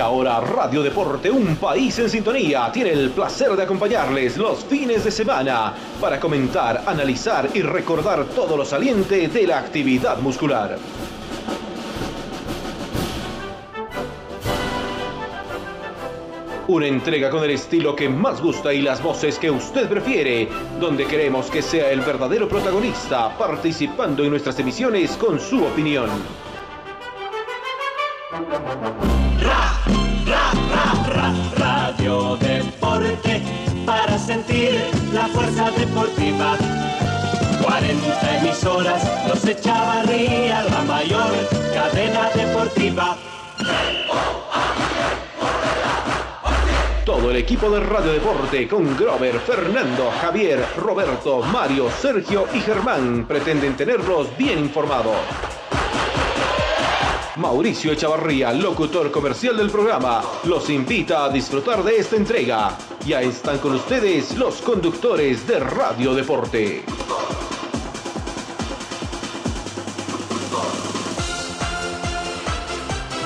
ahora Radio Deporte, un país en sintonía, tiene el placer de acompañarles los fines de semana para comentar, analizar y recordar todo lo saliente de la actividad muscular. Una entrega con el estilo que más gusta y las voces que usted prefiere, donde queremos que sea el verdadero protagonista participando en nuestras emisiones con su opinión. Ra, ra, ra, ra, Radio Deporte para sentir la fuerza deportiva. 40 emisoras nos echaba ría la mayor cadena deportiva. Todo el equipo de Radio Deporte con Grover, Fernando, Javier, Roberto, Mario, Sergio y Germán pretenden tenerlos bien informados. Mauricio Echavarría, locutor comercial del programa, los invita a disfrutar de esta entrega. Ya están con ustedes los conductores de Radio Deporte.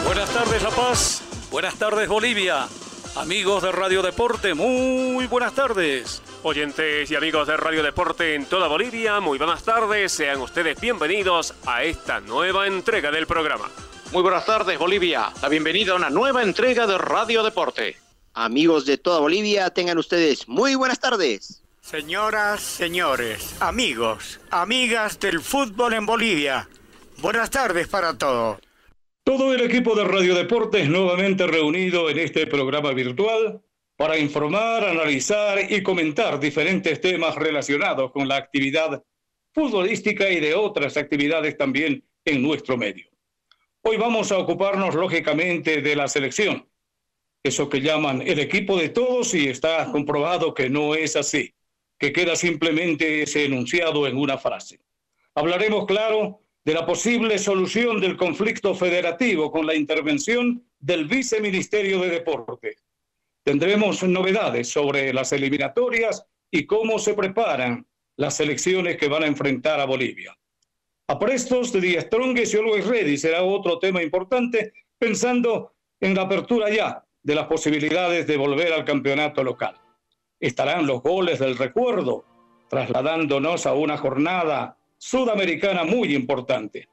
Buenas tardes La Paz, buenas tardes Bolivia, amigos de Radio Deporte, muy buenas tardes. Oyentes y amigos de Radio Deporte en toda Bolivia, muy buenas tardes, sean ustedes bienvenidos a esta nueva entrega del programa. Muy buenas tardes Bolivia, la bienvenida a una nueva entrega de Radio Deporte. Amigos de toda Bolivia, tengan ustedes muy buenas tardes. Señoras, señores, amigos, amigas del fútbol en Bolivia, buenas tardes para todos. Todo el equipo de Radio Deportes nuevamente reunido en este programa virtual para informar, analizar y comentar diferentes temas relacionados con la actividad futbolística y de otras actividades también en nuestro medio. Hoy vamos a ocuparnos lógicamente de la selección, eso que llaman el equipo de todos y está comprobado que no es así, que queda simplemente ese enunciado en una frase. Hablaremos, claro, de la posible solución del conflicto federativo con la intervención del Viceministerio de Deporte. Tendremos novedades sobre las eliminatorias y cómo se preparan las elecciones que van a enfrentar a Bolivia. A prestos de The Strongest y Always Ready será otro tema importante, pensando en la apertura ya de las posibilidades de volver al campeonato local. Estarán los goles del recuerdo, trasladándonos a una jornada sudamericana muy importante.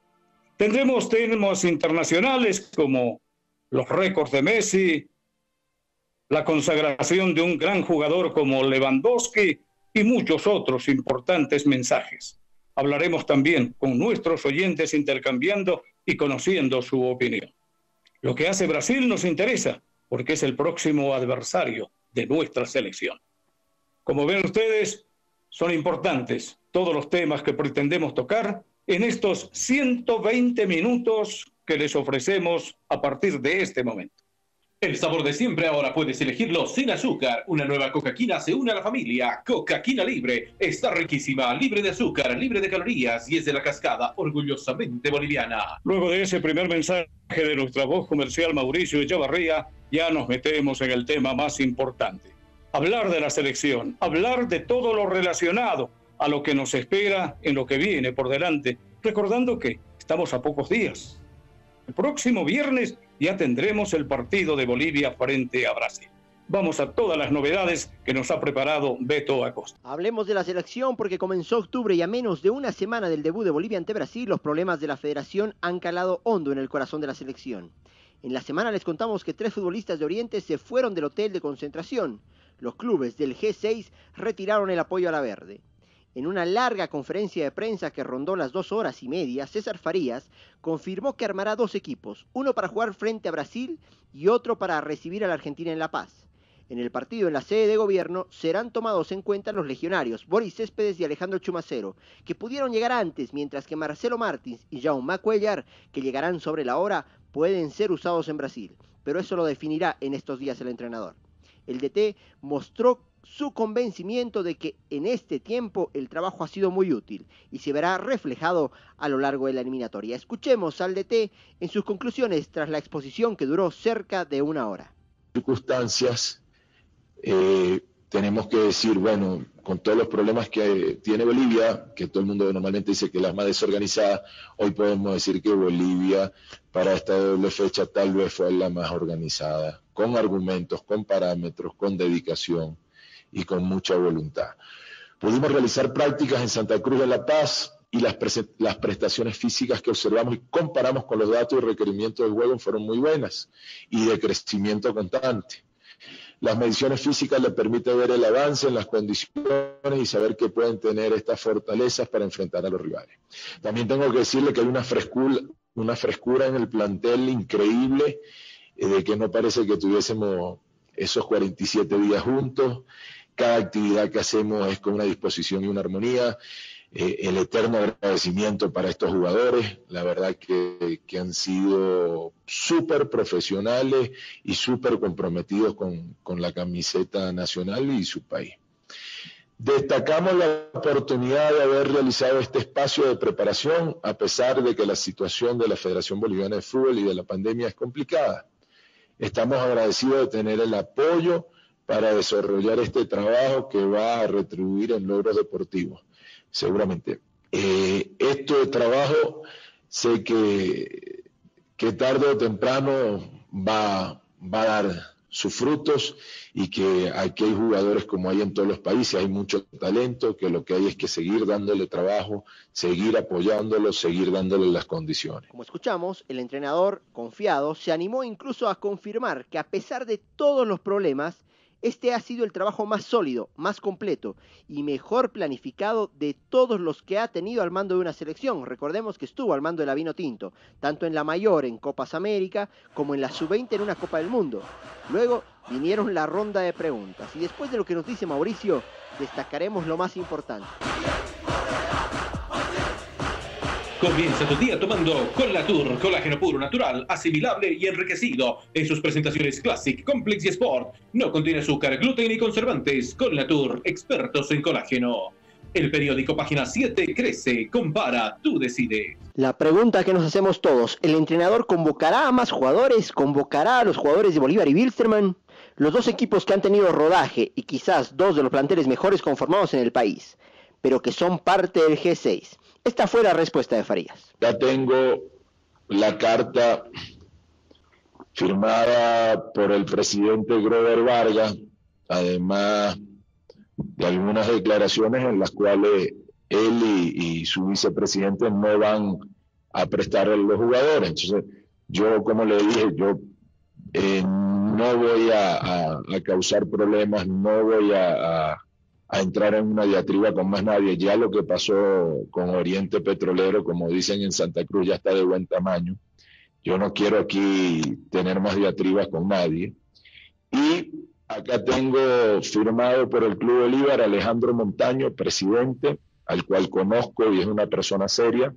Tendremos temas internacionales como los récords de Messi, la consagración de un gran jugador como Lewandowski y muchos otros importantes mensajes. Hablaremos también con nuestros oyentes intercambiando y conociendo su opinión. Lo que hace Brasil nos interesa porque es el próximo adversario de nuestra selección. Como ven ustedes, son importantes todos los temas que pretendemos tocar en estos 120 minutos que les ofrecemos a partir de este momento. El sabor de siempre ahora puedes elegirlo sin azúcar. Una nueva Coca-Quina se une a la familia. Coca-Quina Libre. Está riquísima, libre de azúcar, libre de calorías y es de la cascada, orgullosamente boliviana. Luego de ese primer mensaje de nuestra voz comercial Mauricio Echavarría, ya nos metemos en el tema más importante. Hablar de la selección, hablar de todo lo relacionado a lo que nos espera en lo que viene por delante, recordando que estamos a pocos días. El próximo viernes ya tendremos el partido de Bolivia frente a Brasil. Vamos a todas las novedades que nos ha preparado Beto Acosta. Hablemos de la selección porque comenzó octubre y a menos de una semana del debut de Bolivia ante Brasil, los problemas de la federación han calado hondo en el corazón de la selección. En la semana les contamos que tres futbolistas de Oriente se fueron del hotel de concentración. Los clubes del G6 retiraron el apoyo a la verde. En una larga conferencia de prensa que rondó las dos horas y media, César Farías confirmó que armará dos equipos, uno para jugar frente a Brasil y otro para recibir a la Argentina en La Paz. En el partido en la sede de gobierno serán tomados en cuenta los legionarios Boris Céspedes y Alejandro Chumacero, que pudieron llegar antes, mientras que Marcelo Martins y Jaume Cuellar, que llegarán sobre la hora, pueden ser usados en Brasil. Pero eso lo definirá en estos días el entrenador. El DT mostró su convencimiento de que en este tiempo el trabajo ha sido muy útil y se verá reflejado a lo largo de la eliminatoria. Escuchemos al DT en sus conclusiones tras la exposición que duró cerca de una hora. Circunstancias, eh, tenemos que decir, bueno, con todos los problemas que tiene Bolivia, que todo el mundo normalmente dice que es la más desorganizada, hoy podemos decir que Bolivia para esta doble fecha tal vez fue la más organizada, con argumentos, con parámetros, con dedicación y con mucha voluntad. Pudimos realizar prácticas en Santa Cruz de la Paz y las, las prestaciones físicas que observamos y comparamos con los datos y requerimientos del juego fueron muy buenas y de crecimiento constante. Las mediciones físicas le permiten ver el avance en las condiciones y saber que pueden tener estas fortalezas para enfrentar a los rivales. También tengo que decirle que hay una frescura, una frescura en el plantel increíble, eh, de que no parece que tuviésemos esos 47 días juntos. Cada actividad que hacemos es con una disposición y una armonía. Eh, el eterno agradecimiento para estos jugadores, la verdad que, han sido súper profesionales y súper comprometidos con, con la camiseta nacional y su país. Destacamos la oportunidad de haber realizado este espacio de preparación, a pesar de que la situación de la Federación Boliviana de Fútbol y de la pandemia es complicada. Estamos agradecidos de tener el apoyo para desarrollar este trabajo que va a retribuir en logros deportivos seguramente. Eh, esto de trabajo sé que, que tarde o temprano va, va a dar sus frutos y que aquí hay jugadores como hay en todos los países, hay mucho talento, que lo que hay es que seguir dándole trabajo, seguir apoyándolo, seguir dándole las condiciones. Como escuchamos, el entrenador confiado se animó incluso a confirmar que a pesar de todos los problemas, este ha sido el trabajo más sólido, más completo y mejor planificado de todos los que ha tenido al mando de una selección. Recordemos que estuvo al mando de la Vino Tinto, tanto en la mayor en Copas América como en la sub-20 en una Copa del Mundo. Luego vinieron la ronda de preguntas y después de lo que nos dice Mauricio, destacaremos lo más importante. Comienza tu día tomando Tour, colágeno puro natural, asimilable y enriquecido en sus presentaciones Classic, Complex y Sport. No contiene azúcar, gluten ni conservantes. Tour, expertos en colágeno. El periódico Página 7 crece, compara, tú decides. La pregunta que nos hacemos todos, ¿el entrenador convocará a más jugadores? ¿Convocará a los jugadores de Bolívar y Wilstermann? Los dos equipos que han tenido rodaje y quizás dos de los planteles mejores conformados en el país, pero que son parte del G6. Esta fue la respuesta de Farías. Ya tengo la carta firmada por el presidente Grover Vargas, además de algunas declaraciones en las cuales él y, su vicepresidente no van a prestarle a los jugadores. Entonces, yo, como le dije, yo eh, no voy a, causar problemas, no voy a entrar en una diatriba con más nadie. Ya lo que pasó con Oriente Petrolero, como dicen en Santa Cruz, ya está de buen tamaño. Yo no quiero aquí tener más diatribas con nadie. Y acá tengo firmado por el Club Bolívar Alejandro Montaño, presidente, al cual conozco y es una persona seria.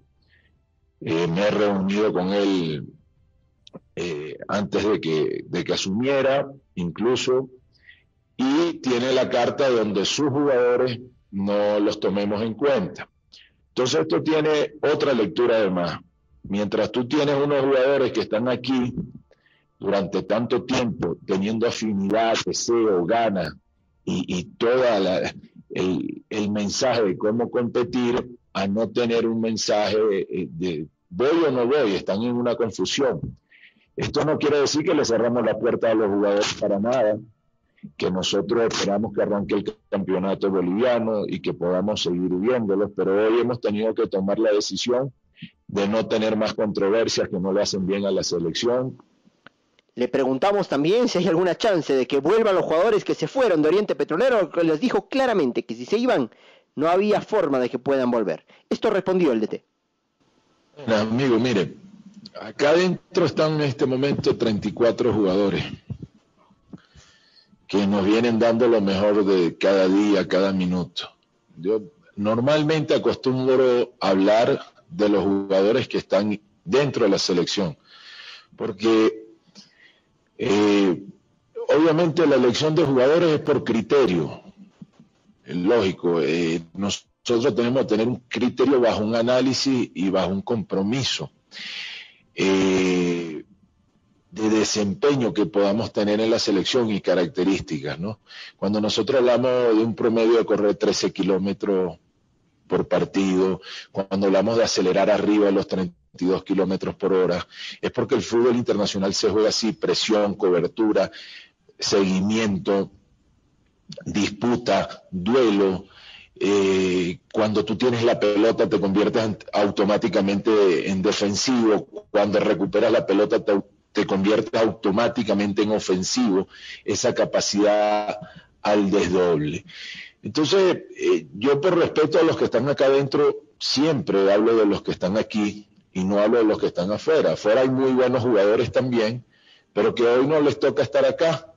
Eh, me he reunido con él eh, antes de que, de que asumiera, incluso y tiene la carta donde sus jugadores no los tomemos en cuenta. Entonces esto tiene otra lectura además. Mientras tú tienes unos jugadores que están aquí durante tanto tiempo teniendo afinidad, deseo, ganas y, y toda el, mensaje de cómo competir a no tener un mensaje de, de voy o no voy, están en una confusión. Esto no quiere decir que le cerramos la puerta a los jugadores para nada, que nosotros esperamos que arranque el campeonato boliviano y que podamos seguir viéndolos, pero hoy hemos tenido que tomar la decisión de no tener más controversias que no le hacen bien a la selección. Le preguntamos también si hay alguna chance de que vuelvan los jugadores que se fueron de Oriente Petrolero, que les dijo claramente que si se iban no había forma de que puedan volver. Esto respondió el DT. amigo, mire, acá adentro están en este momento 34 jugadores que nos vienen dando lo mejor de cada día, cada minuto. Yo normalmente acostumbro hablar de los jugadores que están dentro de la selección, porque eh, obviamente la elección de jugadores es por criterio, lógico. Eh, nosotros tenemos que tener un criterio bajo un análisis y bajo un compromiso. Eh, de desempeño que podamos tener en la selección y características, ¿no? Cuando nosotros hablamos de un promedio de correr 13 kilómetros por partido, cuando hablamos de acelerar arriba los 32 kilómetros por hora, es porque el fútbol internacional se juega así, presión, cobertura, seguimiento, disputa, duelo. Eh, cuando tú tienes la pelota te conviertes automáticamente en defensivo, cuando recuperas la pelota te te convierte automáticamente en ofensivo, esa capacidad al desdoble. Entonces, eh, yo por respeto a los que están acá adentro, siempre hablo de los que están aquí y no hablo de los que están afuera. Afuera hay muy buenos jugadores también, pero que hoy no les toca estar acá.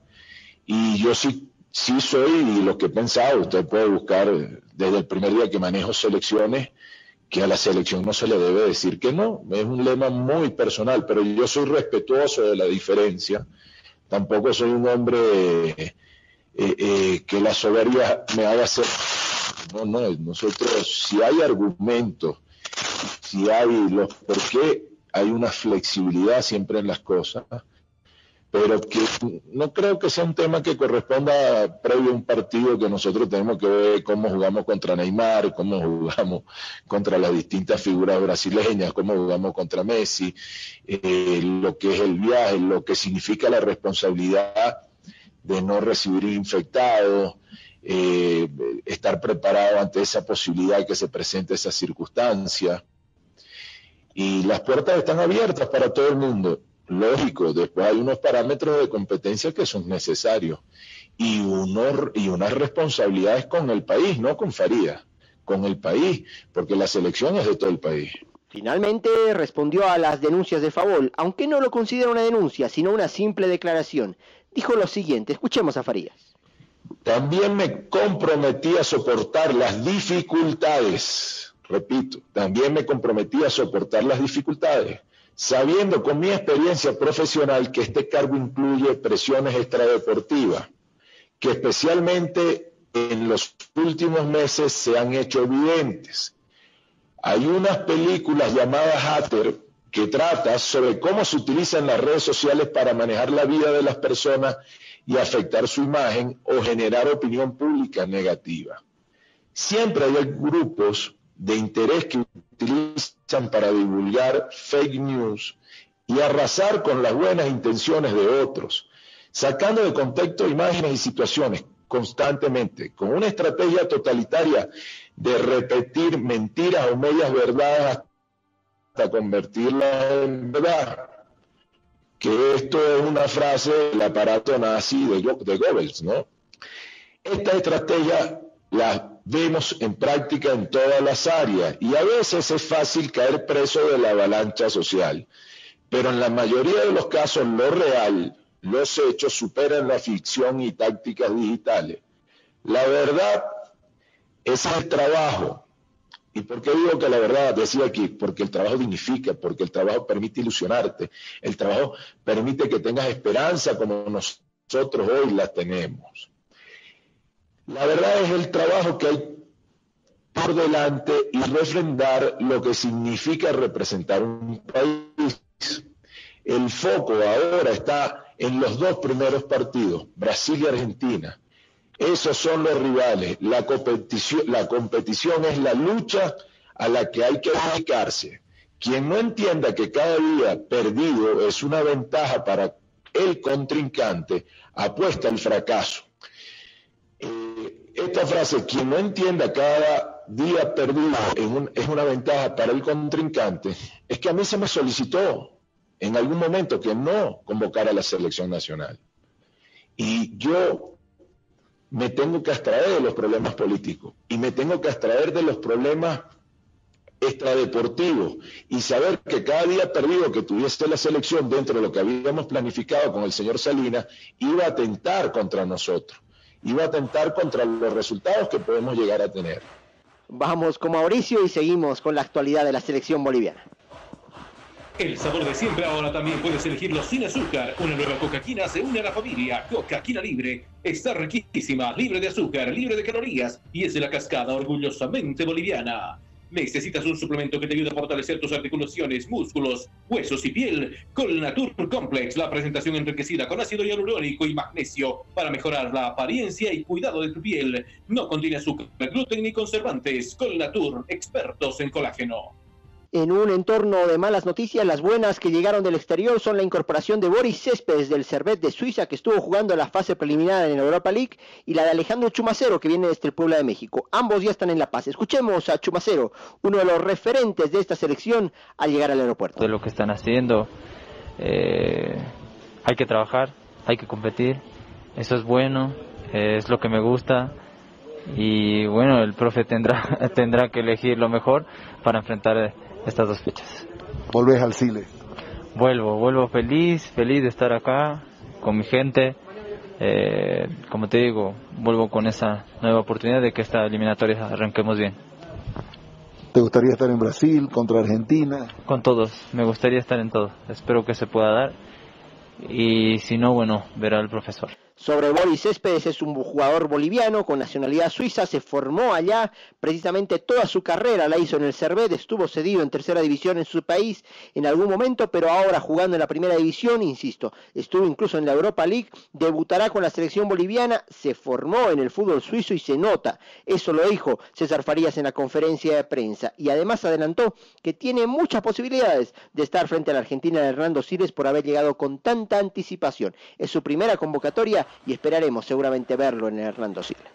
Y yo sí, sí soy lo que he pensado. Usted puede buscar desde el primer día que manejo selecciones, que a la selección no se le debe decir que no. Es un lema muy personal, pero yo soy respetuoso de la diferencia. Tampoco soy un hombre eh, eh, que la soberbia me haga ser... No, no, nosotros, si hay argumentos, si hay los por qué, hay una flexibilidad siempre en las cosas pero que no creo que sea un tema que corresponda previo a un partido que nosotros tenemos que ver cómo jugamos contra Neymar, cómo jugamos contra las distintas figuras brasileñas, cómo jugamos contra Messi, eh, lo que es el viaje, lo que significa la responsabilidad de no recibir infectados, eh, estar preparado ante esa posibilidad que se presente esa circunstancia. Y las puertas están abiertas para todo el mundo lógico, después hay unos parámetros de competencia que son necesarios y, uno, y unas responsabilidades con el país, no con Faría, con el país, porque la selección es de todo el país. Finalmente respondió a las denuncias de Favol, aunque no lo considera una denuncia, sino una simple declaración. Dijo lo siguiente, escuchemos a Farías. También me comprometí a soportar las dificultades, repito, también me comprometí a soportar las dificultades sabiendo con mi experiencia profesional que este cargo incluye presiones extradeportivas, que especialmente en los últimos meses se han hecho evidentes. Hay unas películas llamadas Hatter que trata sobre cómo se utilizan las redes sociales para manejar la vida de las personas y afectar su imagen o generar opinión pública negativa. Siempre hay grupos de interés que utilizan para divulgar fake news y arrasar con las buenas intenciones de otros, sacando de contexto imágenes y situaciones constantemente, con una estrategia totalitaria de repetir mentiras o medias verdades hasta convertirlas en verdad. Que esto es una frase del aparato nazi de, de Goebbels, ¿no? Esta estrategia la vemos en práctica en todas las áreas y a veces es fácil caer preso de la avalancha social, pero en la mayoría de los casos lo real, los hechos superan la ficción y tácticas digitales. La verdad es el trabajo. ¿Y por qué digo que la verdad? Decía aquí, porque el trabajo dignifica, porque el trabajo permite ilusionarte, el trabajo permite que tengas esperanza como nosotros hoy la tenemos. La verdad es el trabajo que hay por delante y refrendar lo que significa representar un país. El foco ahora está en los dos primeros partidos, Brasil y Argentina. Esos son los rivales. La competición, es la lucha a la que hay que dedicarse. Quien no entienda que cada día perdido es una ventaja para el contrincante, apuesta al fracaso. Esta frase, quien no entienda cada día perdido es una ventaja para el contrincante, es que a mí se me solicitó en algún momento que no convocara a la selección nacional. Y yo me tengo que abstraer de los problemas políticos y me tengo que abstraer de los problemas extradeportivos y saber que cada día perdido que tuviese la selección dentro de lo que habíamos planificado con el señor Salinas iba a atentar contra nosotros iba a atentar contra los resultados que podemos llegar a tener. Vamos con Mauricio y seguimos con la actualidad de la selección boliviana. El sabor de siempre ahora también puedes elegirlo sin azúcar. Una nueva cocaquina se une a la familia. Cocaquina libre. Está riquísima, libre de azúcar, libre de calorías y es de la cascada orgullosamente boliviana. ¿Necesitas un suplemento que te ayude a fortalecer tus articulaciones, músculos, huesos y piel? Con Natur Complex, la presentación enriquecida con ácido hialurónico y magnesio para mejorar la apariencia y cuidado de tu piel. No contiene azúcar, gluten ni conservantes. Con Natur, expertos en colágeno. En un entorno de malas noticias, las buenas que llegaron del exterior son la incorporación de Boris Céspedes del Servet de Suiza, que estuvo jugando la fase preliminar en Europa League, y la de Alejandro Chumacero, que viene desde el Puebla de México. Ambos ya están en La Paz. Escuchemos a Chumacero, uno de los referentes de esta selección al llegar al aeropuerto. De lo que están haciendo, eh, hay que trabajar, hay que competir, eso es bueno, es lo que me gusta y bueno, el profe tendrá, tendrá que elegir lo mejor para enfrentar estas dos fechas. ¿Volvés al Chile? Vuelvo, vuelvo feliz, feliz de estar acá con mi gente. Eh, como te digo, vuelvo con esa nueva oportunidad de que esta eliminatoria arranquemos bien. ¿Te gustaría estar en Brasil contra Argentina? Con todos, me gustaría estar en todo. Espero que se pueda dar. Y si no, bueno, verá el profesor. Sobre Boris Céspedes es un jugador boliviano con nacionalidad suiza, se formó allá, precisamente toda su carrera la hizo en el Servet, estuvo cedido en tercera división en su país en algún momento, pero ahora jugando en la primera división, insisto, estuvo incluso en la Europa League, debutará con la selección boliviana, se formó en el fútbol suizo y se nota, eso lo dijo César Farías en la conferencia de prensa. Y además adelantó que tiene muchas posibilidades de estar frente a la Argentina de Hernando Siles por haber llegado con tanta anticipación. Es su primera convocatoria y esperaremos seguramente verlo en Hernando Silva.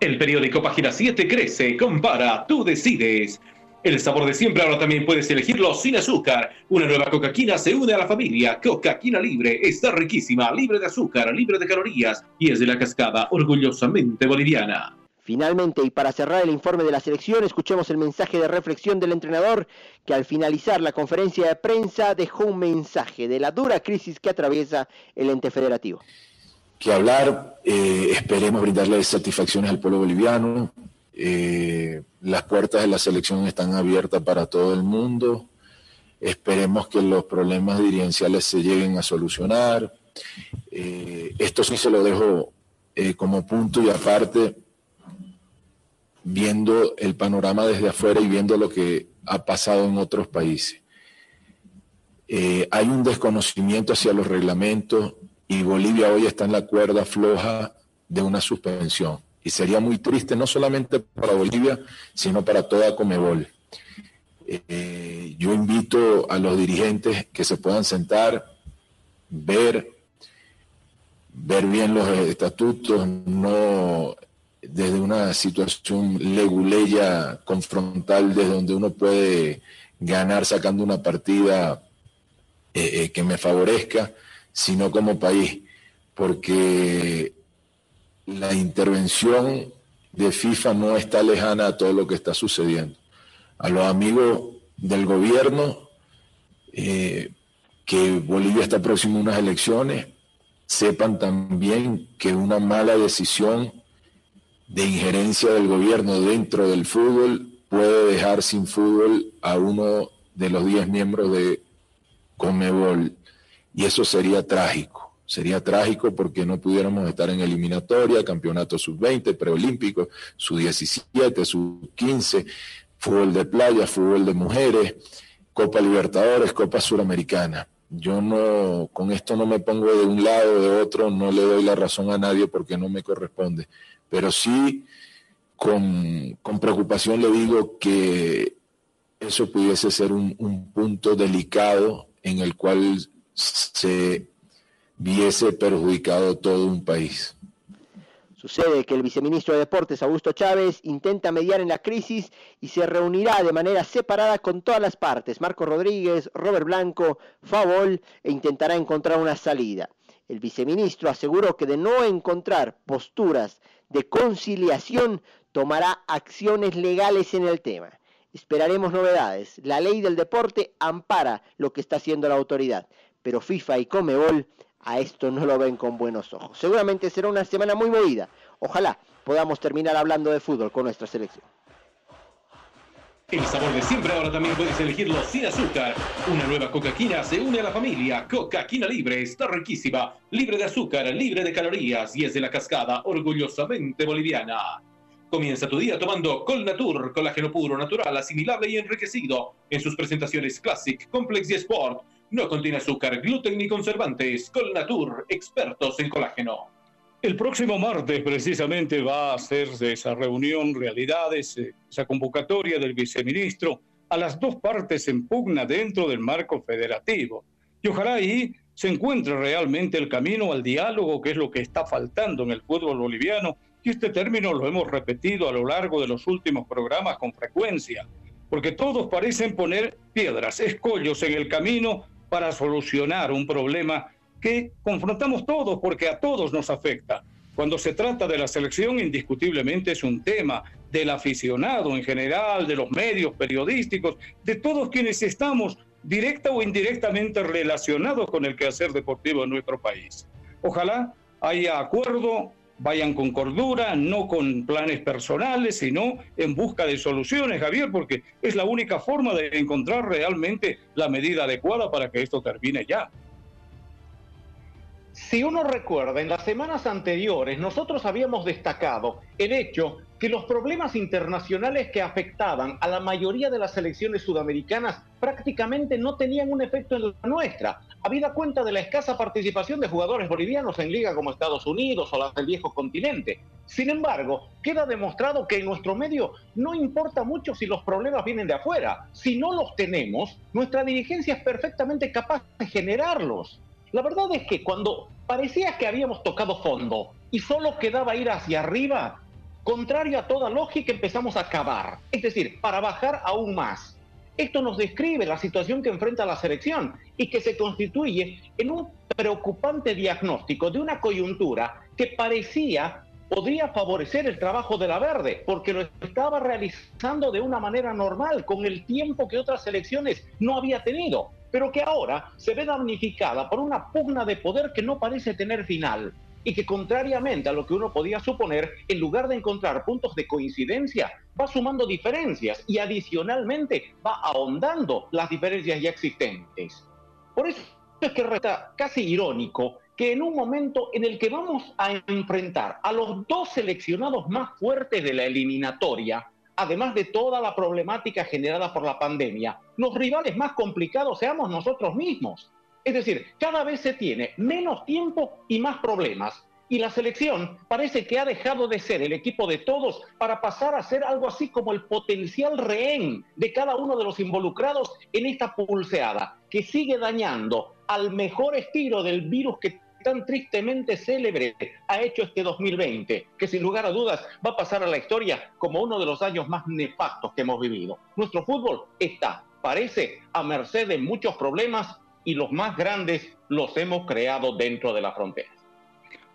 El periódico Página 7 crece, compara, tú decides. El sabor de siempre ahora también puedes elegirlo sin azúcar. Una nueva cocaquina se une a la familia. Cocaquina libre, está riquísima, libre de azúcar, libre de calorías y es de la cascada orgullosamente boliviana. Finalmente, y para cerrar el informe de la selección, escuchemos el mensaje de reflexión del entrenador que al finalizar la conferencia de prensa dejó un mensaje de la dura crisis que atraviesa el ente federativo que hablar. Eh, esperemos brindarle satisfacciones al pueblo boliviano. Eh, las puertas de la selección están abiertas para todo el mundo. Esperemos que los problemas dirigenciales se lleguen a solucionar. Eh, esto sí se lo dejo como punto y aparte, viendo el panorama desde afuera y viendo lo que ha pasado en otros países. hay un desconocimiento hacia los reglamentos, y Bolivia hoy está en la cuerda floja de una suspensión. Y sería muy triste no solamente para Bolivia, sino para toda Comebol. Eh, yo invito a los dirigentes que se puedan sentar, ver, ver bien los estatutos, no desde una situación leguleya confrontal, desde donde uno puede ganar sacando una partida eh, eh, que me favorezca, sino como país, porque la intervención de FIFA no está lejana a todo lo que está sucediendo. A los amigos del gobierno, eh, que Bolivia está próximo a unas elecciones, sepan también que una mala decisión de injerencia del gobierno dentro del fútbol puede dejar sin fútbol a uno de los 10 miembros de Comebol. Y eso sería trágico. Sería trágico porque no pudiéramos estar en eliminatoria, campeonato sub-20, preolímpico, sub-17, sub-15, fútbol de playa, fútbol de mujeres, Copa Libertadores, Copa Suramericana. Yo no, con esto no me pongo de un lado o de otro, no le doy la razón a nadie porque no me corresponde. Pero sí, con, preocupación le digo que eso pudiese ser un punto delicado en el cual se viese perjudicado todo un país. Sucede que el viceministro de Deportes, Augusto Chávez, intenta mediar en la crisis y se reunirá de manera separada con todas las partes, Marco Rodríguez, Robert Blanco, Favol, e intentará encontrar una salida. El viceministro aseguró que de no encontrar posturas de conciliación, tomará acciones legales en el tema. Esperaremos novedades. La ley del deporte ampara lo que está haciendo la autoridad pero FIFA y Comebol a esto no lo ven con buenos ojos. Seguramente será una semana muy movida. Ojalá podamos terminar hablando de fútbol con nuestra selección. El sabor de siempre ahora también puedes elegirlo sin azúcar. Una nueva cocaquina se une a la familia. Cocaquina libre está riquísima, libre de azúcar, libre de calorías y es de la cascada orgullosamente boliviana. Comienza tu día tomando Colnatur, colágeno puro, natural, asimilable y enriquecido en sus presentaciones Classic, Complex y Sport. No contiene azúcar, gluten ni conservantes. Colnatur, expertos en colágeno. El próximo martes precisamente va a hacerse esa reunión, realidades, esa convocatoria del viceministro a las dos partes en pugna dentro del marco federativo. Y ojalá ahí se encuentre realmente el camino al diálogo, que es lo que está faltando en el fútbol boliviano y este término lo hemos repetido a lo largo de los últimos programas con frecuencia, porque todos parecen poner piedras, escollos en el camino para solucionar un problema que confrontamos todos porque a todos nos afecta. Cuando se trata de la selección, indiscutiblemente es un tema del aficionado en general, de los medios periodísticos, de todos quienes estamos directa o indirectamente relacionados con el quehacer deportivo en nuestro país. Ojalá haya acuerdo vayan con cordura, no con planes personales, sino en busca de soluciones, Javier, porque es la única forma de encontrar realmente la medida adecuada para que esto termine ya. Si uno recuerda, en las semanas anteriores nosotros habíamos destacado el hecho que los problemas internacionales que afectaban a la mayoría de las elecciones sudamericanas prácticamente no tenían un efecto en la nuestra, habida cuenta de la escasa participación de jugadores bolivianos en ligas como Estados Unidos o las del viejo continente. Sin embargo, queda demostrado que en nuestro medio no importa mucho si los problemas vienen de afuera. Si no los tenemos, nuestra dirigencia es perfectamente capaz de generarlos. La verdad es que cuando parecía que habíamos tocado fondo y solo quedaba ir hacia arriba, contrario a toda lógica empezamos a cavar, es decir, para bajar aún más. Esto nos describe la situación que enfrenta la selección y que se constituye en un preocupante diagnóstico de una coyuntura que parecía podría favorecer el trabajo de la Verde, porque lo estaba realizando de una manera normal, con el tiempo que otras selecciones no había tenido pero que ahora se ve damnificada por una pugna de poder que no parece tener final y que contrariamente a lo que uno podía suponer, en lugar de encontrar puntos de coincidencia, va sumando diferencias y adicionalmente va ahondando las diferencias ya existentes. Por eso es que resulta casi irónico que en un momento en el que vamos a enfrentar a los dos seleccionados más fuertes de la eliminatoria, además de toda la problemática generada por la pandemia, los rivales más complicados seamos nosotros mismos. Es decir, cada vez se tiene menos tiempo y más problemas. Y la selección parece que ha dejado de ser el equipo de todos para pasar a ser algo así como el potencial rehén de cada uno de los involucrados en esta pulseada, que sigue dañando al mejor estilo del virus que tan tristemente célebre ha hecho este 2020, que sin lugar a dudas va a pasar a la historia como uno de los años más nefastos que hemos vivido. Nuestro fútbol está, parece, a merced de muchos problemas y los más grandes los hemos creado dentro de la frontera.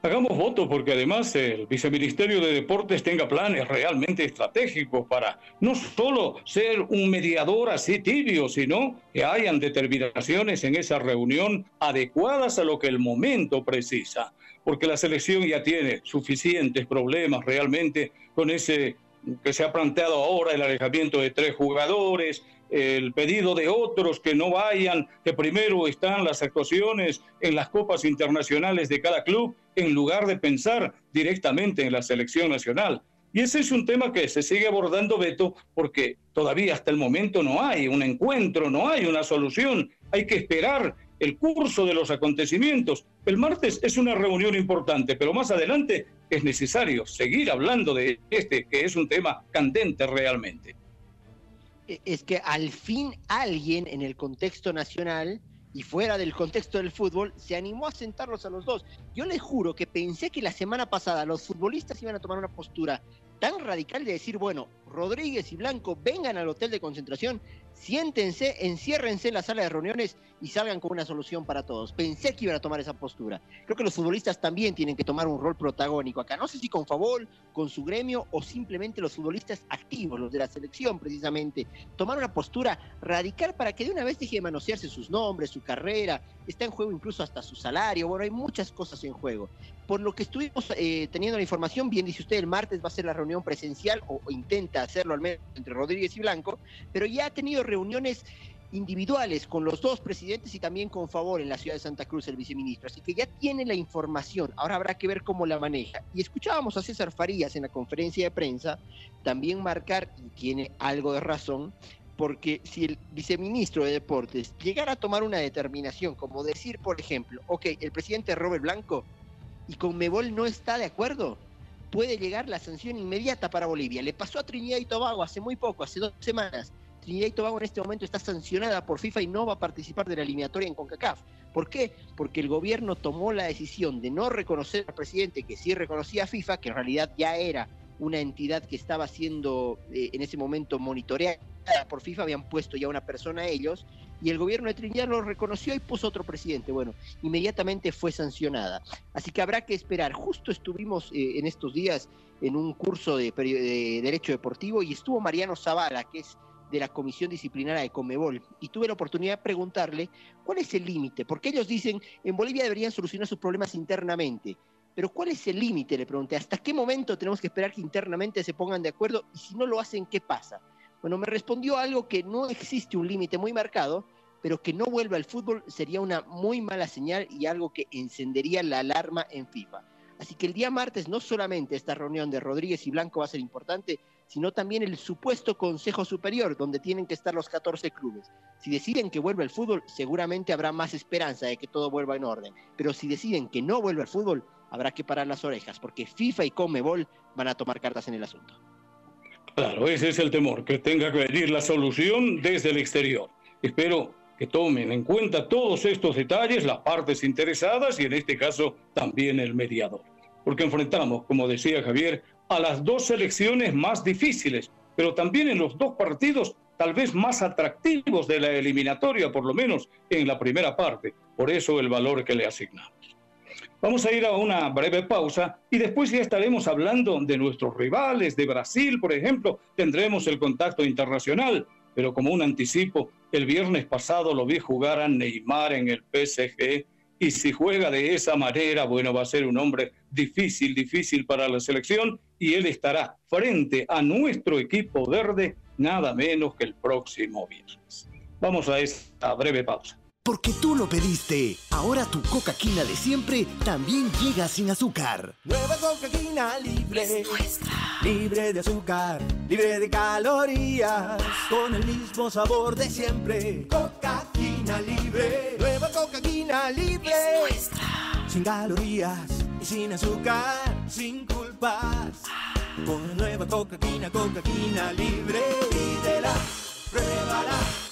Hagamos voto porque además el Viceministerio de Deportes tenga planes realmente estratégicos para no solo ser un mediador así tibio, sino que hayan determinaciones en esa reunión adecuadas a lo que el momento precisa. Porque la selección ya tiene suficientes problemas realmente con ese que se ha planteado ahora, el alejamiento de tres jugadores, el pedido de otros que no vayan, que primero están las actuaciones en las copas internacionales de cada club, en lugar de pensar directamente en la selección nacional. Y ese es un tema que se sigue abordando, Beto, porque todavía hasta el momento no hay un encuentro, no hay una solución. Hay que esperar el curso de los acontecimientos. El martes es una reunión importante, pero más adelante es necesario seguir hablando de este, que es un tema candente realmente. E, es que al fin alguien en el contexto nacional y fuera del contexto del fútbol se animó a sentarlos a los dos. Yo les juro que pensé que la semana pasada los futbolistas iban a tomar una postura tan radical de decir, bueno, Rodríguez y Blanco vengan al hotel de concentración siéntense, enciérrense en la sala de reuniones y salgan con una solución para todos. Pensé que iban a tomar esa postura. Creo que los futbolistas también tienen que tomar un rol protagónico acá. No sé si con favor, con su gremio o simplemente los futbolistas activos, los de la selección precisamente, tomar una postura radical para que de una vez deje de manosearse sus nombres, su carrera, está en juego incluso hasta su salario. Bueno, hay muchas cosas en juego. Por lo que estuvimos eh, teniendo la información, bien dice usted, el martes va a ser la reunión presencial o, o intenta hacerlo al menos entre Rodríguez y Blanco, pero ya ha tenido reuniones individuales con los dos presidentes y también con favor en la ciudad de Santa Cruz el viceministro. Así que ya tiene la información, ahora habrá que ver cómo la maneja. Y escuchábamos a César Farías en la conferencia de prensa también marcar, y tiene algo de razón, porque si el viceministro de Deportes llegara a tomar una determinación, como decir, por ejemplo, ok, el presidente Robert Blanco y con Mebol no está de acuerdo, puede llegar la sanción inmediata para Bolivia. Le pasó a Trinidad y Tobago hace muy poco, hace dos semanas. Trinidad y Tobago en este momento está sancionada por FIFA y no va a participar de la eliminatoria en CONCACAF. ¿Por qué? Porque el gobierno tomó la decisión de no reconocer al presidente que sí reconocía a FIFA, que en realidad ya era una entidad que estaba siendo eh, en ese momento monitoreada por FIFA, habían puesto ya una persona a ellos, y el gobierno de Trinidad lo reconoció y puso otro presidente. Bueno, inmediatamente fue sancionada. Así que habrá que esperar. Justo estuvimos eh, en estos días en un curso de, de Derecho Deportivo y estuvo Mariano Zavala, que es de la Comisión Disciplinaria de Comebol y tuve la oportunidad de preguntarle cuál es el límite, porque ellos dicen en Bolivia deberían solucionar sus problemas internamente, pero ¿cuál es el límite? Le pregunté, ¿hasta qué momento tenemos que esperar que internamente se pongan de acuerdo y si no lo hacen, qué pasa? Bueno, me respondió algo que no existe un límite muy marcado, pero que no vuelva al fútbol sería una muy mala señal y algo que encendería la alarma en FIFA. Así que el día martes no solamente esta reunión de Rodríguez y Blanco va a ser importante, sino también el supuesto Consejo Superior, donde tienen que estar los 14 clubes. Si deciden que vuelve el fútbol, seguramente habrá más esperanza de que todo vuelva en orden. Pero si deciden que no vuelve el fútbol, habrá que parar las orejas, porque FIFA y Comebol van a tomar cartas en el asunto. Claro, ese es el temor, que tenga que venir la solución desde el exterior. Espero que tomen en cuenta todos estos detalles las partes interesadas y en este caso también el mediador. Porque enfrentamos, como decía Javier, a las dos selecciones más difíciles, pero también en los dos partidos tal vez más atractivos de la eliminatoria, por lo menos en la primera parte. Por eso el valor que le asignamos. Vamos a ir a una breve pausa y después ya estaremos hablando de nuestros rivales, de Brasil, por ejemplo. Tendremos el contacto internacional, pero como un anticipo, el viernes pasado lo vi jugar a Neymar en el PSG y si juega de esa manera, bueno, va a ser un hombre difícil, difícil para la selección y él estará frente a nuestro equipo verde nada menos que el próximo viernes. Vamos a esta breve pausa. Porque tú lo pediste. Ahora tu coca de siempre también llega sin azúcar. Nueva coca libre. Libre de azúcar, libre de calorías. Con el mismo sabor de siempre. coca libre. Nueva coca libre. Sin calorías y sin azúcar, sin culpas. Con la nueva coca-quina, coca libre. Pídela, pruébala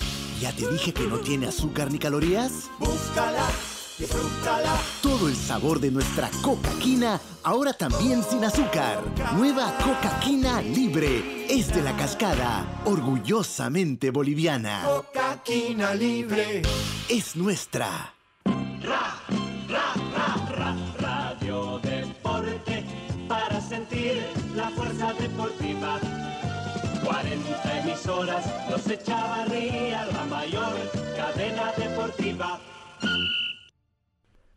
¿Ya te dije que no tiene azúcar ni calorías? Búscala, disfrútala. Todo el sabor de nuestra coca-quina, ahora también sin azúcar. Nueva coca-quina libre. Es de la cascada, orgullosamente boliviana. Coca-quina libre. Es nuestra. Ra, ra, ra, ra, radio deporte para sentir la fuerza deportiva 40 emisoras echaba la mayor cadena deportiva.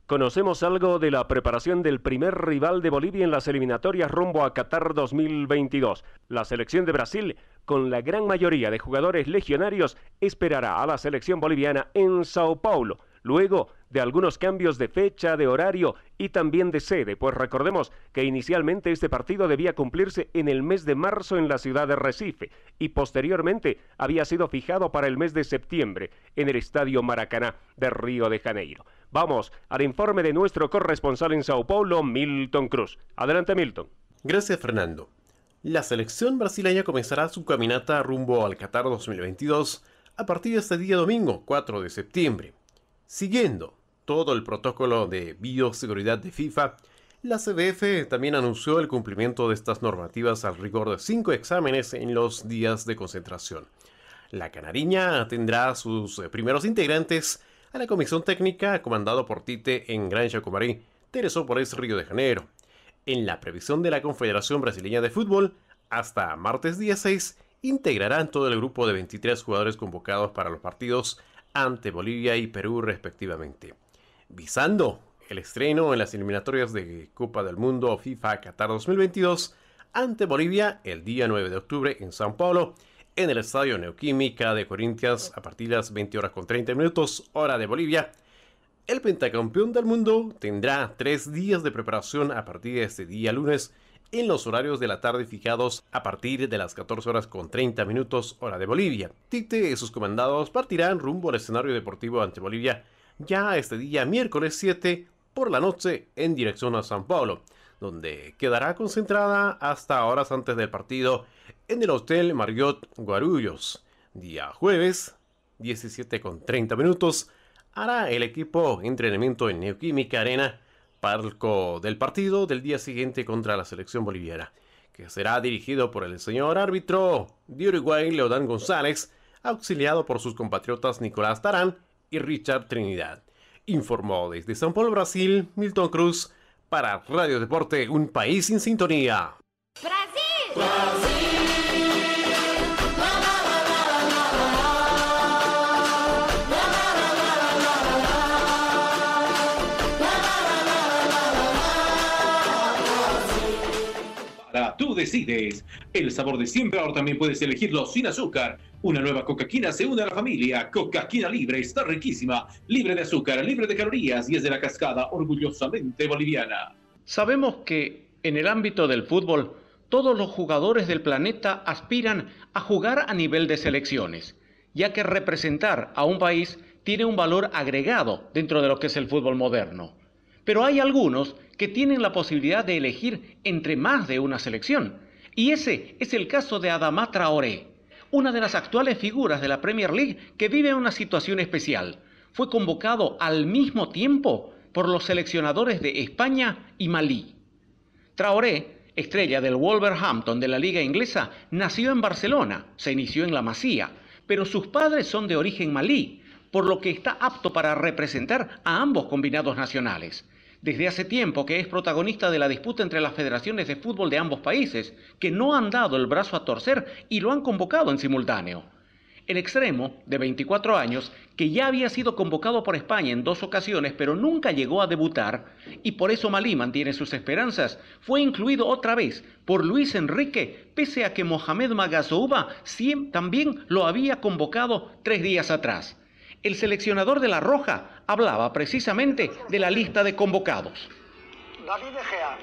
Conocemos algo de la preparación del primer rival de Bolivia en las eliminatorias rumbo a Qatar 2022. La selección de Brasil, con la gran mayoría de jugadores legionarios, esperará a la selección boliviana en Sao Paulo luego de algunos cambios de fecha, de horario y también de sede, pues recordemos que inicialmente este partido debía cumplirse en el mes de marzo en la ciudad de Recife y posteriormente había sido fijado para el mes de septiembre en el Estadio Maracaná de Río de Janeiro. Vamos al informe de nuestro corresponsal en Sao Paulo, Milton Cruz. Adelante, Milton. Gracias, Fernando. La selección brasileña comenzará su caminata rumbo al Qatar 2022 a partir de este día domingo, 4 de septiembre. Siguiendo todo el protocolo de bioseguridad de FIFA, la CBF también anunció el cumplimiento de estas normativas al rigor de cinco exámenes en los días de concentración. La Canariña tendrá sus eh, primeros integrantes a la comisión técnica comandado por Tite en Gran Chacomarí, Teresópolis, Río de Janeiro. En la previsión de la Confederación Brasileña de Fútbol, hasta martes día 6, integrarán todo el grupo de 23 jugadores convocados para los partidos ante Bolivia y Perú respectivamente. Visando el estreno en las eliminatorias de Copa del Mundo FIFA Qatar 2022 ante Bolivia el día 9 de octubre en Sao Paulo, en el Estadio Neoquímica de Corintias a partir de las 20 horas con 30 minutos, hora de Bolivia. El pentacampeón del mundo tendrá tres días de preparación a partir de este día lunes en los horarios de la tarde fijados a partir de las 14 horas con 30 minutos hora de Bolivia. Tite y sus comandados partirán rumbo al escenario deportivo ante Bolivia ya este día miércoles 7 por la noche en dirección a San Paulo, donde quedará concentrada hasta horas antes del partido en el Hotel Marriott Guarulhos. Día jueves, 17 con 30 minutos, hará el equipo entrenamiento en Neoquímica Arena, palco del partido del día siguiente contra la selección boliviana, que será dirigido por el señor árbitro de Uruguay, Leodán González, auxiliado por sus compatriotas Nicolás Tarán y Richard Trinidad. Informó desde São Paulo, Brasil, Milton Cruz, para Radio Deporte, un país sin sintonía. Tú decides. El sabor de siempre ahora también puedes elegirlo sin azúcar. Una nueva cocaquina se une a la familia. Cocaquina libre está riquísima, libre de azúcar, libre de calorías y es de la cascada orgullosamente boliviana. Sabemos que en el ámbito del fútbol todos los jugadores del planeta aspiran a jugar a nivel de selecciones, ya que representar a un país tiene un valor agregado dentro de lo que es el fútbol moderno. Pero hay algunos que tienen la posibilidad de elegir entre más de una selección. Y ese es el caso de Adama Traoré, una de las actuales figuras de la Premier League que vive una situación especial. Fue convocado al mismo tiempo por los seleccionadores de España y Malí. Traoré, estrella del Wolverhampton de la liga inglesa, nació en Barcelona, se inició en la Masía, pero sus padres son de origen malí, por lo que está apto para representar a ambos combinados nacionales desde hace tiempo que es protagonista de la disputa entre las federaciones de fútbol de ambos países, que no han dado el brazo a torcer y lo han convocado en simultáneo. El extremo, de 24 años, que ya había sido convocado por España en dos ocasiones, pero nunca llegó a debutar, y por eso Malí mantiene sus esperanzas, fue incluido otra vez por Luis Enrique, pese a que Mohamed Magazouba también lo había convocado tres días atrás el seleccionador de La Roja hablaba precisamente de la lista de convocados. David Egea,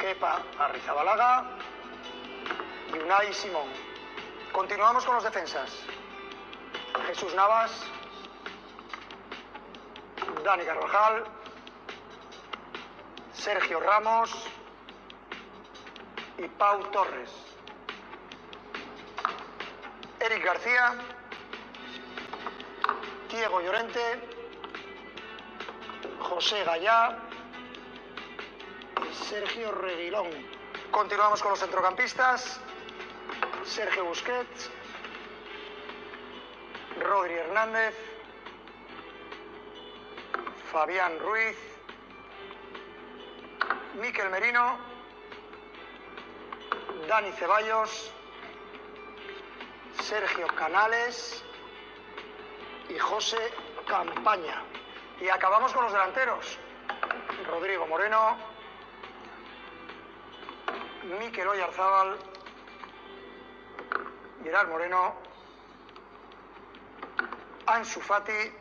Kepa Arrizabalaga y Unai Simón. Continuamos con los defensas. Jesús Navas, Dani Carvajal, Sergio Ramos y Pau Torres. Eric García, Diego Llorente, José Gallá. Y Sergio Reguilón. Continuamos con los centrocampistas. Sergio Busquets, Rodri Hernández, Fabián Ruiz, Miquel Merino, Dani Ceballos, Sergio Canales y José Campaña. Y acabamos con los delanteros. Rodrigo Moreno, Miquel Oyarzábal, Gerard Moreno, Ansu Fati,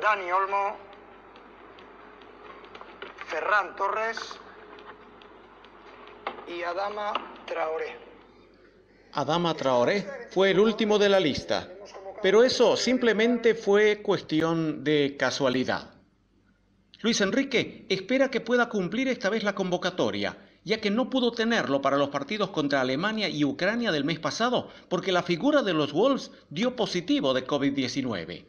Dani Olmo, Ferran Torres y Adama Traoré. Adama Traoré fue el último de la lista, pero eso simplemente fue cuestión de casualidad. Luis Enrique espera que pueda cumplir esta vez la convocatoria, ya que no pudo tenerlo para los partidos contra Alemania y Ucrania del mes pasado, porque la figura de los Wolves dio positivo de COVID-19.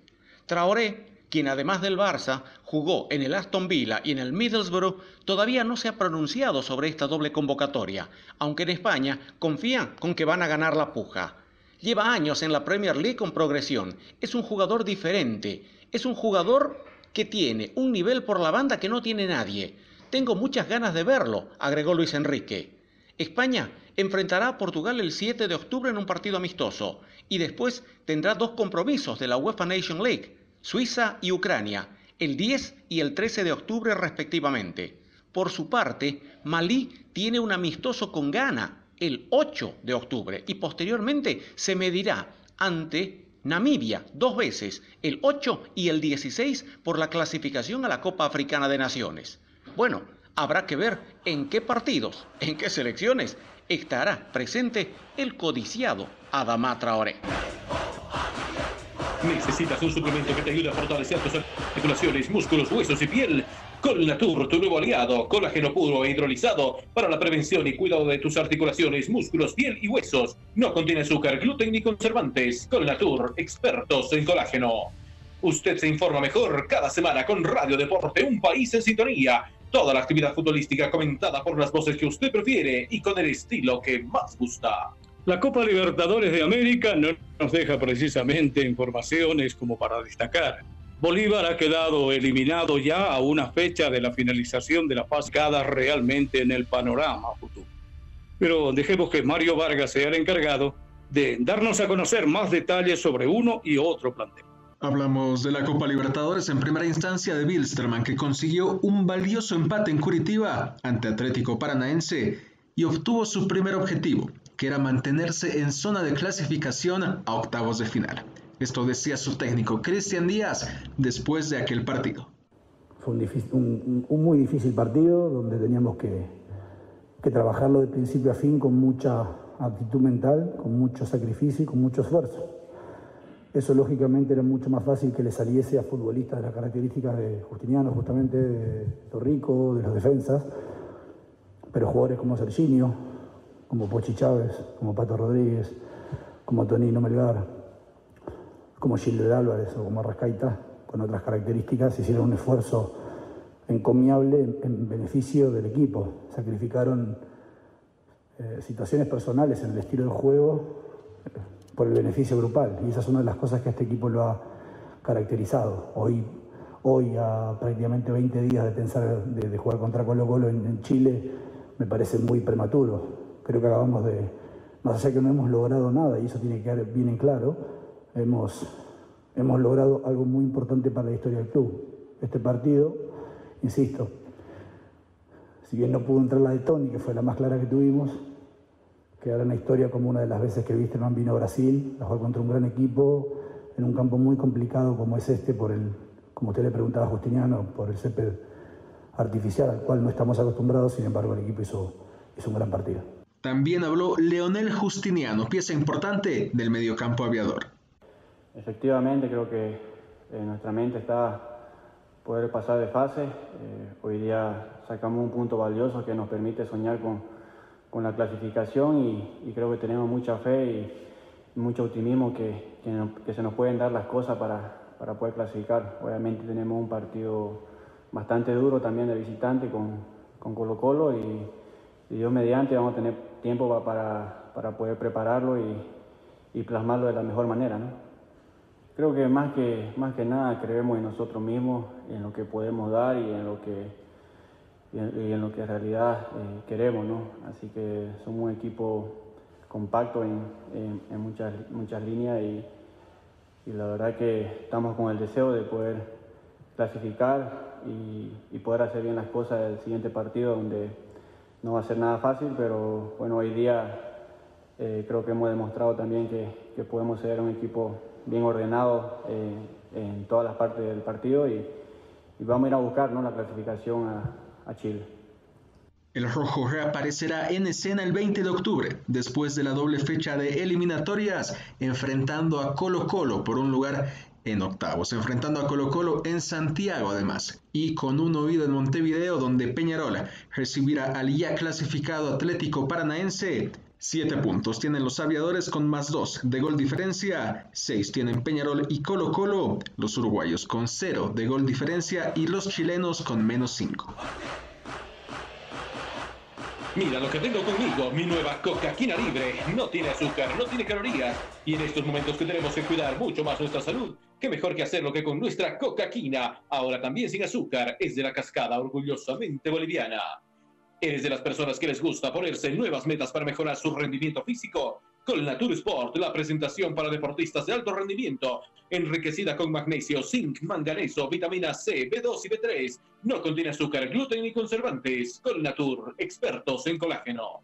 Traoré quien además del Barça jugó en el Aston Villa y en el Middlesbrough, todavía no se ha pronunciado sobre esta doble convocatoria, aunque en España confían con que van a ganar la puja. Lleva años en la Premier League con progresión, es un jugador diferente, es un jugador que tiene un nivel por la banda que no tiene nadie. Tengo muchas ganas de verlo, agregó Luis Enrique. España enfrentará a Portugal el 7 de octubre en un partido amistoso y después tendrá dos compromisos de la UEFA Nation League Suiza y Ucrania, el 10 y el 13 de octubre respectivamente. Por su parte, Malí tiene un amistoso con Ghana el 8 de octubre y posteriormente se medirá ante Namibia dos veces, el 8 y el 16 por la clasificación a la Copa Africana de Naciones. Bueno, habrá que ver en qué partidos, en qué selecciones estará presente el codiciado Adama Traoré. Necesitas un suplemento que te ayude a fortalecer tus articulaciones, músculos, huesos y piel. Colnatur, tu nuevo aliado, colágeno puro e hidrolizado para la prevención y cuidado de tus articulaciones, músculos, piel y huesos. No contiene azúcar, gluten ni conservantes. Colnatur, expertos en colágeno. Usted se informa mejor cada semana con Radio Deporte, un país en sintonía. Toda la actividad futbolística comentada por las voces que usted prefiere y con el estilo que más gusta. La Copa Libertadores de América no nos deja precisamente informaciones como para destacar. Bolívar ha quedado eliminado ya a una fecha de la finalización de la fase cada realmente en el panorama futuro. Pero dejemos que Mario Vargas sea el encargado de darnos a conocer más detalles sobre uno y otro plantel. Hablamos de la Copa Libertadores en primera instancia de Bilsterman, que consiguió un valioso empate en Curitiba ante Atlético Paranaense y obtuvo su primer objetivo, que era mantenerse en zona de clasificación a octavos de final. Esto decía su técnico Cristian Díaz después de aquel partido. Fue un, muy difícil partido donde teníamos que, que trabajarlo de principio a fin con mucha actitud mental, con mucho sacrificio y con mucho esfuerzo. Eso lógicamente era mucho más fácil que le saliese a futbolistas de las características de Justiniano, justamente de Torrico, de los defensas, pero jugadores como Serginio, como Pochi Chávez, como Pato Rodríguez, como Tonino Melgar, como Gilbert Álvarez o como Rascaita, con otras características, hicieron un esfuerzo encomiable en, en beneficio del equipo. Sacrificaron eh, situaciones personales en el estilo de juego eh, por el beneficio grupal. Y esa es una de las cosas que este equipo lo ha caracterizado. Hoy, hoy a prácticamente 20 días de pensar de, jugar contra Colo Colo en Chile, me parece muy prematuro creo que acabamos de, más allá que no hemos logrado nada, y eso tiene que quedar bien en claro, hemos, hemos logrado algo muy importante para la historia del club. Este partido, insisto, si bien no pudo entrar la de Tony, que fue la más clara que tuvimos, quedará en la historia como una de las veces que Wisterman vino a Brasil a jugar contra un gran equipo en un campo muy complicado como es este, por el, como usted le preguntaba a Justiniano, por el césped artificial al cual no estamos acostumbrados, sin embargo el equipo hizo, hizo un gran partido. También habló Leonel Justiniano, pieza importante del mediocampo aviador. Efectivamente, creo que en nuestra mente está poder pasar de fase. Eh, hoy día sacamos un punto valioso que nos permite soñar con, con la clasificación y, creo que tenemos mucha fe y, mucho optimismo que, que, se nos pueden dar las cosas para, para poder clasificar. Obviamente tenemos un partido bastante duro también de visitante con, con Colo Colo y, y Dios mediante vamos a tener tiempo para, para poder prepararlo y, y, plasmarlo de la mejor manera. ¿no? Creo que más, que más que nada creemos en nosotros mismos, en lo que podemos dar y en lo que, y en, y en lo que en realidad eh, queremos. ¿no? Así que somos un equipo compacto en, en, en muchas, muchas líneas y, y, la verdad que estamos con el deseo de poder clasificar y, y poder hacer bien las cosas del siguiente partido donde no va a ser nada fácil, pero bueno, hoy día eh, creo que hemos demostrado también que, que, podemos ser un equipo bien ordenado eh, en todas las partes del partido y, y, vamos a ir a buscar ¿no? la clasificación a, a Chile. El rojo reaparecerá en escena el 20 de octubre, después de la doble fecha de eliminatorias, enfrentando a Colo Colo por un lugar en octavos, enfrentando a Colo Colo en Santiago además, y con un oído en Montevideo donde Peñarola recibirá al ya clasificado Atlético Paranaense. Siete puntos tienen los aviadores con más dos de gol diferencia, seis tienen Peñarol y Colo Colo, los uruguayos con cero de gol diferencia y los chilenos con menos cinco. Mira lo que tengo conmigo, mi nueva Coca-Quina Libre. No tiene azúcar, no tiene calorías. Y en estos momentos que tenemos que cuidar mucho más nuestra salud, qué mejor que hacerlo que con nuestra Coca-Quina. Ahora también sin azúcar, es de la cascada orgullosamente boliviana. ¿Eres de las personas que les gusta ponerse nuevas metas para mejorar su rendimiento físico? Colnatur Sport, la presentación para deportistas de alto rendimiento, enriquecida con magnesio, zinc, manganeso, vitamina C, B2 y B3. No contiene azúcar, gluten ni conservantes. Colnatur, expertos en colágeno.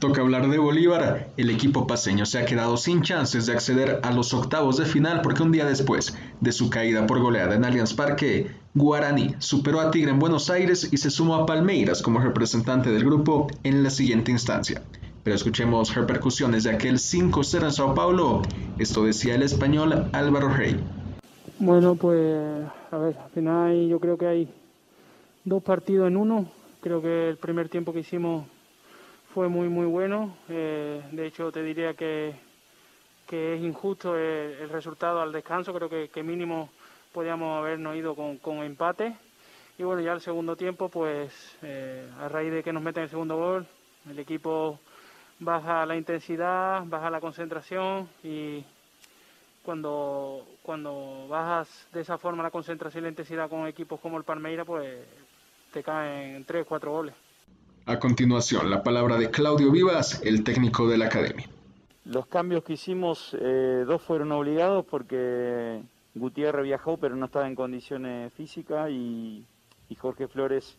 Toca hablar de Bolívar. El equipo paseño se ha quedado sin chances de acceder a los octavos de final porque un día después de su caída por goleada en Allianz Parque, Guaraní superó a Tigre en Buenos Aires y se sumó a Palmeiras como representante del grupo en la siguiente instancia. Pero escuchemos repercusiones de aquel 5-0 en Sao Paulo. Esto decía el español Álvaro Rey. Bueno, pues a ver, al final yo creo que hay dos partidos en uno. Creo que el primer tiempo que hicimos fue muy muy bueno. Eh, de hecho, te diría que, que es injusto el, resultado al descanso. Creo que, que mínimo podíamos habernos ido con, con, empate. Y bueno, ya el segundo tiempo, pues eh, a raíz de que nos meten el segundo gol, el equipo baja la intensidad, baja la concentración y cuando, cuando bajas de esa forma la concentración y la intensidad con equipos como el Palmeira, pues te caen tres, cuatro goles. A continuación, la palabra de Claudio Vivas, el técnico de la academia. Los cambios que hicimos, eh, dos fueron obligados porque Gutiérrez viajó pero no estaba en condiciones físicas y, Jorge Flores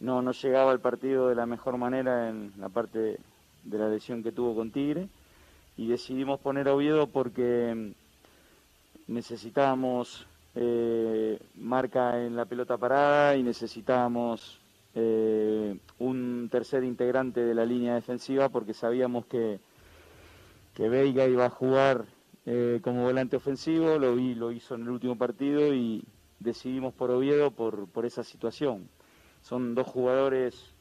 no, no llegaba al partido de la mejor manera en la parte de la lesión que tuvo con Tigre y decidimos poner a Oviedo porque necesitábamos eh, marca en la pelota parada y necesitábamos eh, un tercer integrante de la línea defensiva porque sabíamos que, que Veiga iba a jugar eh, como volante ofensivo, lo, vi, lo hizo en el último partido y decidimos por Oviedo por, por esa situación. Son dos jugadores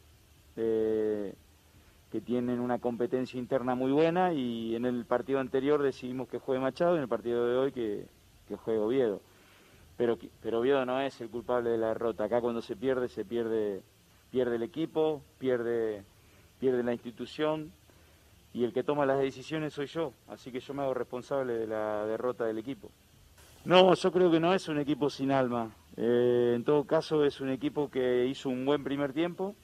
que tienen una competencia interna muy buena y en el partido anterior decidimos que juegue Machado y en el partido de hoy que, que juegue Oviedo. Pero, pero Oviedo no es el culpable de la derrota. Acá cuando se pierde, se pierde pierde el equipo, pierde, pierde la institución y el que toma las decisiones soy yo, así que yo me hago responsable de la derrota del equipo. No, yo creo que no es un equipo sin alma, eh, en todo caso es un equipo que hizo un buen primer tiempo,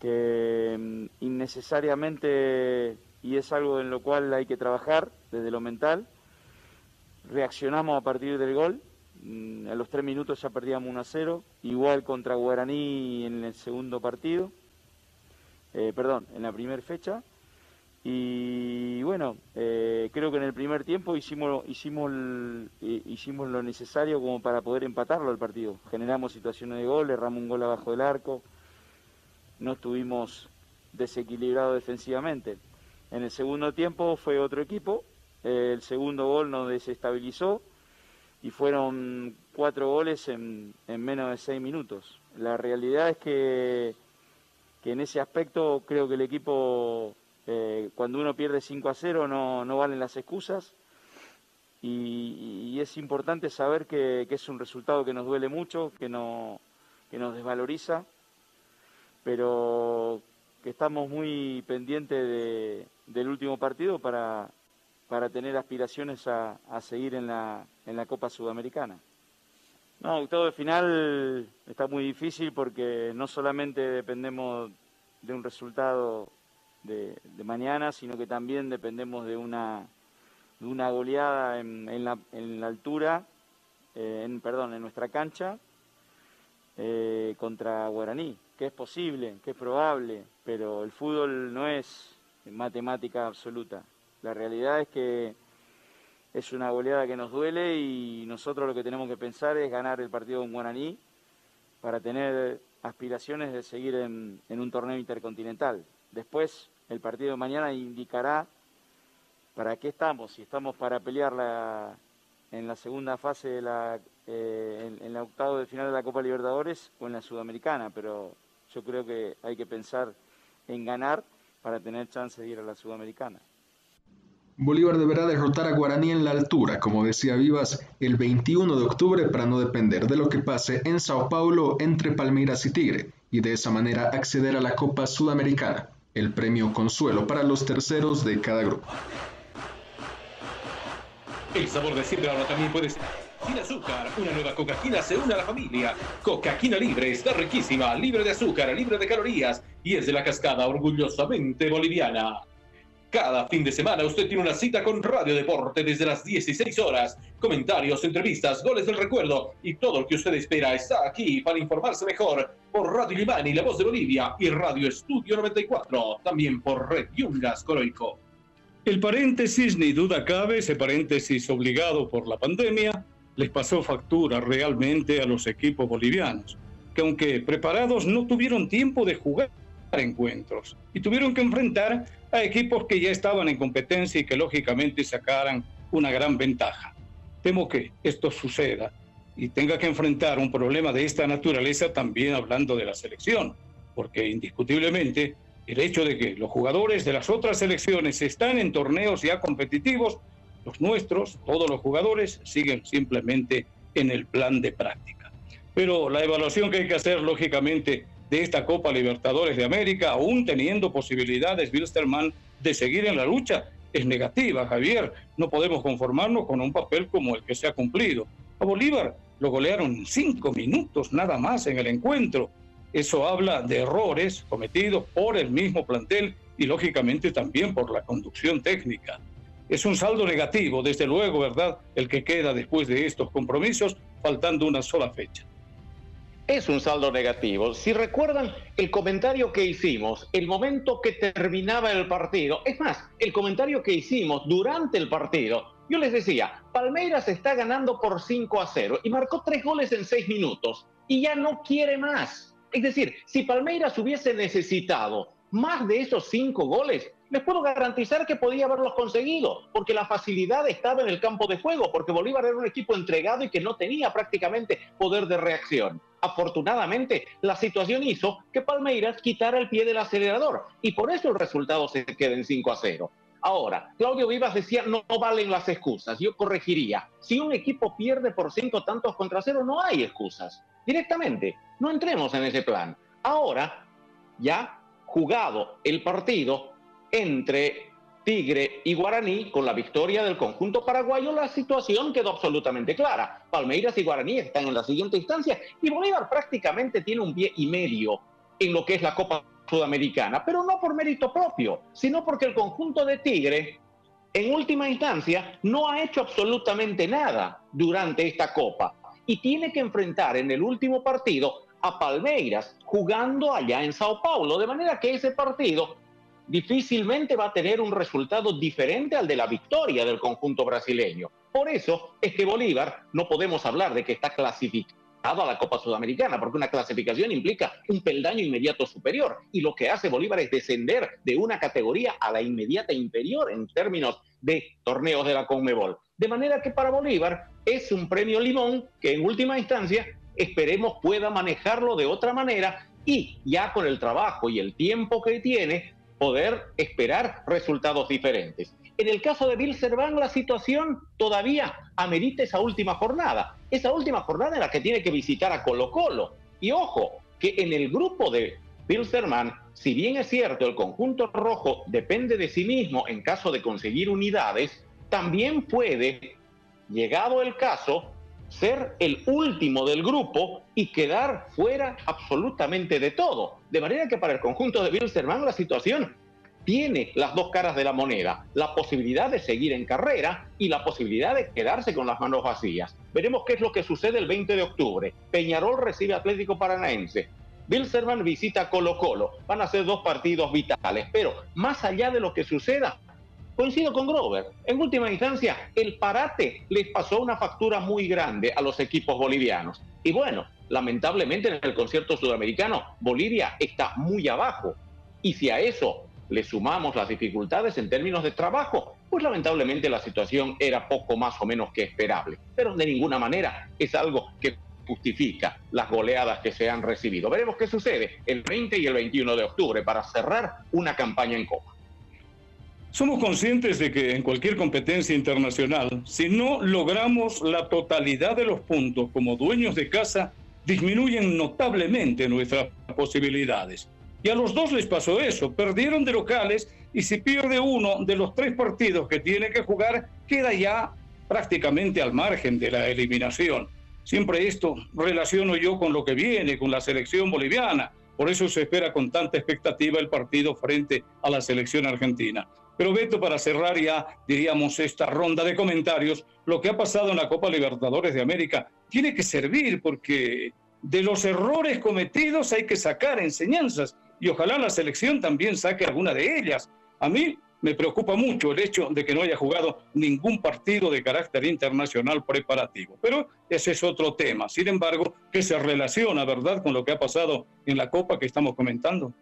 que mm, innecesariamente, y es algo en lo cual hay que trabajar desde lo mental, reaccionamos a partir del gol, Mm, a los tres minutos ya perdíamos 1 a 0, igual contra Guaraní en el segundo partido, eh, perdón, en la primera fecha. Y bueno, eh, creo que en el primer tiempo hicimos, hicimos, eh, hicimos lo necesario como para poder empatarlo al partido. Generamos situaciones de gol, erramos un gol abajo del arco, no estuvimos desequilibrados defensivamente. En el segundo tiempo fue otro equipo, el segundo gol nos desestabilizó, y fueron cuatro goles en, menos de seis minutos. La realidad es que, que, en ese aspecto creo que el equipo, eh, cuando uno pierde 5 a 0, no, no valen las excusas. Y, es importante saber que, es un resultado que nos duele mucho, que, no, que nos desvaloriza, pero que estamos muy pendientes del último partido para, para tener aspiraciones a, seguir en la, en la Copa Sudamericana. No, octavo de final está muy difícil porque no solamente dependemos de un resultado de, mañana, sino que también dependemos de una, de una goleada en, la, en, la, altura, eh, en, perdón, en nuestra cancha eh, contra Guaraní, que es posible, que es probable, pero el fútbol no es matemática absoluta. La realidad es que es una goleada que nos duele y nosotros lo que tenemos que pensar es ganar el partido con Guaraní para tener aspiraciones de seguir en, un torneo intercontinental. Después, el partido de mañana indicará para qué estamos, si estamos para pelear la, en la segunda fase de la, eh, en, en la octavo de final de la Copa Libertadores o en la Sudamericana, pero yo creo que hay que pensar en ganar para tener chance de ir a la Sudamericana. Bolívar deberá derrotar a Guaraní en la altura, como decía Vivas, el 21 de octubre para no depender de lo que pase en Sao Paulo entre Palmeiras y Tigre, y de esa manera acceder a la Copa Sudamericana, el premio consuelo para los terceros de cada grupo. El sabor de siempre ahora también puede ser sin azúcar. Una nueva cocaquina se une a la familia. Cocaquina libre está riquísima, libre de azúcar, libre de calorías y es de la cascada orgullosamente boliviana. Cada fin de semana usted tiene una cita con Radio Deporte desde las 16 horas. Comentarios, entrevistas, goles del recuerdo y todo lo que usted espera está aquí para informarse mejor por Radio Limani, La Voz de Bolivia y Radio Estudio 94, también por Red Yungas Coroico. El paréntesis, ni duda cabe, ese paréntesis obligado por la pandemia, les pasó factura realmente a los equipos bolivianos, que aunque preparados no tuvieron tiempo de jugar encuentros y tuvieron que enfrentar a equipos que ya estaban en competencia y que lógicamente sacaran una gran ventaja. Temo que esto suceda y tenga que enfrentar un problema de esta naturaleza también hablando de la selección, porque indiscutiblemente el hecho de que los jugadores de las otras selecciones están en torneos ya competitivos, los nuestros, todos los jugadores, siguen simplemente en el plan de práctica. Pero la evaluación que hay que hacer, lógicamente, de esta Copa Libertadores de América, aún teniendo posibilidades Wilstermann de seguir en la lucha, es negativa, Javier. No podemos conformarnos con un papel como el que se ha cumplido. A Bolívar lo golearon cinco minutos nada más en el encuentro. Eso habla de errores cometidos por el mismo plantel y lógicamente también por la conducción técnica. Es un saldo negativo, desde luego, ¿verdad? El que queda después de estos compromisos, faltando una sola fecha es un saldo negativo. Si recuerdan el comentario que hicimos, el momento que terminaba el partido, es más, el comentario que hicimos durante el partido, yo les decía, Palmeiras está ganando por 5 a 0 y marcó tres goles en seis minutos y ya no quiere más. Es decir, si Palmeiras hubiese necesitado más de esos cinco goles, les puedo garantizar que podía haberlos conseguido, porque la facilidad estaba en el campo de juego, porque Bolívar era un equipo entregado y que no tenía prácticamente poder de reacción. Afortunadamente, la situación hizo que Palmeiras quitara el pie del acelerador y por eso el resultado se queda en 5 a 0. Ahora, Claudio Vivas decía, no, no, valen las excusas. Yo corregiría, si un equipo pierde por cinco tantos contra cero, no hay excusas. Directamente, no entremos en ese plan. Ahora, ya jugado el partido, entre Tigre y Guaraní, con la victoria del conjunto paraguayo, la situación quedó absolutamente clara. Palmeiras y Guaraní están en la siguiente instancia y Bolívar prácticamente tiene un pie y medio en lo que es la Copa Sudamericana, pero no por mérito propio, sino porque el conjunto de Tigre, en última instancia, no ha hecho absolutamente nada durante esta Copa y tiene que enfrentar en el último partido a Palmeiras jugando allá en Sao Paulo, de manera que ese partido difícilmente va a tener un resultado diferente al de la victoria del conjunto brasileño. Por eso es que Bolívar no podemos hablar de que está clasificado a la Copa Sudamericana, porque una clasificación implica un peldaño inmediato superior y lo que hace Bolívar es descender de una categoría a la inmediata inferior en términos de torneos de la Conmebol. De manera que para Bolívar es un premio limón que en última instancia esperemos pueda manejarlo de otra manera y ya con el trabajo y el tiempo que tiene poder esperar resultados diferentes. En el caso de Bill la situación todavía amerita esa última jornada, esa última jornada en la que tiene que visitar a Colo Colo. Y ojo, que en el grupo de Bill si bien es cierto, el conjunto rojo depende de sí mismo en caso de conseguir unidades, también puede, llegado el caso, ser el último del grupo y quedar fuera absolutamente de todo. De manera que para el conjunto de Wilstermann la situación tiene las dos caras de la moneda, la posibilidad de seguir en carrera y la posibilidad de quedarse con las manos vacías. Veremos qué es lo que sucede el 20 de octubre. Peñarol recibe Atlético Paranaense. Wilstermann visita Colo Colo. Van a ser dos partidos vitales, pero más allá de lo que suceda, Coincido con Grover. En última instancia, el parate les pasó una factura muy grande a los equipos bolivianos. Y bueno, lamentablemente en el concierto sudamericano, Bolivia está muy abajo. Y si a eso le sumamos las dificultades en términos de trabajo, pues lamentablemente la situación era poco más o menos que esperable. Pero de ninguna manera es algo que justifica las goleadas que se han recibido. Veremos qué sucede el 20 y el 21 de octubre para cerrar una campaña en Copa. Somos conscientes de que en cualquier competencia internacional, si no logramos la totalidad de los puntos como dueños de casa, disminuyen notablemente nuestras posibilidades. Y a los dos les pasó eso, perdieron de locales y si pierde uno de los tres partidos que tiene que jugar, queda ya prácticamente al margen de la eliminación. Siempre esto relaciono yo con lo que viene, con la selección boliviana. Por eso se espera con tanta expectativa el partido frente a la selección argentina. Pero Beto, para cerrar ya, diríamos, esta ronda de comentarios, lo que ha pasado en la Copa Libertadores de América tiene que servir porque de los errores cometidos hay que sacar enseñanzas y ojalá la selección también saque alguna de ellas. A mí me preocupa mucho el hecho de que no haya jugado ningún partido de carácter internacional preparativo. Pero ese es otro tema. Sin embargo, que se relaciona, ¿verdad?, con lo que ha pasado en la Copa que estamos comentando.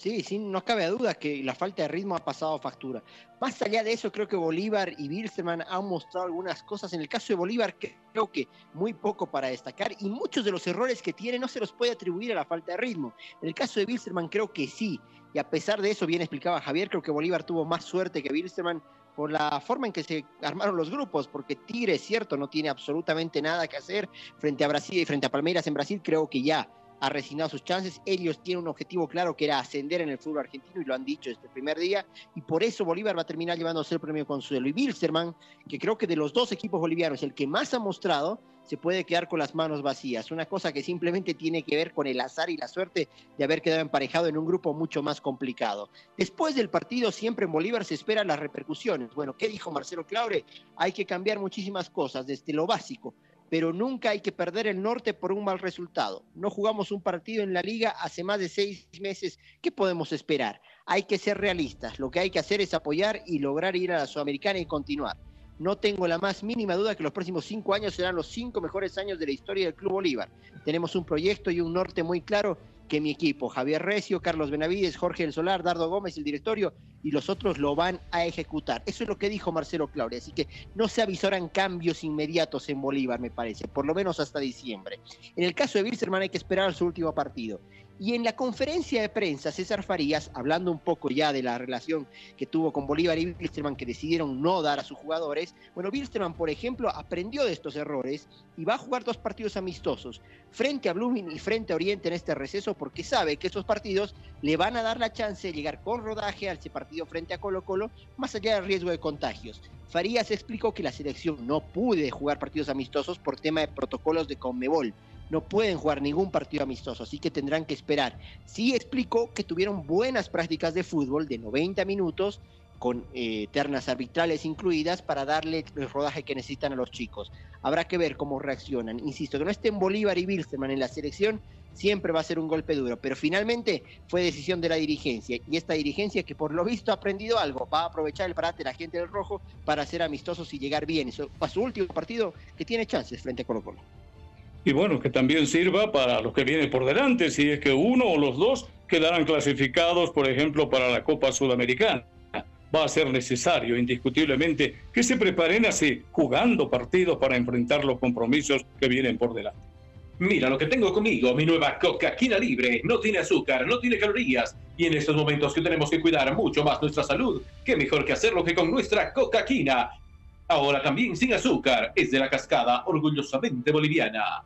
Sí, sí, no cabe duda que la falta de ritmo ha pasado factura. Más allá de eso, creo que Bolívar y Wilstermann han mostrado algunas cosas. En el caso de Bolívar, creo que muy poco para destacar y muchos de los errores que tiene no se los puede atribuir a la falta de ritmo. En el caso de Wilstermann, creo que sí. Y a pesar de eso, bien explicaba Javier, creo que Bolívar tuvo más suerte que Wilstermann por la forma en que se armaron los grupos, porque Tigre, es cierto, no tiene absolutamente nada que hacer frente a Brasil y frente a Palmeiras en Brasil, creo que ya ha resignado sus chances. Ellos tienen un objetivo claro que era ascender en el fútbol argentino y lo han dicho este primer día. Y por eso Bolívar va a terminar llevándose el premio Consuelo. Y Wilstermann, que creo que de los dos equipos bolivianos, el que más ha mostrado, se puede quedar con las manos vacías. Una cosa que simplemente tiene que ver con el azar y la suerte de haber quedado emparejado en un grupo mucho más complicado. Después del partido, siempre en Bolívar se esperan las repercusiones. Bueno, ¿qué dijo Marcelo Claure? Hay que cambiar muchísimas cosas, desde lo básico pero nunca hay que perder el norte por un mal resultado. No jugamos un partido en la liga hace más de seis meses. ¿Qué podemos esperar? Hay que ser realistas. Lo que hay que hacer es apoyar y lograr ir a la Sudamericana y continuar. No tengo la más mínima duda que los próximos cinco años serán los cinco mejores años de la historia del Club Bolívar. Tenemos un proyecto y un norte muy claro que mi equipo, Javier Recio, Carlos Benavides, Jorge El Solar, Dardo Gómez, el directorio, y los otros lo van a ejecutar. Eso es lo que dijo Marcelo Claudia, así que no se avisoran cambios inmediatos en Bolívar, me parece, por lo menos hasta diciembre. En el caso de Wilstermann hay que esperar su último partido. Y en la conferencia de prensa, César Farías, hablando un poco ya de la relación que tuvo con Bolívar y Wilstermann, que decidieron no dar a sus jugadores, bueno, Wilstermann, por ejemplo, aprendió de estos errores y va a jugar dos partidos amistosos, frente a Blooming y frente a Oriente en este receso, porque sabe que esos partidos le van a dar la chance de llegar con rodaje al partido frente a Colo Colo, más allá del riesgo de contagios. Farías explicó que la selección no puede jugar partidos amistosos por tema de protocolos de Conmebol no pueden jugar ningún partido amistoso, así que tendrán que esperar. Sí explicó que tuvieron buenas prácticas de fútbol de 90 minutos con eh, ternas arbitrales incluidas para darle el rodaje que necesitan a los chicos. Habrá que ver cómo reaccionan. Insisto, que no estén Bolívar y Wilstermann en la selección siempre va a ser un golpe duro, pero finalmente fue decisión de la dirigencia y esta dirigencia que por lo visto ha aprendido algo, va a aprovechar el parate de la gente del rojo para ser amistosos y llegar bien. A su último partido que tiene chances frente a Colo Colo y bueno, que también sirva para lo que viene por delante, si es que uno o los dos quedarán clasificados, por ejemplo, para la Copa Sudamericana. Va a ser necesario, indiscutiblemente, que se preparen así, jugando partidos para enfrentar los compromisos que vienen por delante. Mira lo que tengo conmigo, mi nueva Coca-Quina Libre. No tiene azúcar, no tiene calorías. Y en estos momentos que tenemos que cuidar mucho más nuestra salud, qué mejor que hacerlo que con nuestra Coca-Quina. Ahora también sin azúcar, es de la cascada orgullosamente boliviana.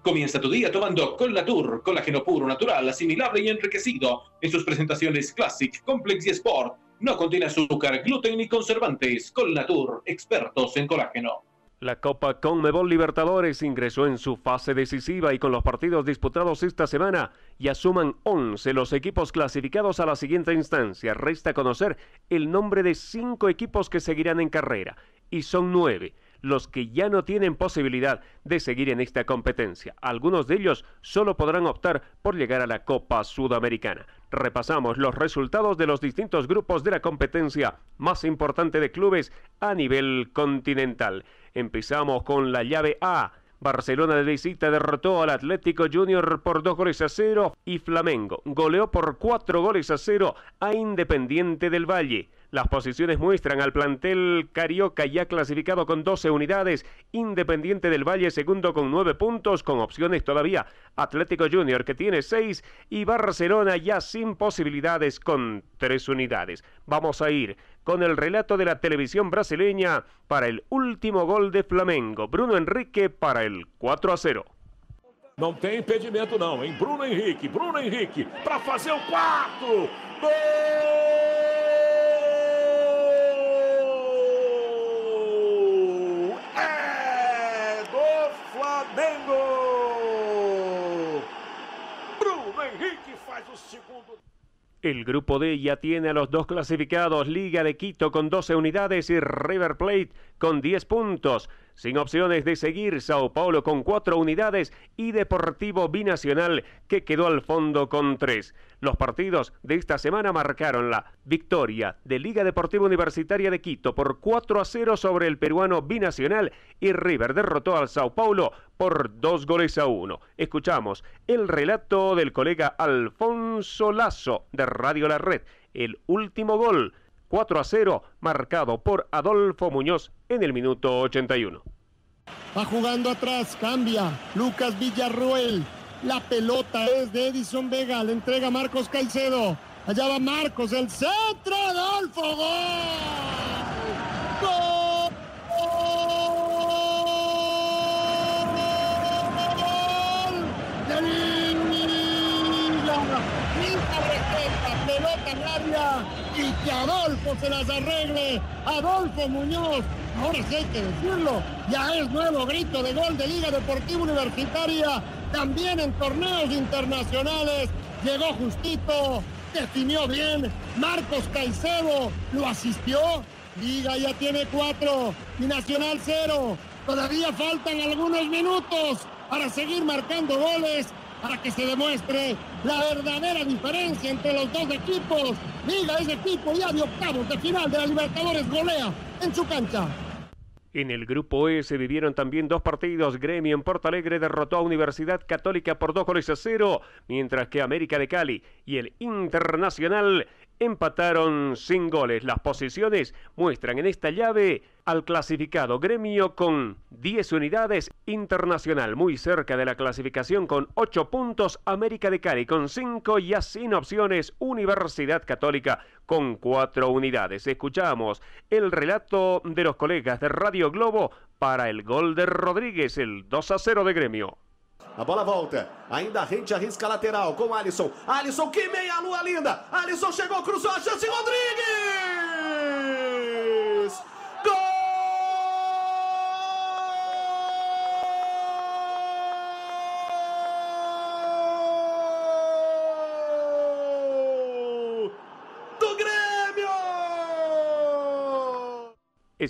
Comienza tu día tomando Collatur, colágeno puro, natural, asimilable y enriquecido en sus presentaciones Classic, Complex y Sport. No contiene azúcar, gluten ni conservantes. Collatur, expertos en colágeno. La Copa Conmebol Libertadores ingresó en su fase decisiva y con los partidos disputados esta semana ya suman 11 los equipos clasificados a la siguiente instancia. Resta conocer el nombre de cinco equipos que seguirán en carrera y son nueve los que ya no tienen posibilidad de seguir en esta competencia. Algunos de ellos solo podrán optar por llegar a la Copa Sudamericana. Repasamos los resultados de los distintos grupos de la competencia más importante de clubes a nivel continental. Empezamos con la llave A. Barcelona de visita derrotó al Atlético Junior por dos goles a cero y Flamengo goleó por cuatro goles a cero a Independiente del Valle. Las posiciones muestran al plantel carioca ya clasificado con 12 unidades, Independiente del Valle segundo con 9 puntos, con opciones todavía, Atlético Junior que tiene 6 y Barcelona ya sin posibilidades con 3 unidades. Vamos a ir con el relato de la televisión brasileña para el último gol de Flamengo, Bruno Enrique para el 4 a 0. Não tem impedimento não, hein? Bruno Henrique, Bruno Henrique, para fazer o quarto. Gol! El grupo D ya tiene a los dos clasificados, Liga de Quito con 12 unidades y River Plate con 10 puntos. Sin opciones de seguir, Sao Paulo con 4 unidades y Deportivo Binacional que quedó al fondo con 3. Los partidos de esta semana marcaron la victoria de Liga Deportiva Universitaria de Quito por 4 a 0 sobre el peruano Binacional y River derrotó al Sao Paulo por 2 goles a 1. Escuchamos el relato del colega Alfonso Lazo de Radio La Red. El último gol 4 a 0, marcado por Adolfo Muñoz en el minuto 81. Va jugando atrás, cambia. Lucas Villarruel. La pelota es de Edison Vega. Le entrega Marcos Caicedo. Allá va Marcos, el centro. Adolfo, gol. ¡Gol! pelota en y que Adolfo se las arregle. Adolfo Muñoz, ahora sí hay que decirlo, ya es nuevo grito de gol de Liga Deportiva Universitaria, también en torneos internacionales, llegó justito, definió bien, Marcos Caicedo lo asistió, Liga ya tiene cuatro y Nacional cero, todavía faltan algunos minutos para seguir marcando goles para que se demuestre la verdadera diferencia entre los dos equipos. Liga ese equipo ya de octavos de final de la Libertadores golea en su cancha. En el grupo E se vivieron también dos partidos. Gremio en Porto Alegre derrotó a Universidad Católica por dos goles a cero, mientras que América de Cali y el Internacional empataron sin goles. Las posiciones muestran en esta llave al clasificado Gremio con 10 unidades, Internacional muy cerca de la clasificación con 8 puntos, América de Cali con 5 y sin opciones, Universidad Católica con 4 unidades. Escuchamos el relato de los colegas de Radio Globo para el gol de Rodríguez, el 2 a 0 de Gremio. A bola volta. Ainda a gente arrisca lateral com Alisson. Alisson, que meia lua linda. Alisson chegou, cruzou a chance. Rodrigues!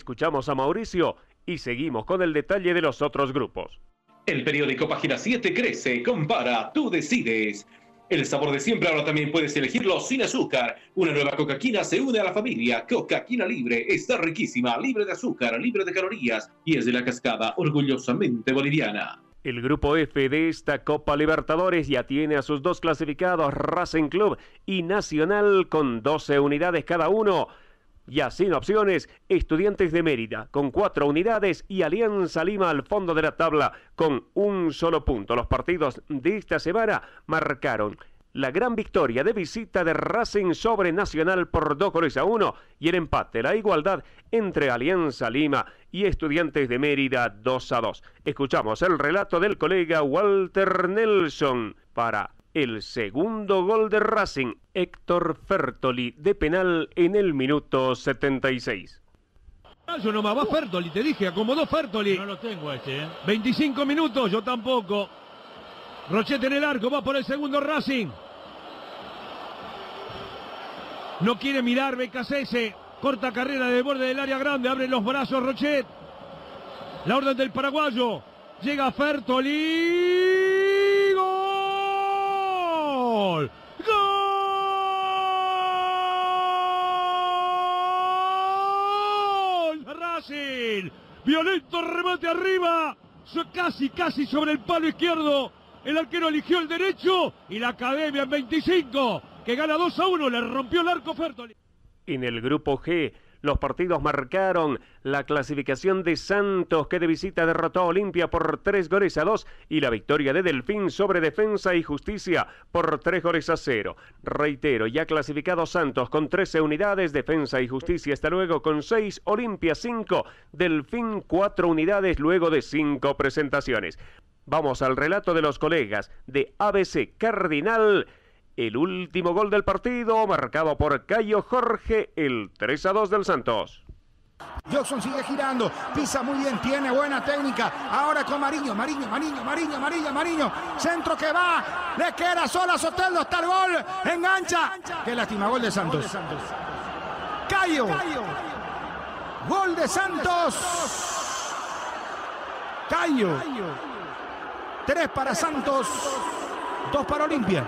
Escuchamos a Mauricio y seguimos con el detalle de los otros grupos. El periódico Página 7 crece, compara, tú decides. El sabor de siempre ahora también puedes elegirlo sin azúcar. Una nueva cocaquina se une a la familia. Cocaquina libre, está riquísima, libre de azúcar, libre de calorías y es de la cascada orgullosamente boliviana. El grupo F de esta Copa Libertadores ya tiene a sus dos clasificados, Racing Club y Nacional, con 12 unidades cada uno. Ya sin opciones, Estudiantes de Mérida con cuatro unidades y Alianza Lima al fondo de la tabla con un solo punto. Los partidos de esta semana marcaron la gran victoria de visita de Racing sobre Nacional por dos goles a uno y el empate, la igualdad entre Alianza Lima y Estudiantes de Mérida 2 a 2. Escuchamos el relato del colega Walter Nelson para el segundo gol de Racing, Héctor Fertoli, de penal en el minuto 76. Yo nomás va Fertoli, te dije, acomodó Fertoli. No lo tengo este, ¿eh? 25 minutos, yo tampoco. Rochete en el arco, va por el segundo Racing. No quiere mirar Becasese. Corta carrera de borde del área grande, abre los brazos Rochet. La orden del paraguayo. Llega Fertoli. ¡Gol! ¡Gol! Racing. Violento remate arriba. Casi, casi sobre el palo izquierdo. El arquero eligió el derecho y la academia en 25, que gana 2 a 1, le rompió el arco Fertoli. En el grupo G, los partidos marcaron la clasificación de Santos, que de visita derrotó a Olimpia por 3 goles a 2, y la victoria de Delfín sobre Defensa y Justicia por 3 goles a 0. Reitero, ya clasificado Santos con 13 unidades, Defensa y Justicia está luego con 6, Olimpia 5, Delfín 4 unidades luego de 5 presentaciones. Vamos al relato de los colegas de ABC Cardinal. El último gol del partido, marcado por Cayo Jorge, el 3 a 2 del Santos. Johnson sigue girando, pisa muy bien, tiene buena técnica. Ahora con Mariño, Mariño, Mariño, Mariño, Mariño, Mariño. Centro que va, le queda sola Soteldo hasta el gol. Engancha. Qué lástima, gol de Santos. Cayo. Gol de Santos. Cayo. Tres para Santos, dos para Olimpia.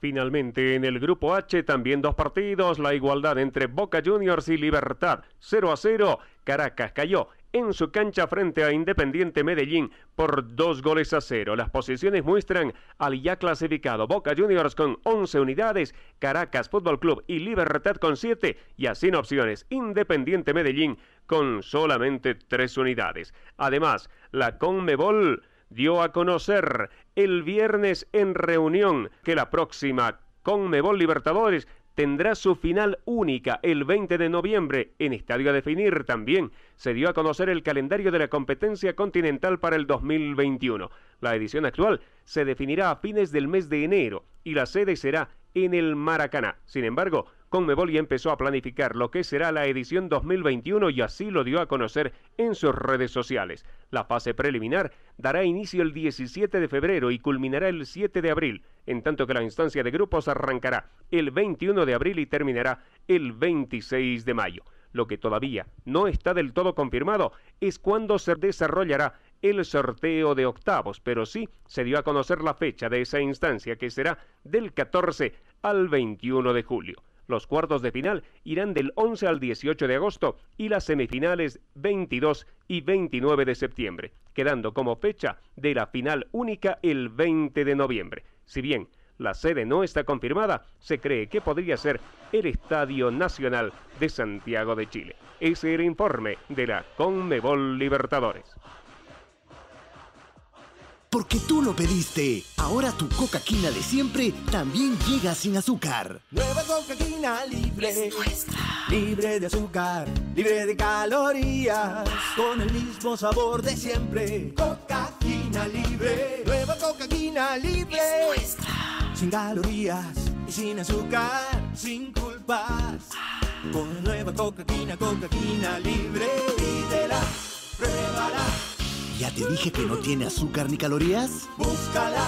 Finalmente, en el grupo H también dos partidos, la igualdad entre Boca Juniors y Libertad, 0 a 0. Caracas cayó en su cancha frente a Independiente Medellín por dos goles a cero. Las posiciones muestran al ya clasificado Boca Juniors con 11 unidades, Caracas Fútbol Club y Libertad con 7 y así en opciones Independiente Medellín con solamente 3 unidades. Además, la Conmebol dio a conocer el viernes en reunión que la próxima Conmebol Libertadores tendrá su final única el 20 de noviembre en Estadio a Definir también. Se dio a conocer el calendario de la competencia continental para el 2021. La edición actual se definirá a fines del mes de enero y la sede será en el Maracaná. Sin embargo, Conmebol ya empezó a planificar lo que será la edición 2021 y así lo dio a conocer en sus redes sociales. La fase preliminar dará inicio el 17 de febrero y culminará el 7 de abril, en tanto que la instancia de grupos arrancará el 21 de abril y terminará el 26 de mayo. Lo que todavía no está del todo confirmado es cuándo se desarrollará el sorteo de octavos, pero sí se dio a conocer la fecha de esa instancia que será del 14 al 21 de julio. Los cuartos de final irán del 11 al 18 de agosto y las semifinales 22 y 29 de septiembre, quedando como fecha de la final única el 20 de noviembre. Si bien la sede no está confirmada, se cree que podría ser el Estadio Nacional de Santiago de Chile. Ese era el informe de la Conmebol Libertadores. Porque tú lo pediste. Ahora tu coca quina de siempre también llega sin azúcar. Nueva coca quina libre. Libre de azúcar, libre de calorías. Con el mismo sabor de siempre. Coca quina libre. Nueva coca quina libre. Sin calorías y sin azúcar, sin culpas. Con nueva coca quina, coca quina libre. Pídela, pruébala. ¿Ya te dije que no tiene azúcar ni calorías? Búscala,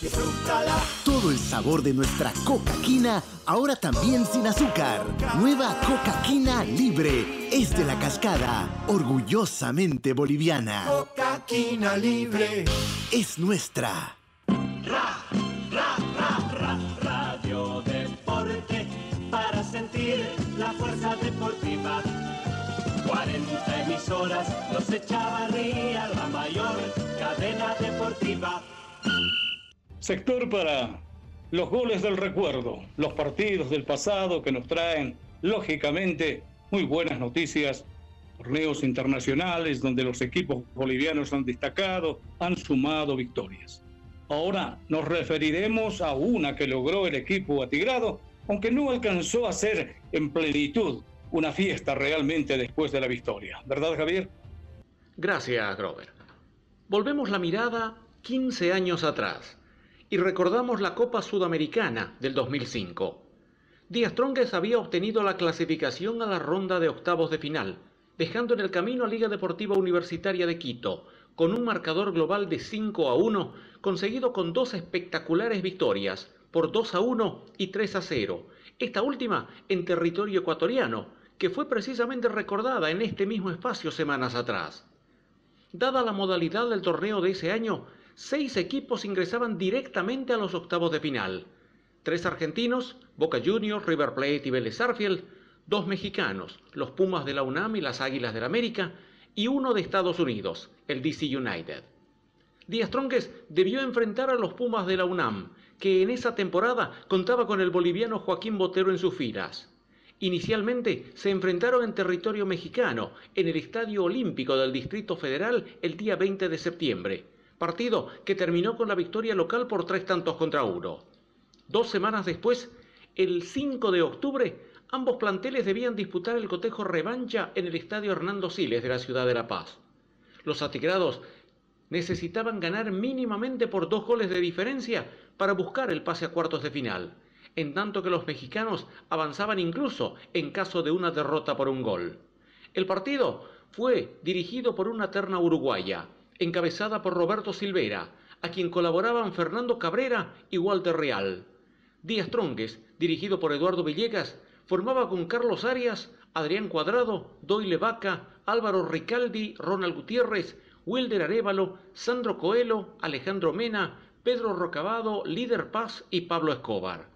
disfrútala. Todo el sabor de nuestra cocaquina, ahora también sin azúcar. Nueva cocaquina libre. Es de la cascada, orgullosamente boliviana. Cocaquina libre. Es nuestra. Ra, ra, ra, ra, Radio Deporte para sentir la fuerza deportiva. 40 emisoras nos Echavarría, Sector para los goles del recuerdo, los partidos del pasado que nos traen, lógicamente, muy buenas noticias, torneos internacionales donde los equipos bolivianos han destacado, han sumado victorias. Ahora nos referiremos a una que logró el equipo atigrado, aunque no alcanzó a ser en plenitud una fiesta realmente después de la victoria. ¿Verdad, Javier? Gracias, Grover. Volvemos la mirada 15 años atrás y recordamos la Copa Sudamericana del 2005. Díaz Trongues había obtenido la clasificación a la ronda de octavos de final, dejando en el camino a Liga Deportiva Universitaria de Quito, con un marcador global de 5 a 1, conseguido con dos espectaculares victorias, por 2 a 1 y 3 a 0, esta última en territorio ecuatoriano, que fue precisamente recordada en este mismo espacio semanas atrás. Dada la modalidad del torneo de ese año, seis equipos ingresaban directamente a los octavos de final. Tres argentinos, Boca Juniors, River Plate y Vélez Arfield, dos mexicanos, los Pumas de la UNAM y las Águilas del América, y uno de Estados Unidos, el DC United. Díaz Tronques debió enfrentar a los Pumas de la UNAM, que en esa temporada contaba con el boliviano Joaquín Botero en sus filas. Inicialmente se enfrentaron en territorio mexicano, en el Estadio Olímpico del Distrito Federal el día 20 de septiembre, partido que terminó con la victoria local por tres tantos contra uno. Dos semanas después, el 5 de octubre, ambos planteles debían disputar el cotejo revancha en el Estadio Hernando Siles de la ciudad de La Paz. Los atigrados necesitaban ganar mínimamente por dos goles de diferencia para buscar el pase a cuartos de final en tanto que los mexicanos avanzaban incluso en caso de una derrota por un gol. El partido fue dirigido por una terna uruguaya, encabezada por Roberto Silvera, a quien colaboraban Fernando Cabrera y Walter Real. Díaz Trongues, dirigido por Eduardo Villegas, formaba con Carlos Arias, Adrián Cuadrado, Doyle Vaca, Álvaro Ricaldi, Ronald Gutiérrez, Wilder Arevalo, Sandro Coelho, Alejandro Mena, Pedro Rocabado, Líder Paz y Pablo Escobar.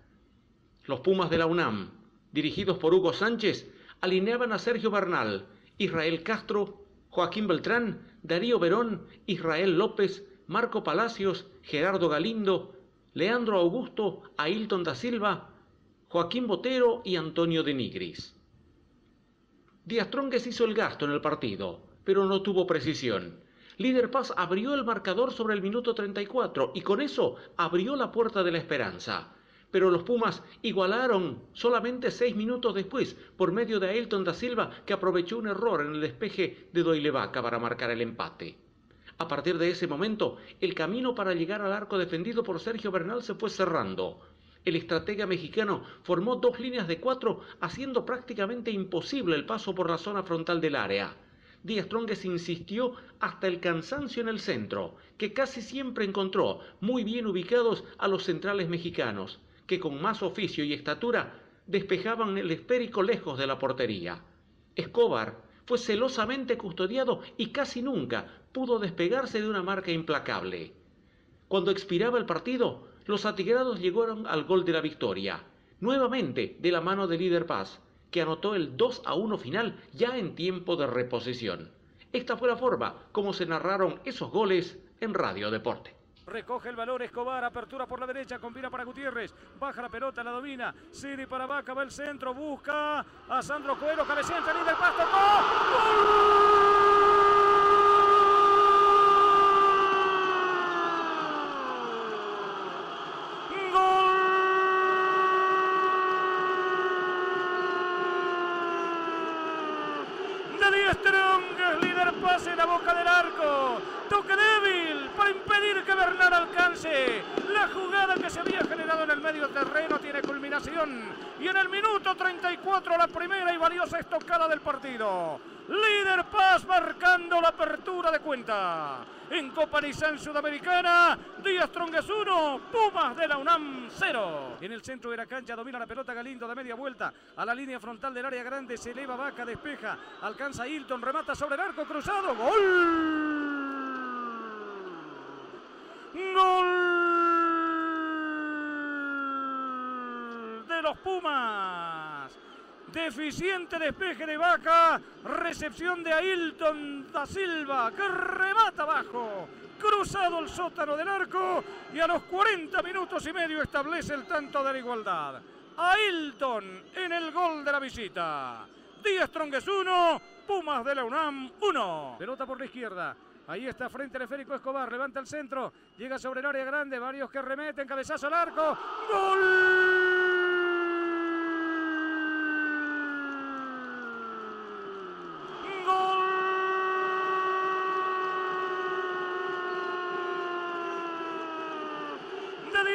Los Pumas de la UNAM, dirigidos por Hugo Sánchez, alineaban a Sergio Bernal, Israel Castro, Joaquín Beltrán, Darío Verón, Israel López, Marco Palacios, Gerardo Galindo, Leandro Augusto, Ailton da Silva, Joaquín Botero y Antonio de Nigris. Díaz Trongues hizo el gasto en el partido, pero no tuvo precisión. Líder Paz abrió el marcador sobre el minuto 34 y con eso abrió la puerta de la esperanza. Pero los Pumas igualaron solamente seis minutos después por medio de Ailton da Silva que aprovechó un error en el despeje de Doilevaca para marcar el empate. A partir de ese momento, el camino para llegar al arco defendido por Sergio Bernal se fue cerrando. El estratega mexicano formó dos líneas de cuatro, haciendo prácticamente imposible el paso por la zona frontal del área. Díaz Trongues insistió hasta el cansancio en el centro, que casi siempre encontró muy bien ubicados a los centrales mexicanos, que con más oficio y estatura despejaban el esférico lejos de la portería. Escobar fue celosamente custodiado y casi nunca pudo despegarse de una marca implacable. Cuando expiraba el partido, los atigrados llegaron al gol de la victoria, nuevamente de la mano de líder Paz, que anotó el 2 a 1 final ya en tiempo de reposición. Esta fue la forma como se narraron esos goles en Radio Deporte. Recoge el balón Escobar, apertura por la derecha, combina para Gutiérrez, baja la pelota, la domina, Siri para Vaca, va el centro, busca a Sandro Coelho, cabecea entre líder pasto, Strong, líder pase en la boca del arco. Toque débil para impedir que Bernal alcance. La jugada que se había generado en el medio terreno tiene culminación. Y en el minuto 34 la primera y valiosa estocada del partido. Líder Paz marcando la apertura de cuenta. En Copa Nissan Sudamericana, Díaz Trongues 1, Pumas de la UNAM 0. En el centro de la cancha domina la pelota Galindo de media vuelta a la línea frontal del área grande. Se eleva Vaca, despeja, alcanza Hilton, remata sobre el arco cruzado. ¡Gol! ¡Gol! De los Pumas. Deficiente despeje de Vaca. Recepción de Ailton da Silva. Que remata abajo. Cruzado el sótano del arco. Y a los 40 minutos y medio establece el tanto de la igualdad. Ailton en el gol de la visita. Díaz Trongues 1. Pumas de la UNAM 1. Pelota por la izquierda. Ahí está frente al esférico Escobar. Levanta el centro. Llega sobre el área grande. Varios que remeten. Cabezazo al arco. ¡Gol!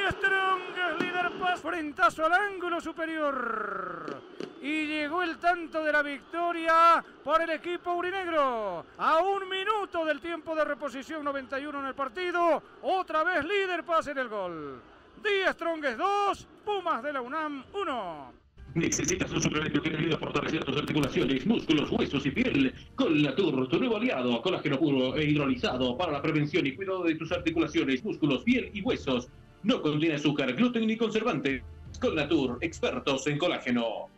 Strong, líder Paz, frentazo al ángulo superior. Y llegó el tanto de la victoria por el equipo urinegro. A un minuto del tiempo de reposición 91 en el partido. Otra vez líder Paz en el gol. Díaz Stronges 2, Pumas de la UNAM 1. Necesitas un suplemento que te ayude a fortalecer tus articulaciones, músculos, huesos y piel. Con Natur, tu nuevo aliado, colágeno puro e hidrolizado para la prevención y cuidado de tus articulaciones, músculos, piel y huesos. No contiene azúcar, gluten ni conservante. Con Natur, expertos en colágeno.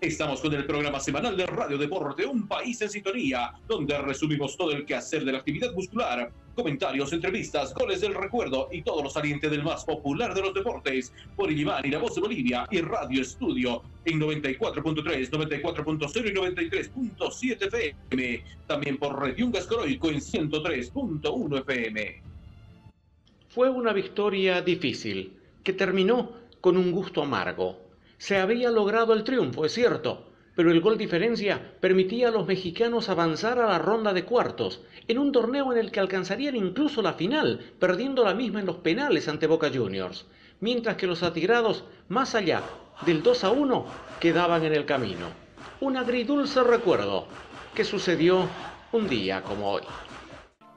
Estamos con el programa semanal de Radio Deporte, Un País en Sintonía, donde resumimos todo el quehacer de la actividad muscular, comentarios, entrevistas, goles del recuerdo y todo lo saliente del más popular de los deportes, por Illimani, La Voz de Bolivia y Radio Estudio en 94.3, 94.0 y 93.7 FM. También por Radio Coroico en 103.1 FM. Fue una victoria difícil, que terminó con un gusto amargo. Se había logrado el triunfo, es cierto, pero el gol diferencia permitía a los mexicanos avanzar a la ronda de cuartos, en un torneo en el que alcanzarían incluso la final, perdiendo la misma en los penales ante Boca Juniors, mientras que los atigrados, más allá del 2 a 1, quedaban en el camino. Un agridulce recuerdo. que sucedió un día como hoy.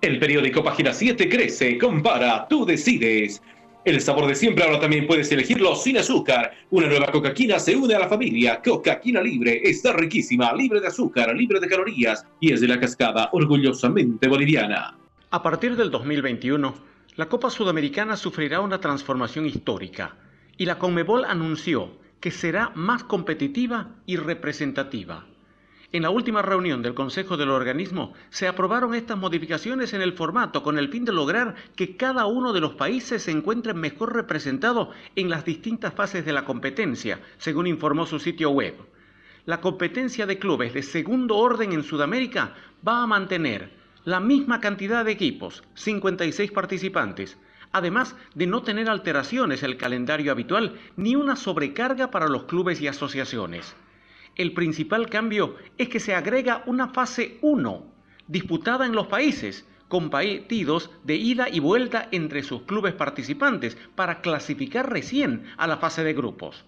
El periódico Página 7 crece, compara, tú decides. El sabor de siempre ahora también puedes elegirlo sin azúcar. Una nueva cocaquina se une a la familia. Cocaquina libre, está riquísima, libre de azúcar, libre de calorías y es de la cascada orgullosamente boliviana. A partir del 2021, la Copa Sudamericana sufrirá una transformación histórica y la Conmebol anunció que será más competitiva y representativa. En la última reunión del Consejo del organismo se aprobaron estas modificaciones en el formato con el fin de lograr que cada uno de los países se encuentre mejor representado en las distintas fases de la competencia, según informó su sitio web. La competencia de clubes de segundo orden en Sudamérica va a mantener la misma cantidad de equipos, 56 participantes, además de no tener alteraciones el calendario habitual ni una sobrecarga para los clubes y asociaciones. El principal cambio es que se agrega una fase 1, disputada en los países, con partidos de ida y vuelta entre sus clubes participantes para clasificar recién a la fase de grupos.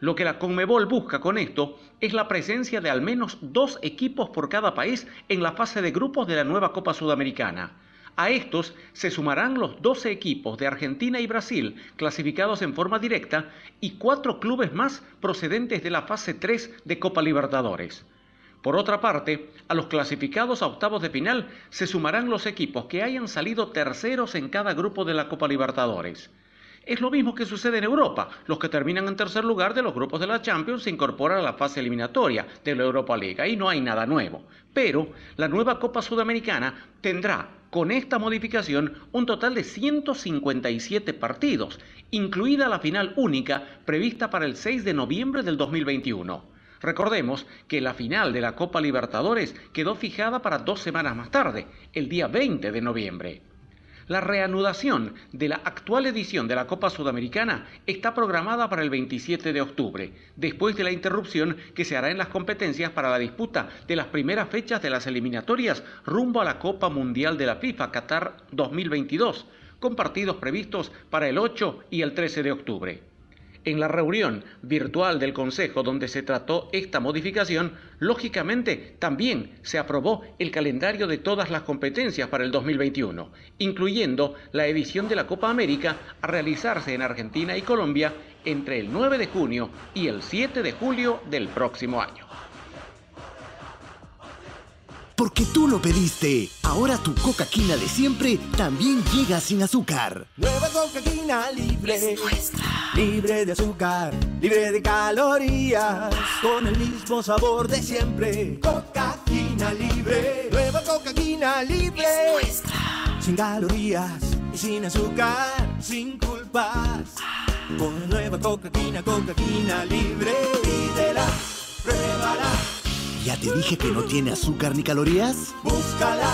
Lo que la Conmebol busca con esto es la presencia de al menos dos equipos por cada país en la fase de grupos de la nueva Copa Sudamericana. A estos se sumarán los 12 equipos de Argentina y Brasil clasificados en forma directa y cuatro clubes más procedentes de la fase 3 de Copa Libertadores. Por otra parte, a los clasificados a octavos de final se sumarán los equipos que hayan salido terceros en cada grupo de la Copa Libertadores. Es lo mismo que sucede en Europa. Los que terminan en tercer lugar de los grupos de la Champions se incorporan a la fase eliminatoria de la Europa League. Ahí no hay nada nuevo. Pero la nueva Copa Sudamericana tendrá con esta modificación un total de 157 partidos, incluida la final única prevista para el 6 de noviembre del 2021. Recordemos que la final de la Copa Libertadores quedó fijada para dos semanas más tarde, el día 20 de noviembre. La reanudación de la actual edición de la Copa Sudamericana está programada para el 27 de octubre, después de la interrupción que se hará en las competencias para la disputa de las primeras fechas de las eliminatorias rumbo a la Copa Mundial de la FIFA Qatar 2022, con partidos previstos para el 8 y el 13 de octubre. En la reunión virtual del Consejo donde se trató esta modificación, lógicamente también se aprobó el calendario de todas las competencias para el 2021, incluyendo la edición de la Copa América a realizarse en Argentina y Colombia entre el 9 de junio y el 7 de julio del próximo año. Porque tú lo pediste. Ahora tu cocaquina de siempre también llega sin azúcar. Nueva cocaquina libre. Libre de azúcar, libre de calorías. Con el mismo sabor de siempre. Cocaquina libre. Nueva cocaquina libre. Sin calorías y sin azúcar, sin culpas. Con la nueva cocaquina, cocaquina libre. Pídela, pruébala. ¿Ya te dije que no tiene azúcar ni calorías? Búscala,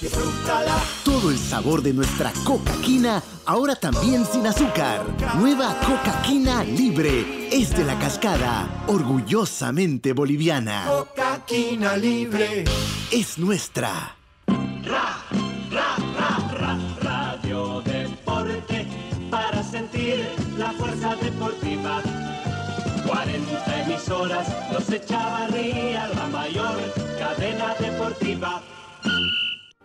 disfrútala. Todo el sabor de nuestra cocaquina, ahora también sin azúcar. Nueva cocaquina libre. Es de la cascada, orgullosamente boliviana. Cocaquina libre. Es nuestra. Ra, ra, ra, ra, Radio Deporte para sentir la fuerza deportiva. 40 emisoras los Echavarría, la mayor cadena deportiva.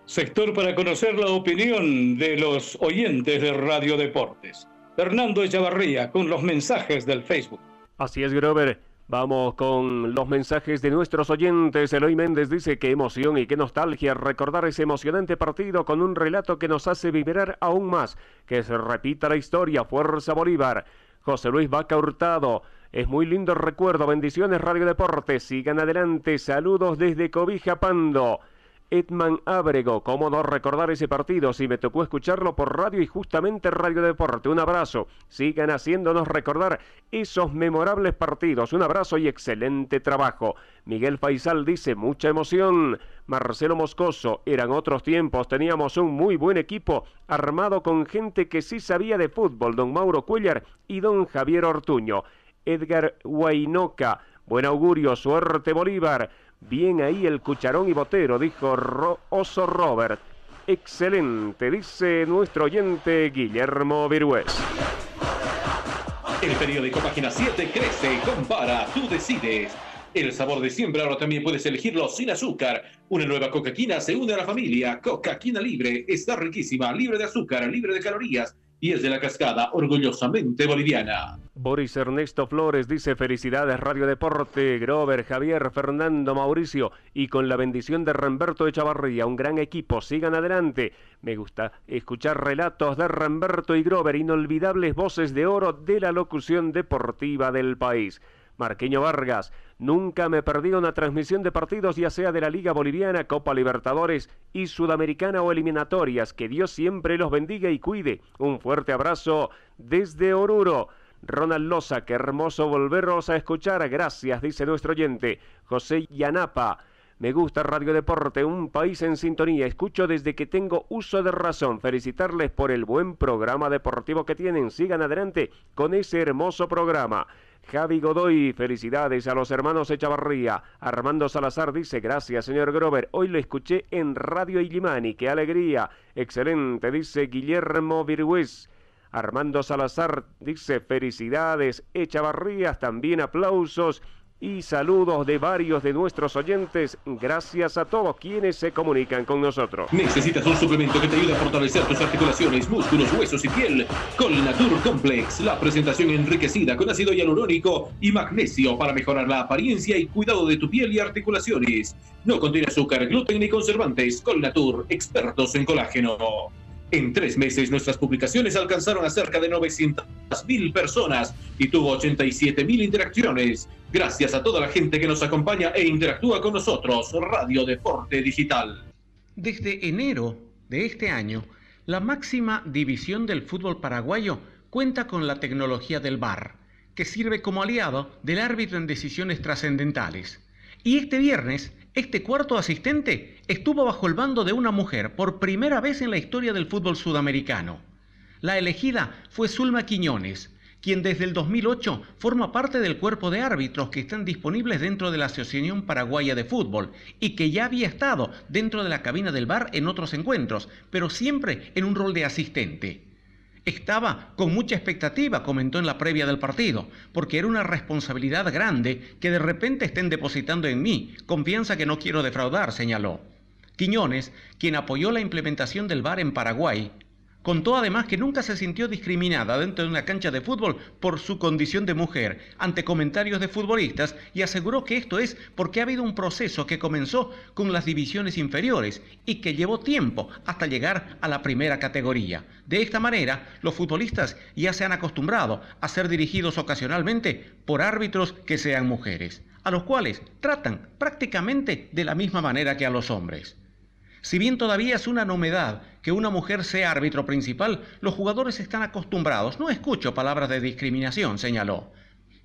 Sector para conocer la opinión de los oyentes de Radio Deportes. Fernando Echavarría con los mensajes del Facebook. Así es, Grover. Vamos con los mensajes de nuestros oyentes. Eloy Méndez dice que emoción y qué nostalgia recordar ese emocionante partido con un relato que nos hace vibrar aún más. Que se repita la historia. Fuerza Bolívar. José Luis Vaca Hurtado. Es muy lindo recuerdo. Bendiciones, Radio Deportes. Sigan adelante. Saludos desde Cobija Pando. Edman Ábrego, cómo no recordar ese partido si me tocó escucharlo por radio y justamente Radio Deporte. Un abrazo, sigan haciéndonos recordar esos memorables partidos. Un abrazo y excelente trabajo. Miguel Faisal dice, mucha emoción. Marcelo Moscoso, eran otros tiempos, teníamos un muy buen equipo armado con gente que sí sabía de fútbol, don Mauro Cuellar y don Javier Ortuño. Edgar Huaynoca, buen augurio, suerte Bolívar. Bien ahí el cucharón y botero, dijo Oso Robert. Excelente, dice nuestro oyente Guillermo Virués. El periódico Página 7 crece, compara, tú decides. El sabor de siempre ahora también puedes elegirlo sin azúcar. Una nueva cocaquina se une a la familia. Cocaquina libre. Está riquísima, libre de azúcar, libre de calorías y es de la cascada orgullosamente boliviana. Boris Ernesto Flores dice felicidades Radio Deporte, Grover, Javier, Fernando, Mauricio y con la bendición de Remberto Echavarría, un gran equipo, sigan adelante. Me gusta escuchar relatos de Remberto y Grover, inolvidables voces de oro de la locución deportiva del país. Marqueño Vargas, nunca me perdí una transmisión de partidos ya sea de la Liga Boliviana, Copa Libertadores y Sudamericana o eliminatorias. Que Dios siempre los bendiga y cuide. Un fuerte abrazo desde Oruro. Ronald Loza, qué hermoso volveros a escuchar. Gracias, dice nuestro oyente. José Yanapa. Me gusta Radio Deporte, un país en sintonía. Escucho desde que tengo uso de razón. Felicitarles por el buen programa deportivo que tienen. Sigan adelante con ese hermoso programa. Javi Godoy, felicidades a los hermanos Echavarría. Armando Salazar dice, gracias señor Grover, hoy lo escuché en Radio Illimani, qué alegría. Excelente, dice Guillermo Virgüez. Armando Salazar dice, felicidades Echavarrías, también aplausos y saludos de varios de nuestros oyentes. Gracias a todos quienes se comunican con nosotros. Necesitas un suplemento que te ayude a fortalecer tus articulaciones, músculos, huesos y piel. Colnatur Complex, la presentación enriquecida con ácido hialurónico y magnesio para mejorar la apariencia y cuidado de tu piel y articulaciones. No contiene azúcar, gluten ni conservantes. Colnatur, expertos en colágeno. En tres meses nuestras publicaciones alcanzaron a cerca de 900.000 personas y tuvo 87.000 interacciones. Gracias a toda la gente que nos acompaña e interactúa con nosotros, Radio Deporte Digital. Desde enero de este año, la máxima división del fútbol paraguayo cuenta con la tecnología del VAR, que sirve como aliado del árbitro en decisiones trascendentales. Y este viernes, este cuarto asistente estuvo bajo el bando de una mujer por primera vez en la historia del fútbol sudamericano. La elegida fue Zulma Quiñones, quien desde el 2008 forma parte del cuerpo de árbitros que están disponibles dentro de la Asociación Paraguaya de Fútbol y que ya había estado dentro de la cabina del bar en otros encuentros, pero siempre en un rol de asistente. Estaba con mucha expectativa, comentó en la previa del partido, porque era una responsabilidad grande que de repente estén depositando en mí, confianza que no quiero defraudar, señaló. Quiñones, quien apoyó la implementación del VAR en Paraguay, Contó además que nunca se sintió discriminada dentro de una cancha de fútbol por su condición de mujer ante comentarios de futbolistas y aseguró que esto es porque ha habido un proceso que comenzó con las divisiones inferiores y que llevó tiempo hasta llegar a la primera categoría. De esta manera, los futbolistas ya se han acostumbrado a ser dirigidos ocasionalmente por árbitros que sean mujeres, a los cuales tratan prácticamente de la misma manera que a los hombres. Si bien todavía es una novedad que una mujer sea árbitro principal, los jugadores están acostumbrados. No escucho palabras de discriminación, señaló.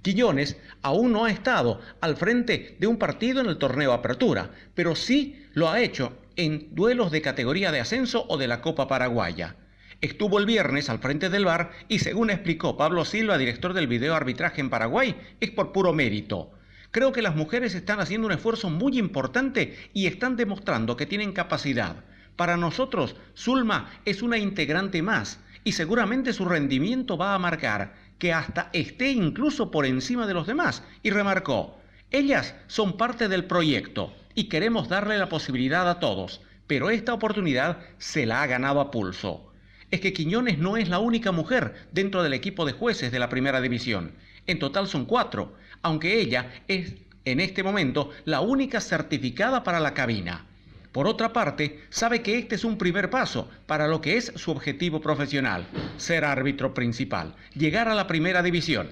Quillones aún no ha estado al frente de un partido en el torneo Apertura, pero sí lo ha hecho en duelos de categoría de ascenso o de la Copa Paraguaya. Estuvo el viernes al frente del bar y según explicó Pablo Silva, director del video arbitraje en Paraguay, es por puro mérito. Creo que las mujeres están haciendo un esfuerzo muy importante y están demostrando que tienen capacidad. Para nosotros, Zulma es una integrante más y seguramente su rendimiento va a marcar que hasta esté incluso por encima de los demás. Y remarcó, ellas son parte del proyecto y queremos darle la posibilidad a todos, pero esta oportunidad se la ha ganado a pulso. Es que Quiñones no es la única mujer dentro del equipo de jueces de la primera división. En total son cuatro, aunque ella es en este momento la única certificada para la cabina. Por otra parte, sabe que este es un primer paso para lo que es su objetivo profesional, ser árbitro principal, llegar a la primera división.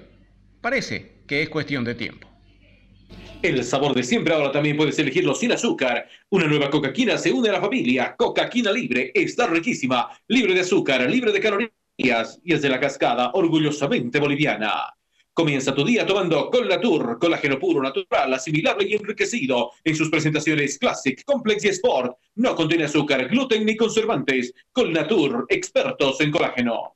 Parece que es cuestión de tiempo. El sabor de siempre ahora también puedes elegirlo sin azúcar. Una nueva cocaquina se une a la familia. Cocaquina libre, está riquísima, libre de azúcar, libre de calorías y es de la cascada, orgullosamente boliviana. Comienza tu día tomando Colnatur, colágeno puro, natural, asimilable y enriquecido en sus presentaciones Classic, Complex y Sport. No contiene azúcar, gluten ni conservantes. Colnatur, expertos en colágeno.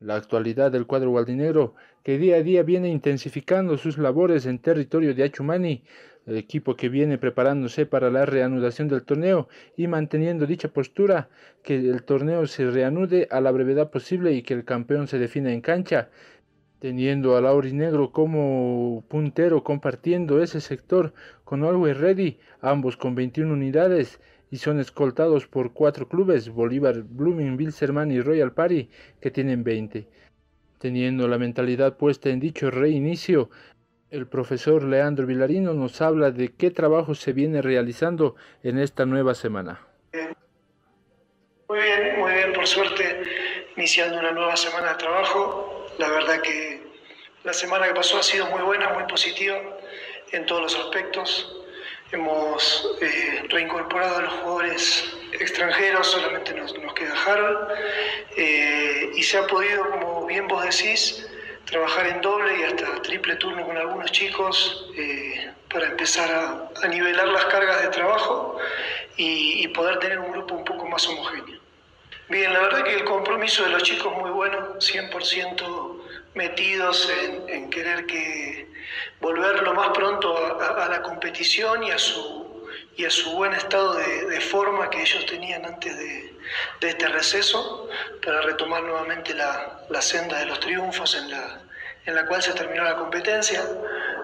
La actualidad del cuadro gualdinegro, que día a día viene intensificando sus labores en territorio de Achumani, el equipo que viene preparándose para la reanudación del torneo y manteniendo dicha postura, que el torneo se reanude a la brevedad posible y que el campeón se defina en cancha, teniendo al Aurinegro como puntero compartiendo ese sector con Always Ready, ambos con 21 unidades y son escoltados por cuatro clubes, Bolívar, Blooming, Bilzerman y Royal Party, que tienen 20. Teniendo la mentalidad puesta en dicho reinicio, el profesor Leandro Vilarino nos habla de qué trabajo se viene realizando en esta nueva semana. Muy bien, muy bien, por suerte, iniciando una nueva semana de trabajo. La verdad que la semana que pasó ha sido muy buena, muy positiva en todos los aspectos. Hemos eh, reincorporado a los jugadores extranjeros, solamente nos, nos queda eh, y se ha podido, como bien vos decís, trabajar en doble y hasta triple turno con algunos chicos eh, para empezar a, nivelar las cargas de trabajo y, poder tener un grupo un poco más homogéneo. Bien, la verdad que el compromiso de los chicos es muy bueno, 100% metidos en, en querer que volver lo más pronto a, a, la competición y a su, y a su buen estado de, de forma que ellos tenían antes de, de, este receso, para retomar nuevamente la, la senda de los triunfos en la, en la cual se terminó la competencia.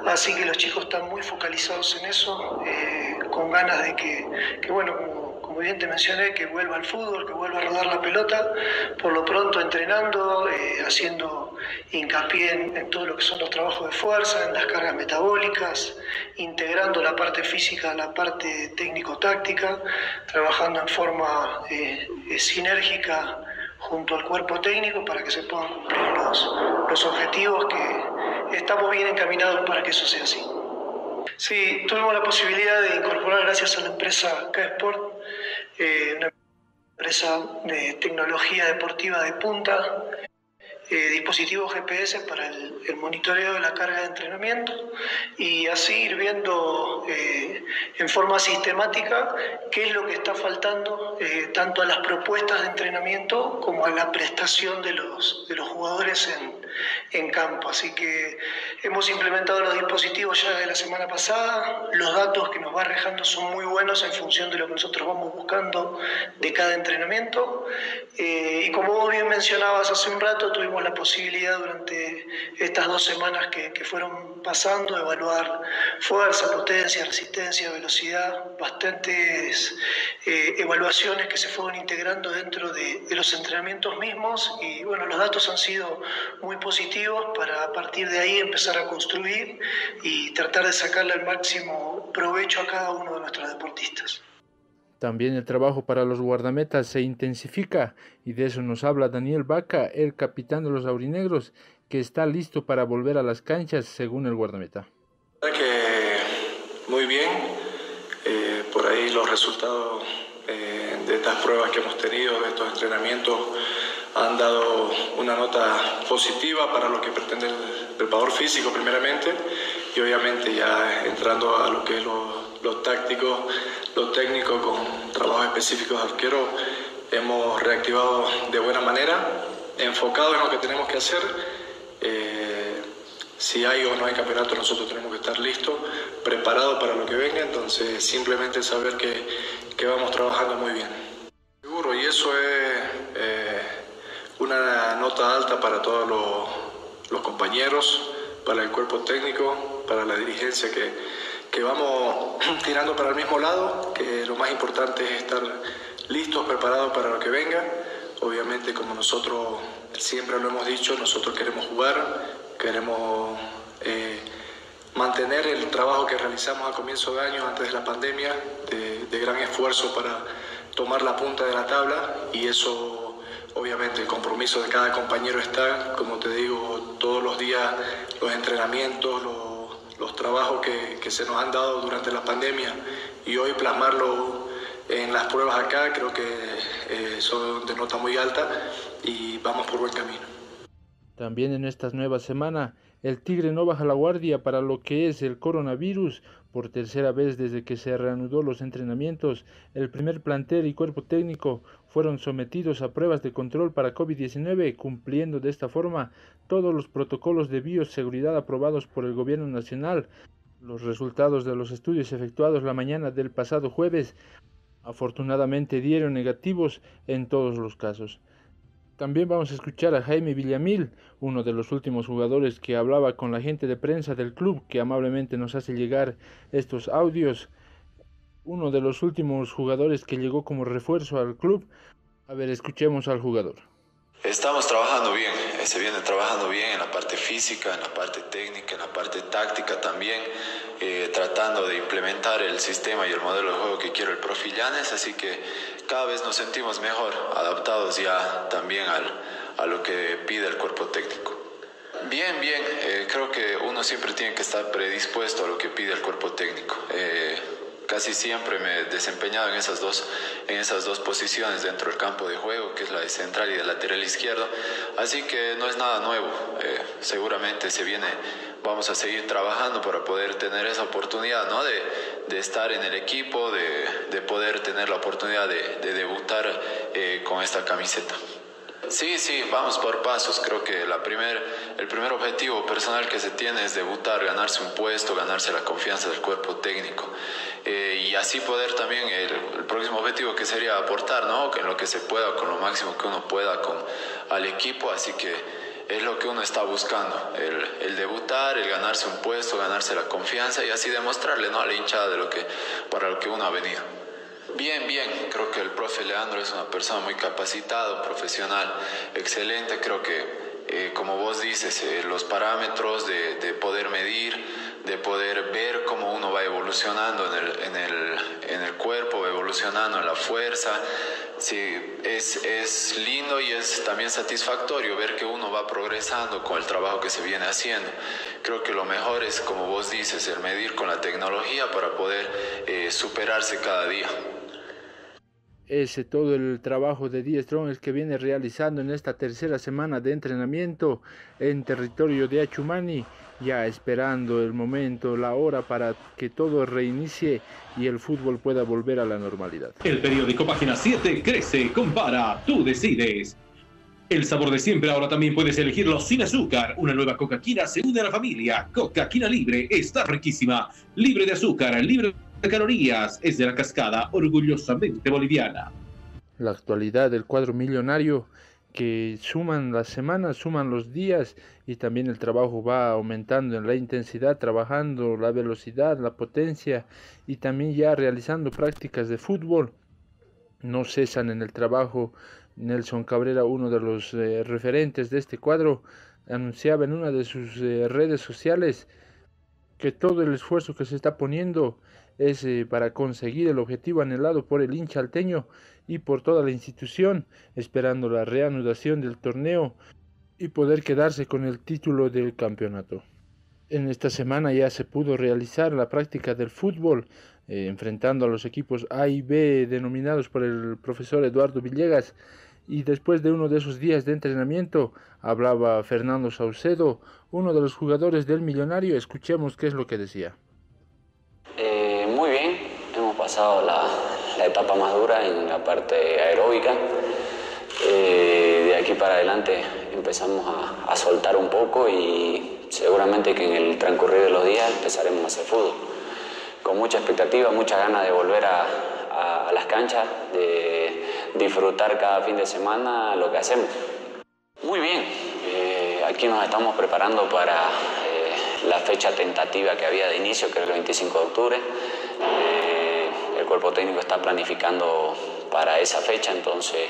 Así que los chicos están muy focalizados en eso, eh, con ganas de que, que bueno, como, bien te mencioné, que vuelva al fútbol, que vuelva a rodar la pelota, por lo pronto entrenando, eh, haciendo hincapié en, todo lo que son los trabajos de fuerza, en las cargas metabólicas, integrando la parte física a la parte técnico-táctica, trabajando en forma eh, sinérgica junto al cuerpo técnico para que se puedan cumplir los, los objetivos que estamos bien encaminados para que eso sea así. Sí, tuvimos la posibilidad de incorporar gracias a la empresa K-Sport, eh, una empresa de tecnología deportiva de punta, eh, dispositivos GPS para el, el, monitoreo de la carga de entrenamiento y así ir viendo eh, en forma sistemática qué es lo que está faltando eh, tanto a las propuestas de entrenamiento como a la prestación de los, de los jugadores en, en campo. Así que hemos implementado los dispositivos ya de la semana pasada, los datos que nos va arrojando son muy buenos en función de lo que nosotros vamos buscando de cada entrenamiento y como vos bien mencionabas hace un rato, tuvimos la posibilidad durante estas dos semanas que, que fueron pasando de evaluar fuerza, potencia, resistencia, velocidad, bastantes eh, evaluaciones que se fueron integrando dentro de, de, los entrenamientos mismos y bueno, los datos han sido muy positivos para a partir de ahí empezar a construir y tratar de sacarle el máximo provecho a cada uno de nuestros deportistas. También el trabajo para los guardametas se intensifica y de eso nos habla Daniel Vaca, el capitán de los aurinegros, que está listo para volver a las canchas según el guardameta. Que muy bien, eh, por ahí los resultados eh, de estas pruebas que hemos tenido, de estos entrenamientos, han dado una nota positiva para lo que pretende el preparador físico primeramente y obviamente ya entrando a lo que es lo, lo táctico los técnicos con trabajos específicos de arquero hemos reactivado de buena manera, enfocado en lo que tenemos que hacer. Eh, si hay o no hay campeonato, nosotros tenemos que estar listos, preparados para lo que venga, entonces simplemente saber que, que vamos trabajando muy bien. Seguro, y eso es eh, una nota alta para todos los, los compañeros, para el cuerpo técnico, para la dirigencia que que vamos tirando para el mismo lado, que lo más importante es estar listos, preparados para lo que venga. Obviamente, como nosotros siempre lo hemos dicho, nosotros queremos jugar, queremos eh, mantener el trabajo que realizamos a comienzo de año, antes de la pandemia, de, de gran esfuerzo para tomar la punta de la tabla y eso obviamente el compromiso de cada compañero está, como te digo, todos los días los entrenamientos, los los trabajos que, que, se nos han dado durante la pandemia y hoy plasmarlo en las pruebas acá creo que eh, son de nota muy alta y vamos por buen camino. También en esta nueva semana el Tigre no baja la guardia para lo que es el coronavirus. Por tercera vez desde que se reanudó los entrenamientos, el primer plantel y cuerpo técnico fueron sometidos a pruebas de control para COVID-19, cumpliendo de esta forma todos los protocolos de bioseguridad aprobados por el Gobierno Nacional. Los resultados de los estudios efectuados la mañana del pasado jueves afortunadamente dieron negativos en todos los casos. También vamos a escuchar a Jaime Villamil, uno de los últimos jugadores que hablaba con la gente de prensa del club, que amablemente nos hace llegar estos audios. Uno de los últimos jugadores que llegó como refuerzo al club. A ver, escuchemos al jugador. Estamos trabajando bien, eh, se viene trabajando bien en la parte física, en la parte técnica, en la parte táctica también, eh, tratando de implementar el sistema y el modelo de juego que quiere el profe Llanes, así que cada vez nos sentimos mejor, adaptados ya también al, a lo que pide el cuerpo técnico. Bien, bien, eh, creo que uno siempre tiene que estar predispuesto a lo que pide el cuerpo técnico casi siempre me he desempeñado en esas dos, en esas dos posiciones dentro del campo de juego, que es la de central y de lateral izquierdo. Así que no es nada nuevo. Eh, seguramente se viene, vamos a seguir trabajando para poder tener esa oportunidad ¿no? de, de estar en el equipo, de, de, poder tener la oportunidad de, de debutar eh, con esta camiseta. Sí, sí, vamos por pasos. Creo que la primer, el primer objetivo personal que se tiene es debutar, ganarse un puesto, ganarse la confianza del cuerpo técnico. Eh, y así poder también, el, próximo objetivo que sería aportar, ¿no? Que en lo que se pueda, con lo máximo que uno pueda con, al equipo. Así que es lo que uno está buscando, el, debutar, el ganarse un puesto, ganarse la confianza y así demostrarle ¿no? a la hinchada de lo que, para lo que uno ha venido. Bien, bien, creo que el profe Leandro es una persona muy capacitada, profesional excelente, creo que eh, como vos dices, eh, los parámetros de, poder medir, de poder ver cómo uno va evolucionando en el, en el, en el cuerpo, va evolucionando en la fuerza. Sí, es, es lindo y es también satisfactorio ver que uno va progresando con el trabajo que se viene haciendo. Creo que lo mejor es, como vos dices, el medir con la tecnología para poder eh, superarse cada día ese todo el trabajo de Die Strong que viene realizando en esta tercera semana de entrenamiento en territorio de Achumani, ya esperando el momento, la hora para que todo reinicie y el fútbol pueda volver a la normalidad. El periódico Página 7 crece, compara, tú decides. El sabor de siempre ahora también puedes elegirlo sin azúcar. Una nueva Coca-Quina se une a la familia. Coca-Quina libre está riquísima, libre de azúcar, libre calorías es de la cascada orgullosamente boliviana. La actualidad del cuadro millonario que suman las semanas, suman los días y también el trabajo va aumentando en la intensidad, trabajando la velocidad, la potencia y también ya realizando prácticas de fútbol. No cesan en el trabajo. Nelson Cabrera, uno de los eh, referentes de este cuadro, anunciaba en una de sus eh, redes sociales que todo el esfuerzo que se está poniendo es eh, para conseguir el objetivo anhelado por el hincha alteño y por toda la institución, esperando la reanudación del torneo y poder quedarse con el título del campeonato. En esta semana ya se pudo realizar la práctica del fútbol, eh, enfrentando a los equipos A y B denominados por el profesor Eduardo Villegas, y después de uno de esos días de entrenamiento hablaba Fernando Saucedo, uno de los jugadores del Millonario, escuchemos qué es lo que decía pasado la, etapa más dura en la parte aeróbica. Eh, de aquí para adelante empezamos a, soltar un poco y seguramente que en el transcurrir de los días empezaremos a hacer fútbol. Con mucha expectativa, mucha ganas de volver a, las canchas, de disfrutar cada fin de semana lo que hacemos. Muy bien, eh, aquí nos estamos preparando para eh, la fecha tentativa que había de inicio, que era el 25 de octubre cuerpo técnico está planificando para esa fecha, entonces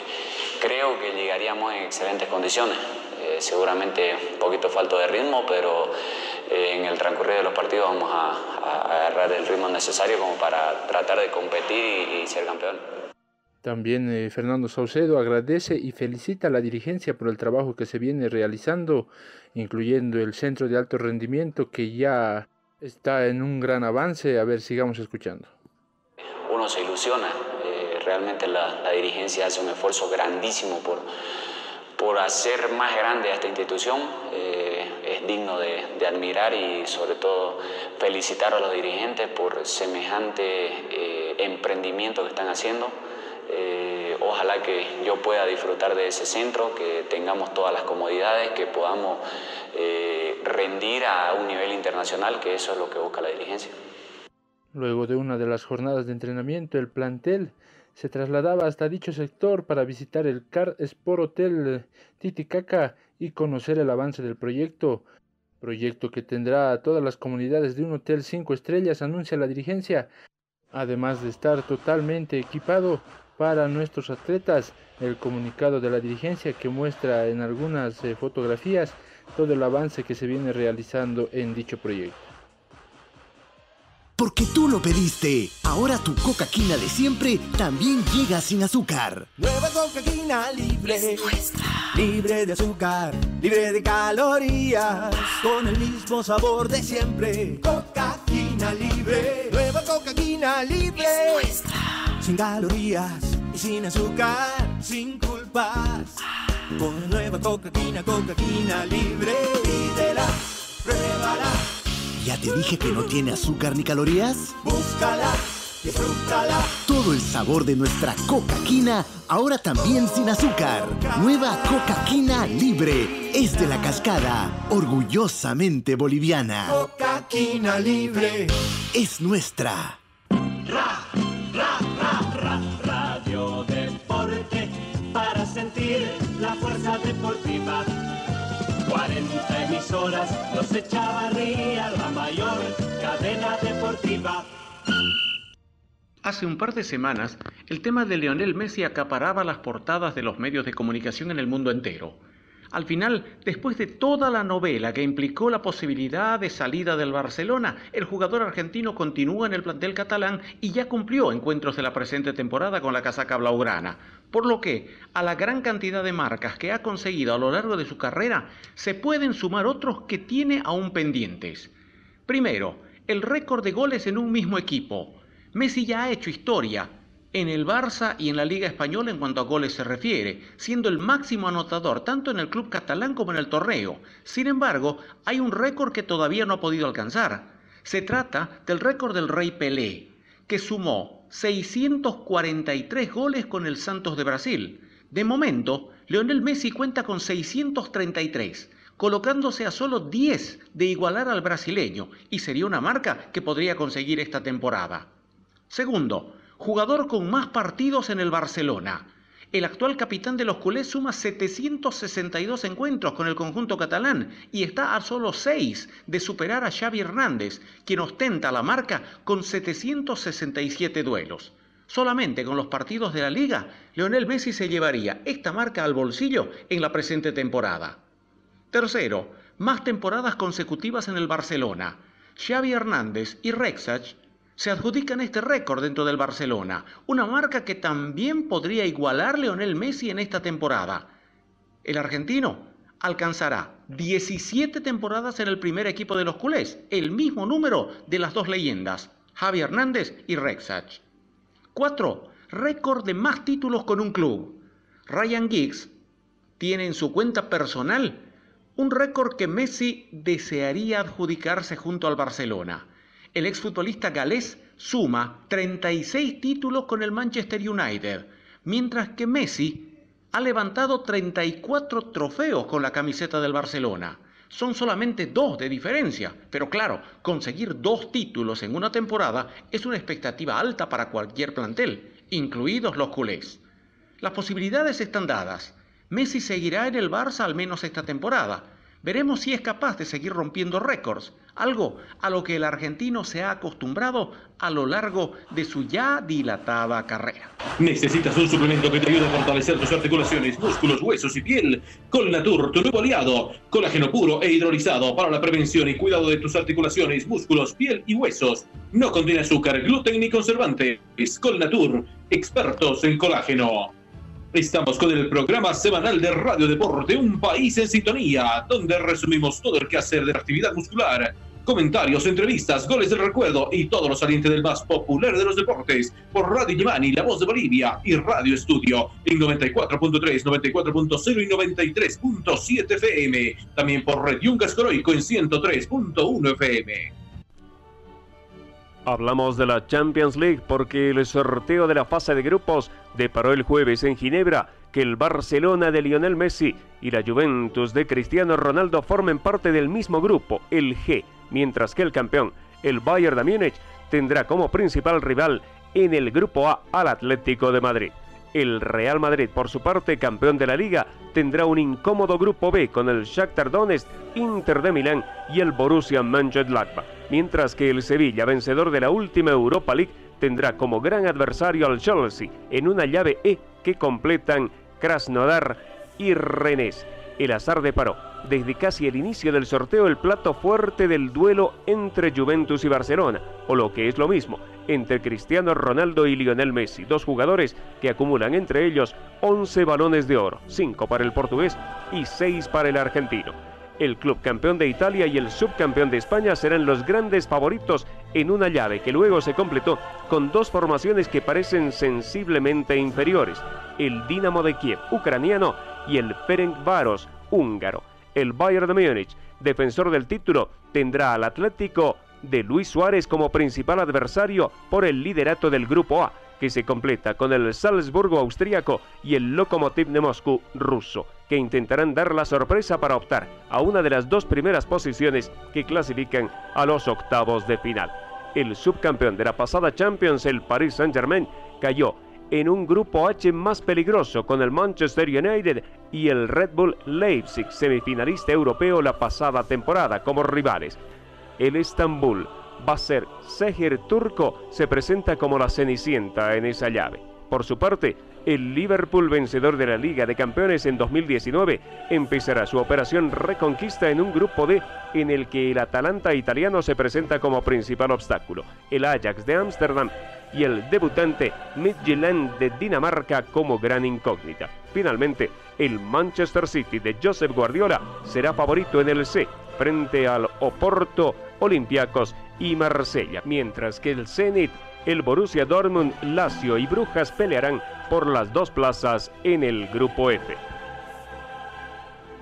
creo que llegaríamos en excelentes condiciones. Eh, seguramente un poquito falto de ritmo, pero eh, en el transcurrir de los partidos vamos a, agarrar el ritmo necesario como para tratar de competir y, ser campeón. También eh, Fernando Saucedo agradece y felicita a la dirigencia por el trabajo que se viene realizando, incluyendo el centro de alto rendimiento que ya está en un gran avance. A ver, sigamos escuchando uno se ilusiona. Eh, realmente la, dirigencia hace un esfuerzo grandísimo por, por hacer más grande a esta institución. Eh, es digno de, admirar y sobre todo felicitar a los dirigentes por semejante eh, emprendimiento que están haciendo. ojalá que yo pueda disfrutar de ese centro, que tengamos todas las comodidades, que podamos rendir a un nivel internacional, que eso es lo que busca la dirigencia. Luego de una de las jornadas de entrenamiento, el plantel se trasladaba hasta dicho sector para visitar el Car Sport Hotel Titicaca y conocer el avance del proyecto. Proyecto que tendrá a todas las comunidades de un hotel cinco estrellas, anuncia la dirigencia, además de estar totalmente equipado para nuestros atletas. El comunicado de la dirigencia que muestra en algunas eh, fotografías todo el avance que se viene realizando en dicho proyecto. Porque tú lo pediste. Ahora tu coca quina de siempre también llega sin azúcar. Nueva coca quina libre. Libre de azúcar, libre de calorías. Con el mismo sabor de siempre. Coca quina libre. Nueva coca quina libre. Sin calorías y sin azúcar, sin culpas. Con nueva coca quina, coca quina libre. Pídela, pruébala. ¿Ya te dije que no tiene azúcar ni calorías? Búscala, disfrútala. Todo el sabor de nuestra coca quina, ahora también sin azúcar. Nueva coca quina libre. Es de la cascada, orgullosamente boliviana. Coca quina libre. Es nuestra. Ra, ra, ra, Hace un par de semanas, el tema de Lionel Messi acaparaba las portadas de los medios de comunicación en el mundo entero. Al final, después de toda la novela que implicó la posibilidad de salida del Barcelona, el jugador argentino continúa en el plantel catalán y ya cumplió encuentros de la presente temporada con la casaca blaugrana. Por lo que, a la gran cantidad de marcas que ha conseguido a lo largo de su carrera, se pueden sumar otros que tiene aún pendientes. Primero, el récord de goles en un mismo equipo. Messi ya ha hecho historia en el Barça y en la Liga Española en cuanto a goles se refiere, siendo el máximo anotador tanto en el club catalán como en el torneo. Sin embargo, hay un récord que todavía no ha podido alcanzar. Se trata del récord del Rey Pelé, que sumó 643 goles con el Santos de Brasil. De momento, Leonel Messi cuenta con 633, colocándose a solo 10 de igualar al brasileño, y sería una marca que podría conseguir esta temporada. Segundo, jugador con más partidos en el Barcelona. El actual capitán de los culés suma 762 encuentros con el conjunto catalán y está a solo 6 de superar a Xavi Hernández, quien ostenta la marca con 767 duelos. Solamente con los partidos de la liga, Leonel Messi se llevaría esta marca al bolsillo en la presente temporada. Tercero, más temporadas consecutivas en el Barcelona. Xavi Hernández y Rexach se adjudican este récord dentro del Barcelona, una marca que también podría igualar Leonel Messi en esta temporada. El argentino alcanzará 17 temporadas en el primer equipo de los culés, el mismo número de las dos leyendas, Javi Hernández y Rexach. 4. Récord de más títulos con un club. Ryan Giggs tiene en su cuenta personal un récord que Messi desearía adjudicarse junto al Barcelona el exfutbolista galés suma 36 títulos con el Manchester United, mientras que Messi ha levantado 34 trofeos con la camiseta del Barcelona. Son solamente dos de diferencia, pero claro, conseguir dos títulos en una temporada es una expectativa alta para cualquier plantel, incluidos los culés. Las posibilidades están dadas. Messi seguirá en el Barça al menos esta temporada, Veremos si es capaz de seguir rompiendo récords, algo a lo que el argentino se ha acostumbrado a lo largo de su ya dilatada carrera. Necesitas un suplemento que te ayude a fortalecer tus articulaciones, músculos, huesos y piel. Colnatur, tu nuevo aliado. Colágeno puro e hidrolizado para la prevención y cuidado de tus articulaciones, músculos, piel y huesos. No contiene azúcar, gluten ni conservantes. Colnatur, expertos en colágeno. Estamos con el programa semanal de Radio Deporte, un país en sintonía, donde resumimos todo el quehacer de la actividad muscular, comentarios, entrevistas, goles del recuerdo y todo lo saliente del más popular de los deportes por Radio Yemani, La Voz de Bolivia y Radio Estudio en 94.3, 94.0 y 93.7 FM. También por Red Yungas Coroico en 103.1 FM. Hablamos de la Champions League porque el sorteo de la fase de grupos deparó el jueves en Ginebra que el Barcelona de Lionel Messi y la Juventus de Cristiano Ronaldo formen parte del mismo grupo, el G, mientras que el campeón, el Bayern de Múnich, tendrá como principal rival en el Grupo A al Atlético de Madrid. El Real Madrid, por su parte, campeón de la liga, tendrá un incómodo grupo B con el Shakhtar Donetsk, Inter de Milán y el Borussia Mönchengladbach, mientras que el Sevilla, vencedor de la última Europa League, tendrá como gran adversario al Chelsea en una llave E que completan Krasnodar y Rennes. El azar deparó desde casi el inicio del sorteo el plato fuerte del duelo entre Juventus y Barcelona, o lo que es lo mismo, entre Cristiano Ronaldo y Lionel Messi, dos jugadores que acumulan entre ellos 11 balones de oro, 5 para el portugués y 6 para el argentino. El club campeón de Italia y el subcampeón de España serán los grandes favoritos en una llave que luego se completó con dos formaciones que parecen sensiblemente inferiores, el Dinamo de Kiev ucraniano y el Ferencváros húngaro. El Bayern de Múnich, defensor del título, tendrá al Atlético de Luis Suárez como principal adversario por el liderato del Grupo A, que se completa con el Salzburgo austríaco y el Lokomotiv de Moscú ruso, que intentarán dar la sorpresa para optar a una de las dos primeras posiciones que clasifican a los octavos de final. El subcampeón de la pasada Champions, el Paris Saint-Germain, cayó en un grupo H más peligroso con el Manchester United y el Red Bull Leipzig, semifinalista europeo la pasada temporada como rivales el Estambul Basser Seher turco se presenta como la cenicienta en esa llave. Por su parte, el Liverpool vencedor de la Liga de Campeones en 2019 empezará su operación Reconquista en un grupo D en el que el Atalanta italiano se presenta como principal obstáculo, el Ajax de Ámsterdam y el debutante Midtjylland de Dinamarca como gran incógnita. Finalmente, el Manchester City de Joseph Guardiola será favorito en el C frente al Oporto, Olympiacos y Marsella, mientras que el Zenit, el Borussia Dortmund, Lazio y Brujas pelearán por las dos plazas en el grupo F.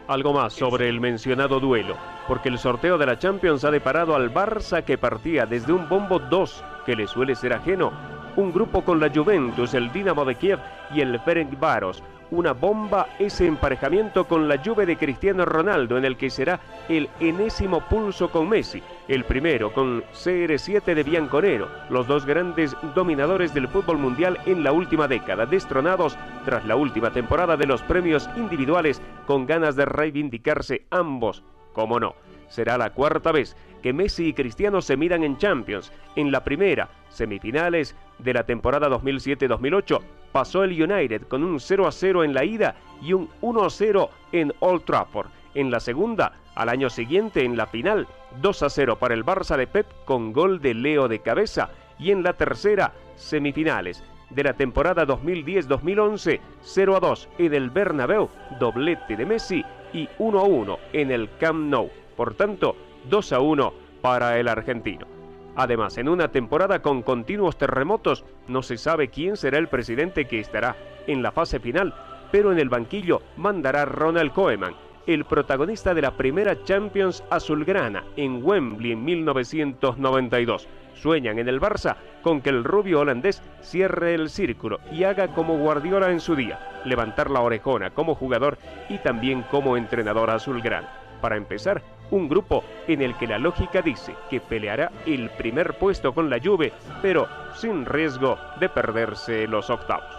Algo más sobre el mencionado duelo, porque el sorteo de la Champions ha deparado al Barça que partía desde un bombo 2 que le suele ser ajeno, un grupo con la Juventus, el Dinamo de Kiev y el Ferencváros, una bomba ese emparejamiento con la lluvia de Cristiano Ronaldo en el que será el enésimo pulso con Messi, el primero con CR7 de Bianconero, los dos grandes dominadores del fútbol mundial en la última década, destronados tras la última temporada de los premios individuales con ganas de reivindicarse ambos, como no. Será la cuarta vez que Messi y Cristiano se miran en Champions. En la primera, semifinales de la temporada 2007-2008, pasó el United con un 0 a 0 en la ida y un 1 a 0 en Old Trafford. En la segunda, al año siguiente, en la final, 2 a 0 para el Barça de Pep con gol de Leo de cabeza. Y en la tercera, semifinales de la temporada 2010-2011, 0 a 2 en el Bernabéu, doblete de Messi y 1 a 1 en el Camp Nou. Por tanto, 2 a 1 para el argentino. Además, en una temporada con continuos terremotos, no se sabe quién será el presidente que estará en la fase final, pero en el banquillo mandará Ronald Koeman, el protagonista de la primera Champions azulgrana en Wembley en 1992. Sueñan en el Barça con que el rubio holandés cierre el círculo y haga como Guardiola en su día, levantar la orejona como jugador y también como entrenador azulgrana. Para empezar, un grupo en el que la lógica dice que peleará el primer puesto con la Juve, pero sin riesgo de perderse los octavos.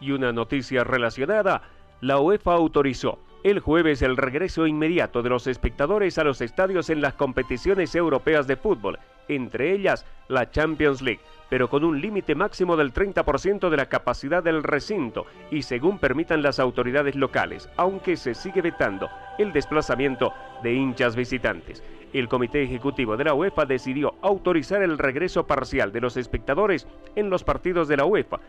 Y una noticia relacionada, la UEFA autorizó el jueves el regreso inmediato de los espectadores a los estadios en las competiciones europeas de fútbol, entre ellas la Champions League, pero con un límite máximo del 30% de la capacidad del recinto y según permitan las autoridades locales, aunque se sigue vetando el desplazamiento de hinchas visitantes. El Comité Ejecutivo de la UEFA decidió autorizar el regreso parcial de los espectadores en los partidos de la UEFA,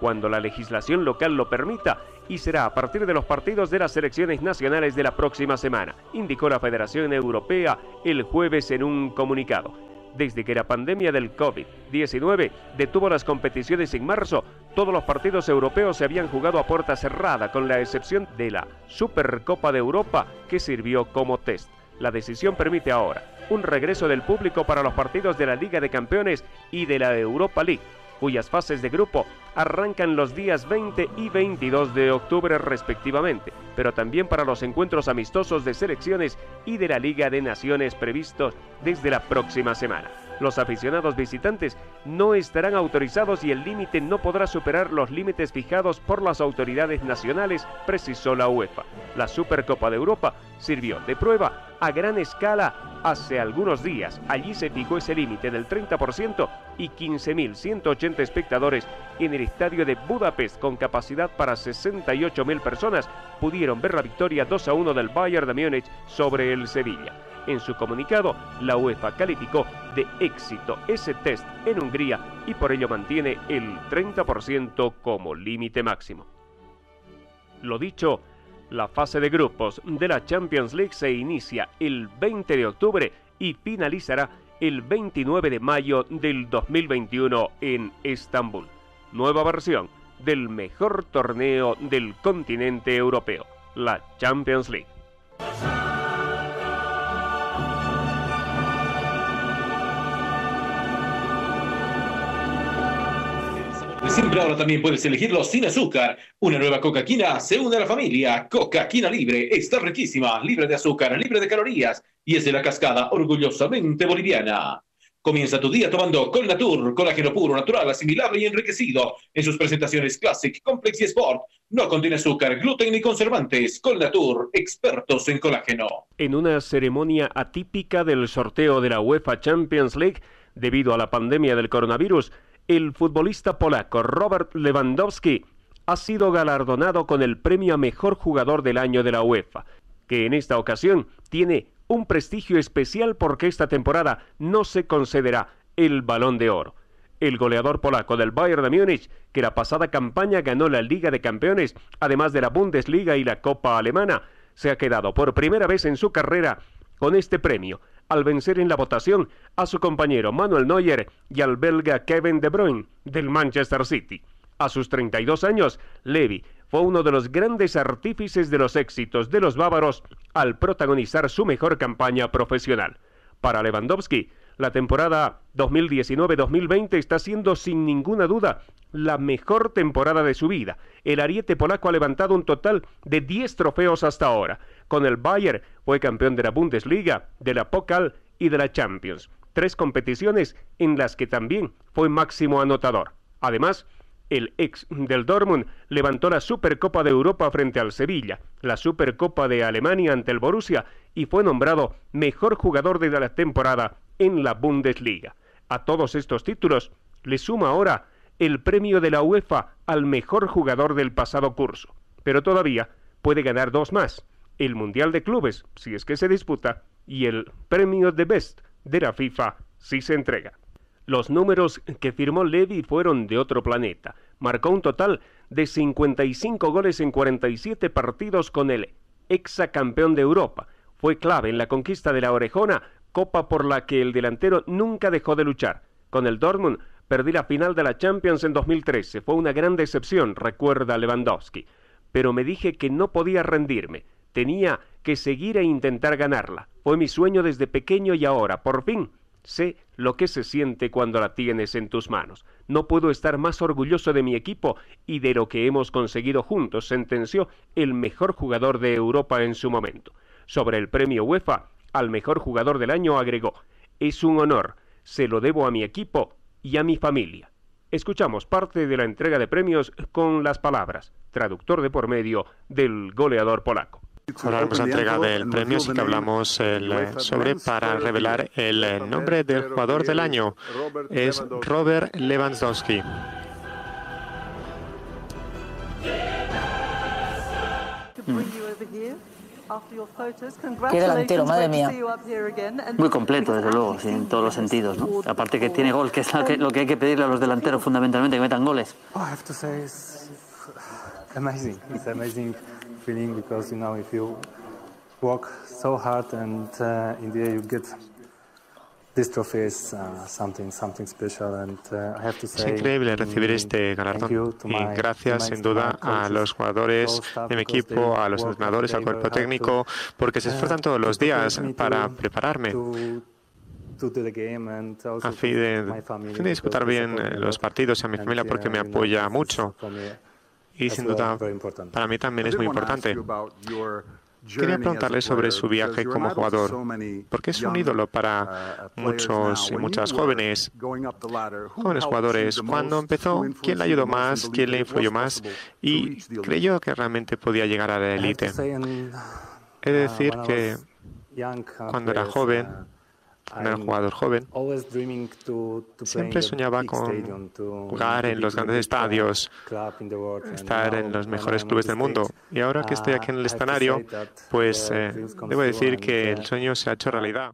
cuando la legislación local lo permita y será a partir de los partidos de las selecciones nacionales de la próxima semana, indicó la Federación Europea el jueves en un comunicado. Desde que la pandemia del COVID-19 detuvo las competiciones en marzo, todos los partidos europeos se habían jugado a puerta cerrada, con la excepción de la Supercopa de Europa, que sirvió como test. La decisión permite ahora un regreso del público para los partidos de la Liga de Campeones y de la Europa League, cuyas fases de grupo arrancan los días 20 y 22 de octubre respectivamente, pero también para los encuentros amistosos de selecciones y de la Liga de Naciones previstos desde la próxima semana. Los aficionados visitantes no estarán autorizados y el límite no podrá superar los límites fijados por las autoridades nacionales, precisó la UEFA. La Supercopa de Europa sirvió de prueba a gran escala hace algunos días. Allí se fijó ese límite del 30% y 15.180 espectadores en el estadio de Budapest con capacidad para 68.000 personas pudieron ver la victoria 2 a 1 del Bayern de Múnich sobre el Sevilla. En su comunicado, la UEFA calificó de éxito ese test en Hungría y por ello mantiene el 30% como límite máximo. Lo dicho, la fase de grupos de la Champions League se inicia el 20 de octubre y finalizará el 29 de mayo del 2021 en Estambul. Nueva versión del mejor torneo del continente europeo, la Champions League. Siempre ahora también puedes elegirlo sin azúcar. Una nueva coca se une a la familia. Coca-Quina libre. Está riquísima, libre de azúcar, libre de calorías y es de la cascada orgullosamente boliviana. Comienza tu día tomando Colnatur, colágeno puro, natural, asimilable y enriquecido. En sus presentaciones Classic, Complex y Sport. No contiene azúcar, gluten ni conservantes. Colnatur, expertos en colágeno. En una ceremonia atípica del sorteo de la UEFA Champions League, debido a la pandemia del coronavirus, el futbolista polaco Robert Lewandowski ha sido galardonado con el premio a mejor jugador del año de la UEFA, que en esta ocasión tiene un prestigio especial porque esta temporada no se concederá el balón de oro. El goleador polaco del Bayern de Múnich, que la pasada campaña ganó la Liga de Campeones, además de la Bundesliga y la Copa Alemana, se ha quedado por primera vez en su carrera con este premio, al vencer en la votación a su compañero Manuel Neuer y al belga Kevin De Bruyne del Manchester City. A sus 32 años, Levy fue uno de los grandes artífices de los éxitos de los bávaros al protagonizar su mejor campaña profesional. Para Lewandowski, la temporada 2019-2020 está siendo sin ninguna duda la mejor temporada de su vida. El ariete polaco ha levantado un total de 10 trofeos hasta ahora. Con el Bayern fue campeón de la Bundesliga, de la Pokal y de la Champions. Tres competiciones en las que también fue máximo anotador. Además, el ex del Dortmund levantó la Supercopa de Europa frente al Sevilla, la Supercopa de Alemania ante el Borussia y fue nombrado mejor jugador de la temporada en la Bundesliga. A todos estos títulos le suma ahora el premio de la UEFA al mejor jugador del pasado curso, pero todavía puede ganar dos más, el Mundial de Clubes, si es que se disputa, y el premio de Best de la FIFA, si se entrega. Los números que firmó Levy fueron de otro planeta. Marcó un total de 55 goles en 47 partidos con el exacampeón de Europa. Fue clave en la conquista de la Orejona, copa por la que el delantero nunca dejó de luchar. Con el Dortmund perdí la final de la Champions en 2013. Fue una gran decepción, recuerda Lewandowski. Pero me dije que no podía rendirme. Tenía que seguir e intentar ganarla. Fue mi sueño desde pequeño y ahora, por fin, sé lo que se siente cuando la tienes en tus manos. No puedo estar más orgulloso de mi equipo y de lo que hemos conseguido juntos, sentenció el mejor jugador de Europa en su momento. Sobre el premio UEFA, al mejor jugador del año agregó, es un honor, se lo debo a mi equipo y a mi familia. Escuchamos parte de la entrega de premios con las palabras, traductor de por medio, del goleador polaco. Ahora vamos a entregar el premio, así que hablamos el, sobre para revelar el nombre del jugador del año. Es Robert Lewandowski. Qué delantero, madre mía. Muy completo, desde luego, en todos los sentidos. ¿no? Aparte que tiene gol, que es lo que, lo que hay que pedirle a los delanteros fundamentalmente, que metan goles. Feeling because you know if you work so hard and uh, in the end you get this trophy is uh, something something special. And uh, I have to say es increíble recibir este galardón. y gracias sin duda a los jugadores de mi equipo, a los entrenadores, al cuerpo técnico, porque se esfuerzan todos los días para prepararme. a fin de, fin de disputar bien los partidos y a mi familia porque me apoya mucho y sin duda para mí también es muy importante. Quería preguntarle sobre su viaje como jugador, porque es un ídolo para muchos y muchas jóvenes, jóvenes jugadores. Cuando empezó, ¿quién le ayudó más? ¿Quién le influyó más? Y creyó que realmente podía llegar a la élite. Es decir, que cuando era joven, era jugador joven, siempre soñaba con jugar en los grandes estadios, estar en los mejores clubes del mundo. Y ahora que estoy aquí en el escenario, pues eh, debo decir que el sueño se ha hecho realidad.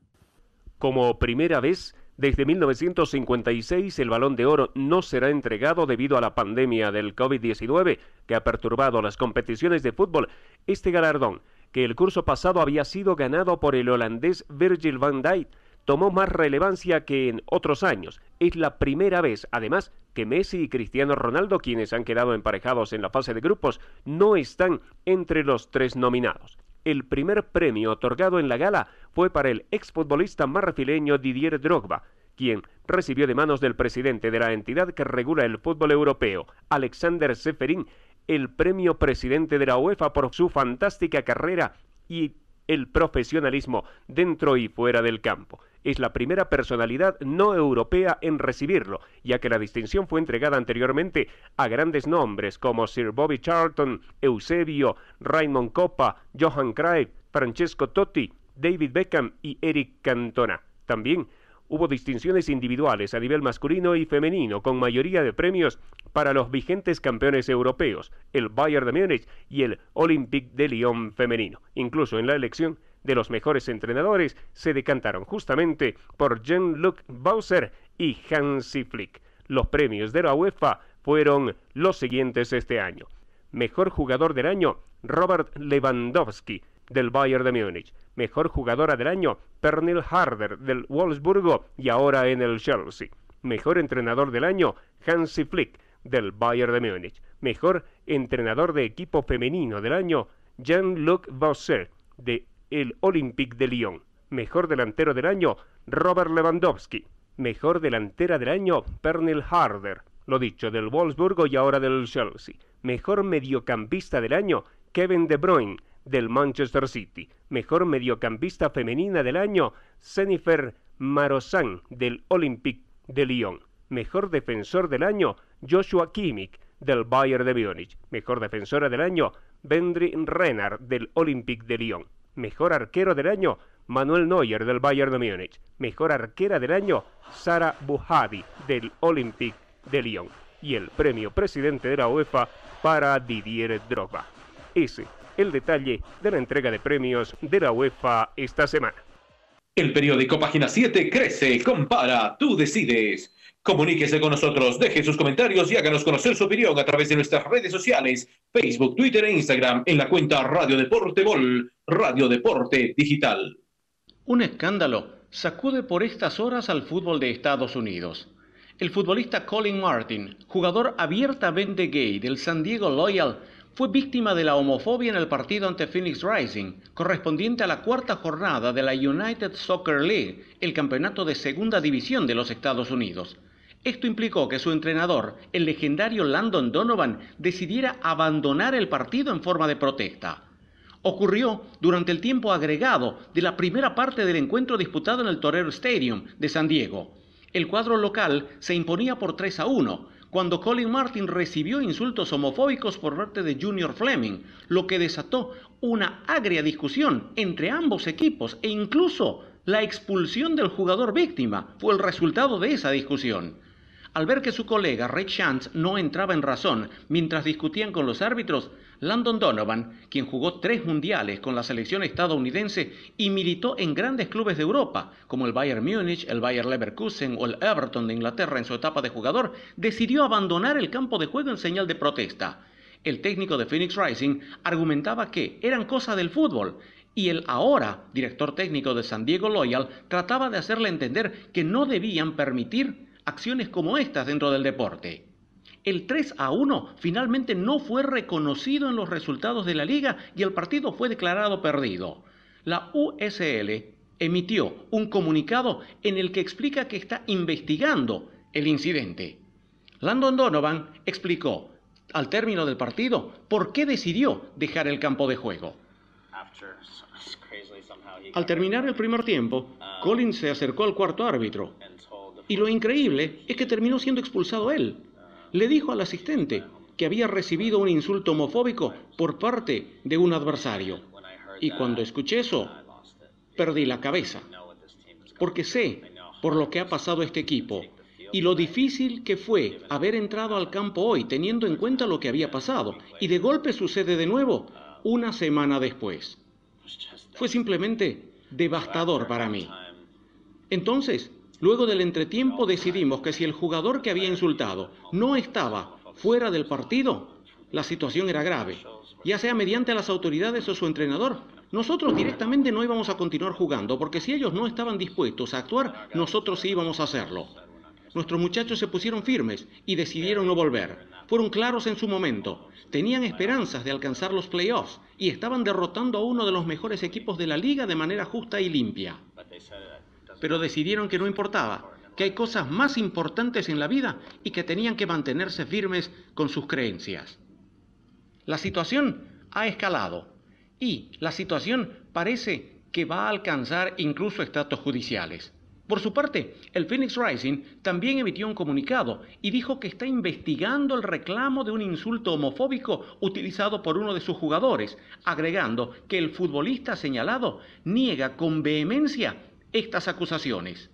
Como primera vez, desde 1956 el balón de oro no será entregado debido a la pandemia del COVID-19 que ha perturbado las competiciones de fútbol. Este galardón, que el curso pasado había sido ganado por el holandés Virgil van Dijk, tomó más relevancia que en otros años. Es la primera vez, además, que Messi y Cristiano Ronaldo, quienes han quedado emparejados en la fase de grupos, no están entre los tres nominados. El primer premio otorgado en la gala fue para el exfutbolista marfileño Didier Drogba, quien recibió de manos del presidente de la entidad que regula el fútbol europeo, Alexander Seferin, el premio presidente de la UEFA por su fantástica carrera y el profesionalismo dentro y fuera del campo. Es la primera personalidad no europea en recibirlo, ya que la distinción fue entregada anteriormente a grandes nombres como Sir Bobby Charlton, Eusebio, Raymond Coppa, Johan Cruyff, Francesco Totti, David Beckham y Eric Cantona. También Hubo distinciones individuales a nivel masculino y femenino, con mayoría de premios para los vigentes campeones europeos, el Bayern de Múnich y el Olympique de Lyon femenino. Incluso en la elección de los mejores entrenadores se decantaron justamente por Jean-Luc Bowser y Hansi Flick. Los premios de la UEFA fueron los siguientes este año. Mejor jugador del año, Robert Lewandowski, del Bayern de Múnich. Mejor jugadora del año, Pernil Harder del Wolfsburgo y ahora en el Chelsea. Mejor entrenador del año, Hansi Flick del Bayern de Múnich. Mejor entrenador de equipo femenino del año, Jean-Luc Vausser de el Olympique de Lyon. Mejor delantero del año, Robert Lewandowski. Mejor delantera del año, Pernil Harder. Lo dicho, del Wolfsburgo y ahora del Chelsea. Mejor mediocampista del año, Kevin De Bruyne del Manchester City. Mejor mediocampista femenina del año, Jennifer Marosan del Olympique de Lyon. Mejor defensor del año, Joshua Kimmich del Bayern de Múnich. Mejor defensora del año, Bendry Renard del Olympique de Lyon. Mejor arquero del año, Manuel Neuer del Bayern de Múnich. Mejor arquera del año, Sara Buhadi del Olympique de Lyon. Y el premio presidente de la UEFA para Didier Drogba. Ese el detalle de la entrega de premios de la UEFA esta semana. El periódico Página 7 crece, compara, tú decides. Comuníquese con nosotros, deje sus comentarios y háganos conocer su opinión a través de nuestras redes sociales, Facebook, Twitter e Instagram, en la cuenta Radio Deporte Gol, Radio Deporte Digital. Un escándalo sacude por estas horas al fútbol de Estados Unidos. El futbolista Colin Martin, jugador abiertamente gay del San Diego Loyal, fue víctima de la homofobia en el partido ante Phoenix Rising, correspondiente a la cuarta jornada de la United Soccer League, el campeonato de segunda división de los Estados Unidos. Esto implicó que su entrenador, el legendario Landon Donovan, decidiera abandonar el partido en forma de protesta. Ocurrió durante el tiempo agregado de la primera parte del encuentro disputado en el Torero Stadium de San Diego. El cuadro local se imponía por 3 a 1, cuando Colin Martin recibió insultos homofóbicos por parte de Junior Fleming, lo que desató una agria discusión entre ambos equipos e incluso la expulsión del jugador víctima fue el resultado de esa discusión. Al ver que su colega Ray Chance no entraba en razón mientras discutían con los árbitros, Landon Donovan, quien jugó tres mundiales con la selección estadounidense y militó en grandes clubes de Europa, como el Bayern Múnich, el Bayern Leverkusen o el Everton de Inglaterra en su etapa de jugador, decidió abandonar el campo de juego en señal de protesta. El técnico de Phoenix Rising argumentaba que eran cosas del fútbol y el ahora director técnico de San Diego Loyal trataba de hacerle entender que no debían permitir acciones como estas dentro del deporte. El 3 a 1 finalmente no fue reconocido en los resultados de la liga y el partido fue declarado perdido. La USL emitió un comunicado en el que explica que está investigando el incidente. Landon Donovan explicó al término del partido por qué decidió dejar el campo de juego. Al terminar el primer tiempo, Collins se acercó al cuarto árbitro. Y lo increíble es que terminó siendo expulsado él. Le dijo al asistente que había recibido un insulto homofóbico por parte de un adversario. Y cuando escuché eso, perdí la cabeza. Porque sé por lo que ha pasado este equipo y lo difícil que fue haber entrado al campo hoy teniendo en cuenta lo que había pasado. Y de golpe sucede de nuevo una semana después. Fue simplemente devastador para mí. Entonces, luego del entretiempo decidimos que si el jugador que había insultado no estaba fuera del partido, la situación era grave, ya sea mediante las autoridades o su entrenador. Nosotros directamente no íbamos a continuar jugando, porque si ellos no estaban dispuestos a actuar, nosotros sí íbamos a hacerlo. Nuestros muchachos se pusieron firmes y decidieron no volver. Fueron claros en su momento. Tenían esperanzas de alcanzar los playoffs y estaban derrotando a uno de los mejores equipos de la liga de manera justa y limpia. Pero decidieron que no importaba, que hay cosas más importantes en la vida y que tenían que mantenerse firmes con sus creencias. La situación ha escalado y la situación parece que va a alcanzar incluso estatus judiciales. Por su parte, el Phoenix Rising también emitió un comunicado y dijo que está investigando el reclamo de un insulto homofóbico utilizado por uno de sus jugadores, agregando que el futbolista señalado niega con vehemencia estas acusaciones.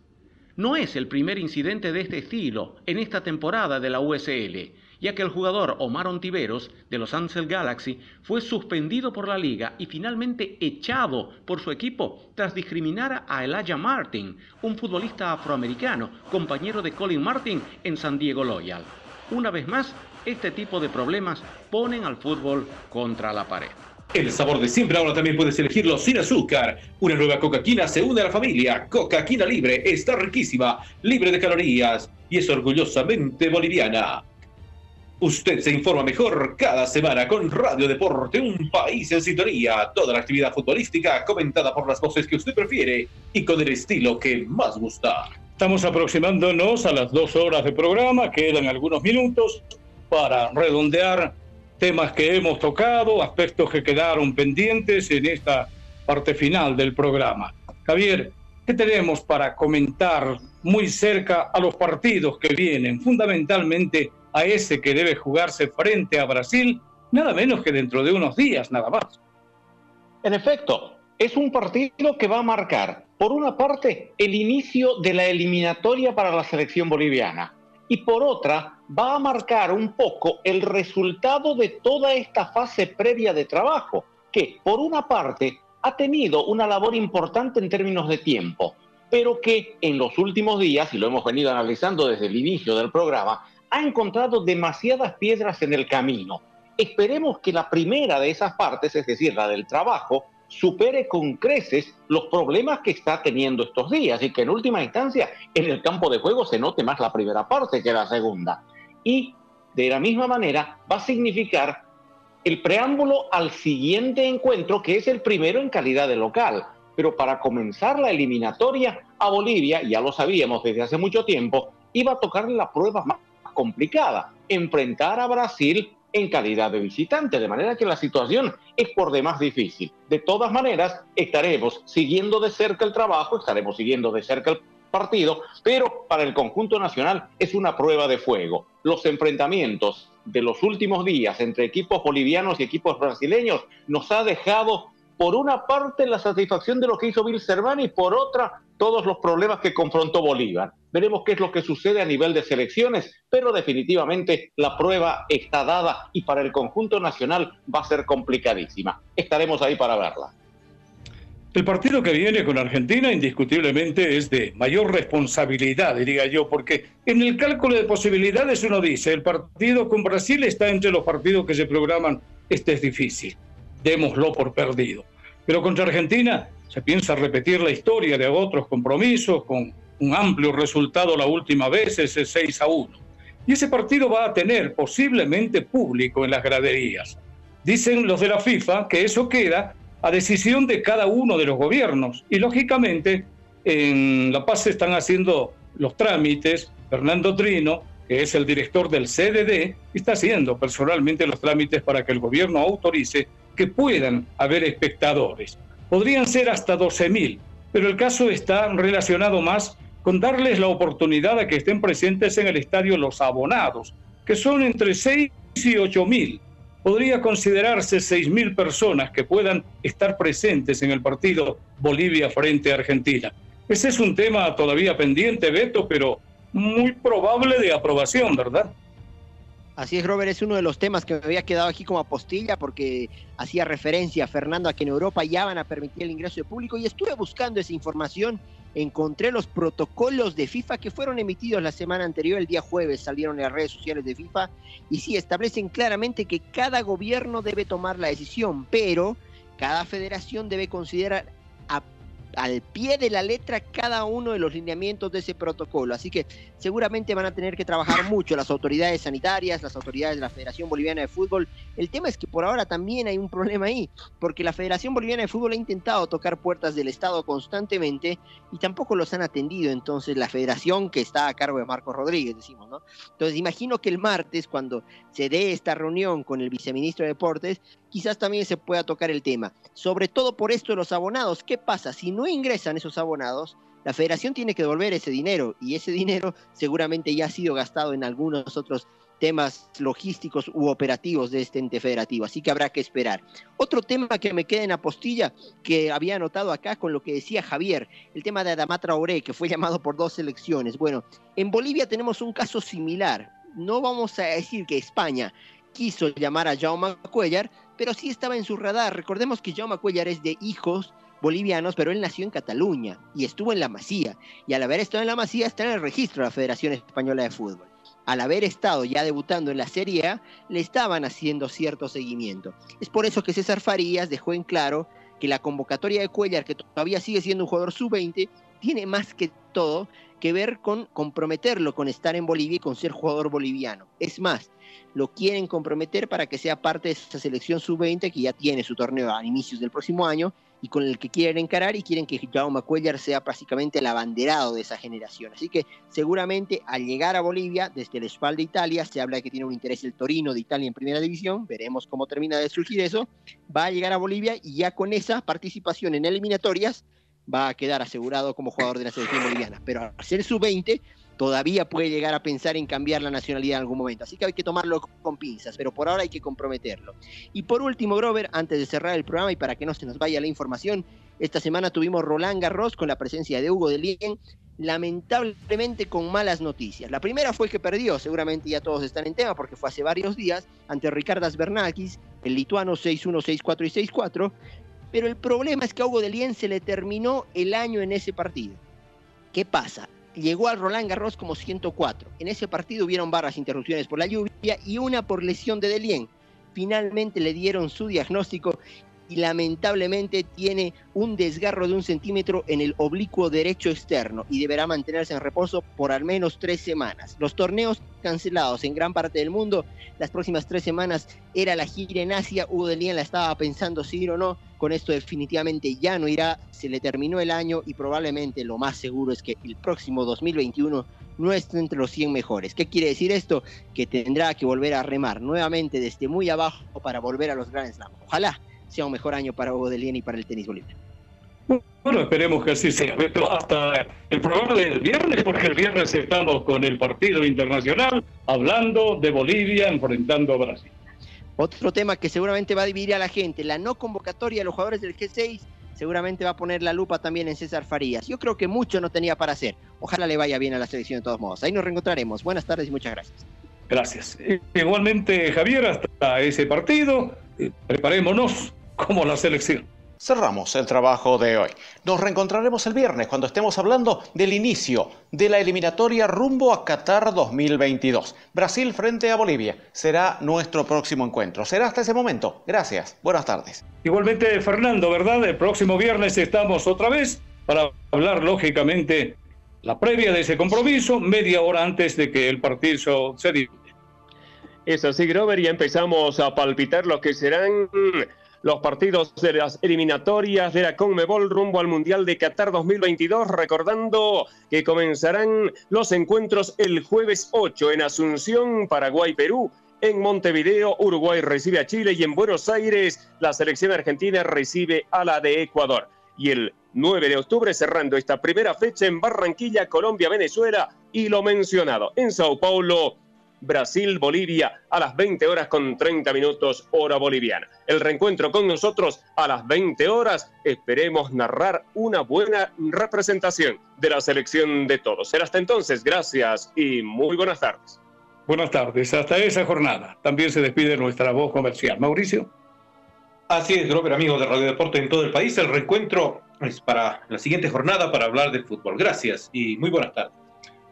No es el primer incidente de este estilo en esta temporada de la USL ya que el jugador Omar Ontiveros de los Ansel Galaxy fue suspendido por la liga y finalmente echado por su equipo tras discriminar a Elijah Martin, un futbolista afroamericano, compañero de Colin Martin en San Diego Loyal. Una vez más, este tipo de problemas ponen al fútbol contra la pared. El sabor de siempre ahora también puedes elegirlo sin azúcar. Una nueva Coca-Quina se une a la familia. Coca-Quina Libre está riquísima, libre de calorías y es orgullosamente boliviana. Usted se informa mejor cada semana con Radio Deporte, un país en sintonía. Toda la actividad futbolística comentada por las voces que usted prefiere y con el estilo que más gusta. Estamos aproximándonos a las dos horas de programa, quedan algunos minutos para redondear temas que hemos tocado, aspectos que quedaron pendientes en esta parte final del programa. Javier, ¿qué tenemos para comentar muy cerca a los partidos que vienen? Fundamentalmente a ese que debe jugarse frente a Brasil, nada menos que dentro de unos días, nada más. En efecto, es un partido que va a marcar, por una parte, el inicio de la eliminatoria para la selección boliviana y por otra, va a marcar un poco el resultado de toda esta fase previa de trabajo, que por una parte ha tenido una labor importante en términos de tiempo, pero que en los últimos días, y lo hemos venido analizando desde el inicio del programa, ha encontrado demasiadas piedras en el camino. Esperemos que la primera de esas partes, es decir, la del trabajo, supere con creces los problemas que está teniendo estos días y que en última instancia en el campo de juego se note más la primera parte que la segunda. Y de la misma manera va a significar el preámbulo al siguiente encuentro que es el primero en calidad de local. Pero para comenzar la eliminatoria a Bolivia, ya lo sabíamos desde hace mucho tiempo, iba a tocar la prueba más complicada, enfrentar a Brasil en calidad de visitante, de manera que la situación es por demás difícil. De todas maneras, estaremos siguiendo de cerca el trabajo, estaremos siguiendo de cerca el partido, pero para el conjunto nacional es una prueba de fuego. Los enfrentamientos de los últimos días entre equipos bolivianos y equipos brasileños nos ha dejado por una parte la satisfacción de lo que hizo Bill Cervani y por otra todos los problemas que confrontó Bolívar. Veremos qué es lo que sucede a nivel de selecciones, pero definitivamente la prueba está dada y para el conjunto nacional va a ser complicadísima. Estaremos ahí para verla. El partido que viene con Argentina indiscutiblemente es de mayor responsabilidad, diría yo, porque en el cálculo de posibilidades uno dice, el partido con Brasil está entre los partidos que se programan, este es difícil démoslo por perdido. Pero contra Argentina se piensa repetir la historia de otros compromisos con un amplio resultado la última vez, ese 6 a 1. Y ese partido va a tener posiblemente público en las graderías. Dicen los de la FIFA que eso queda a decisión de cada uno de los gobiernos. Y lógicamente en La Paz se están haciendo los trámites. Fernando Trino, que es el director del CDD, está haciendo personalmente los trámites para que el gobierno autorice que puedan haber espectadores. Podrían ser hasta 12.000, pero el caso está relacionado más con darles la oportunidad a que estén presentes en el estadio los abonados, que son entre 6 y 8.000. Podría considerarse 6.000 personas que puedan estar presentes en el partido Bolivia frente a Argentina. Ese es un tema todavía pendiente, Beto, pero muy probable de aprobación, ¿verdad? Así es, Robert, es uno de los temas que me había quedado aquí como apostilla porque hacía referencia, Fernando, a que en Europa ya van a permitir el ingreso de público y estuve buscando esa información, encontré los protocolos de FIFA que fueron emitidos la semana anterior, el día jueves, salieron en las redes sociales de FIFA y sí, establecen claramente que cada gobierno debe tomar la decisión, pero cada federación debe considerar a al pie de la letra cada uno de los lineamientos de ese protocolo. Así que seguramente van a tener que trabajar mucho las autoridades sanitarias, las autoridades de la Federación Boliviana de Fútbol. El tema es que por ahora también hay un problema ahí, porque la Federación Boliviana de Fútbol ha intentado tocar puertas del Estado constantemente y tampoco los han atendido. Entonces la federación que está a cargo de Marco Rodríguez, decimos, ¿no? Entonces imagino que el martes, cuando se dé esta reunión con el viceministro de Deportes, quizás también se pueda tocar el tema. Sobre todo por esto de los abonados. ¿Qué pasa? Si no ingresan esos abonados, la federación tiene que devolver ese dinero y ese dinero seguramente ya ha sido gastado en algunos otros temas logísticos u operativos de este ente federativo, así que habrá que esperar. Otro tema que me queda en apostilla, que había anotado acá con lo que decía Javier, el tema de Adamá Traoré, que fue llamado por dos elecciones. Bueno, en Bolivia tenemos un caso similar. No vamos a decir que España quiso llamar a Jaume Cuellar, pero sí estaba en su radar. Recordemos que Jaume Cuellar es de hijos bolivianos, pero él nació en Cataluña y estuvo en la Masía. Y al haber estado en la Masía está en el registro de la Federación Española de Fútbol. Al haber estado ya debutando en la Serie A, le estaban haciendo cierto seguimiento. Es por eso que César Farías dejó en claro que la convocatoria de Cuellar, que todavía sigue siendo un jugador sub-20, tiene más que todo que ver con comprometerlo con estar en Bolivia y con ser jugador boliviano. Es más, lo quieren comprometer para que sea parte de esa selección sub-20 que ya tiene su torneo a inicios del próximo año y con el que quieren encarar y quieren que Jaume Cuellar sea básicamente el abanderado de esa generación. Así que seguramente al llegar a Bolivia, desde el espalda de Italia, se habla de que tiene un interés el Torino de Italia en primera división, veremos cómo termina de surgir eso, va a llegar a Bolivia y ya con esa participación en eliminatorias va a quedar asegurado como jugador de la selección boliviana. Pero al ser sub-20 todavía puede llegar a pensar en cambiar la nacionalidad en algún momento. Así que hay que tomarlo con pinzas, pero por ahora hay que comprometerlo. Y por último, Grover, antes de cerrar el programa y para que no se nos vaya la información, esta semana tuvimos Roland Garros con la presencia de Hugo de Lien, lamentablemente con malas noticias. La primera fue que perdió, seguramente ya todos están en tema porque fue hace varios días, ante Ricardas Bernakis, el lituano 6-1, 6-4 y 6-4, pero el problema es que a Hugo de Lien se le terminó el año en ese partido. ¿Qué pasa? llegó al Roland Garros como 104. En ese partido hubieron varias interrupciones por la lluvia y una por lesión de Delien. Finalmente le dieron su diagnóstico y lamentablemente tiene un desgarro de un centímetro en el oblicuo derecho externo y deberá mantenerse en reposo por al menos tres semanas. Los torneos cancelados en gran parte del mundo, las próximas tres semanas era la gira en Asia, Hugo Delien la estaba pensando si ir o no, con esto definitivamente ya no irá, se le terminó el año y probablemente lo más seguro es que el próximo 2021 no esté entre los 100 mejores. ¿Qué quiere decir esto? Que tendrá que volver a remar nuevamente desde muy abajo para volver a los Grand Slam. Ojalá sea un mejor año para Hugo Delien y para el tenis boliviano. Bueno, esperemos que así sea. Hasta el programa del viernes, porque el viernes estamos con el partido internacional hablando de Bolivia enfrentando a Brasil. Otro tema que seguramente va a dividir a la gente, la no convocatoria de los jugadores del G6, seguramente va a poner la lupa también en César Farías. Yo creo que mucho no tenía para hacer. Ojalá le vaya bien a la selección de todos modos. Ahí nos reencontraremos. Buenas tardes y muchas gracias. Gracias. Igualmente, Javier, hasta ese partido, preparémonos como la selección. Cerramos el trabajo de hoy. Nos reencontraremos el viernes cuando estemos hablando del inicio de la eliminatoria rumbo a Qatar 2022. Brasil frente a Bolivia será nuestro próximo encuentro. Será hasta ese momento. Gracias. Buenas tardes. Igualmente, Fernando, ¿verdad? El próximo viernes estamos otra vez para hablar, lógicamente, la previa de ese compromiso, media hora antes de que el partido se divide. Es así, Grover, y empezamos a palpitar lo que serán los partidos de las eliminatorias de la Conmebol rumbo al Mundial de Qatar 2022, recordando que comenzarán los encuentros el jueves 8 en Asunción, Paraguay, Perú, En Montevideo, Uruguay recibe a Chile y en Buenos Aires, la selección argentina recibe a la de Ecuador. Y el 9 de octubre, cerrando esta primera fecha en Barranquilla, Colombia, Venezuela y lo mencionado en Sao Paulo, Brasil, Bolivia a las 20 horas con 30 minutos hora boliviana. El reencuentro con nosotros a las 20 horas. Esperemos narrar una buena representación de la selección de todos. Será hasta entonces. Gracias y muy buenas tardes. Buenas tardes. Hasta esa jornada. También se despide nuestra voz comercial. Mauricio. Así es, Grover, amigos de Radio Deporte en todo el país. El reencuentro es para la siguiente jornada para hablar del fútbol. Gracias y muy buenas tardes.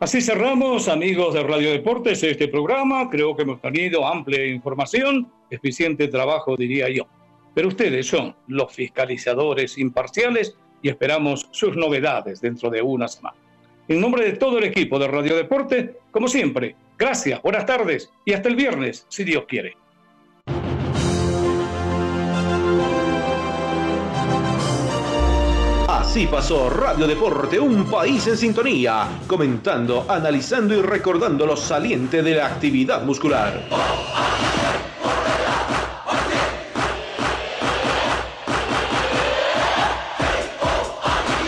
Así cerramos, amigos de Radio Deportes, este programa. Creo que hemos tenido amplia información, eficiente trabajo, diría yo. Pero ustedes son los fiscalizadores imparciales y esperamos sus novedades dentro de una semana. En nombre de todo el equipo de Radio Deporte, como siempre, gracias, buenas tardes y hasta el viernes, si Dios quiere. Así pasó Radio Deporte, un país en sintonía, comentando, analizando y recordando lo saliente de la actividad muscular.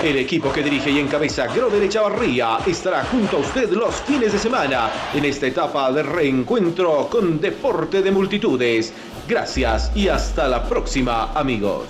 El equipo que dirige y encabeza Grover Echavarría estará junto a usted los fines de semana en esta etapa de reencuentro con deporte de multitudes. Gracias y hasta la próxima, amigos.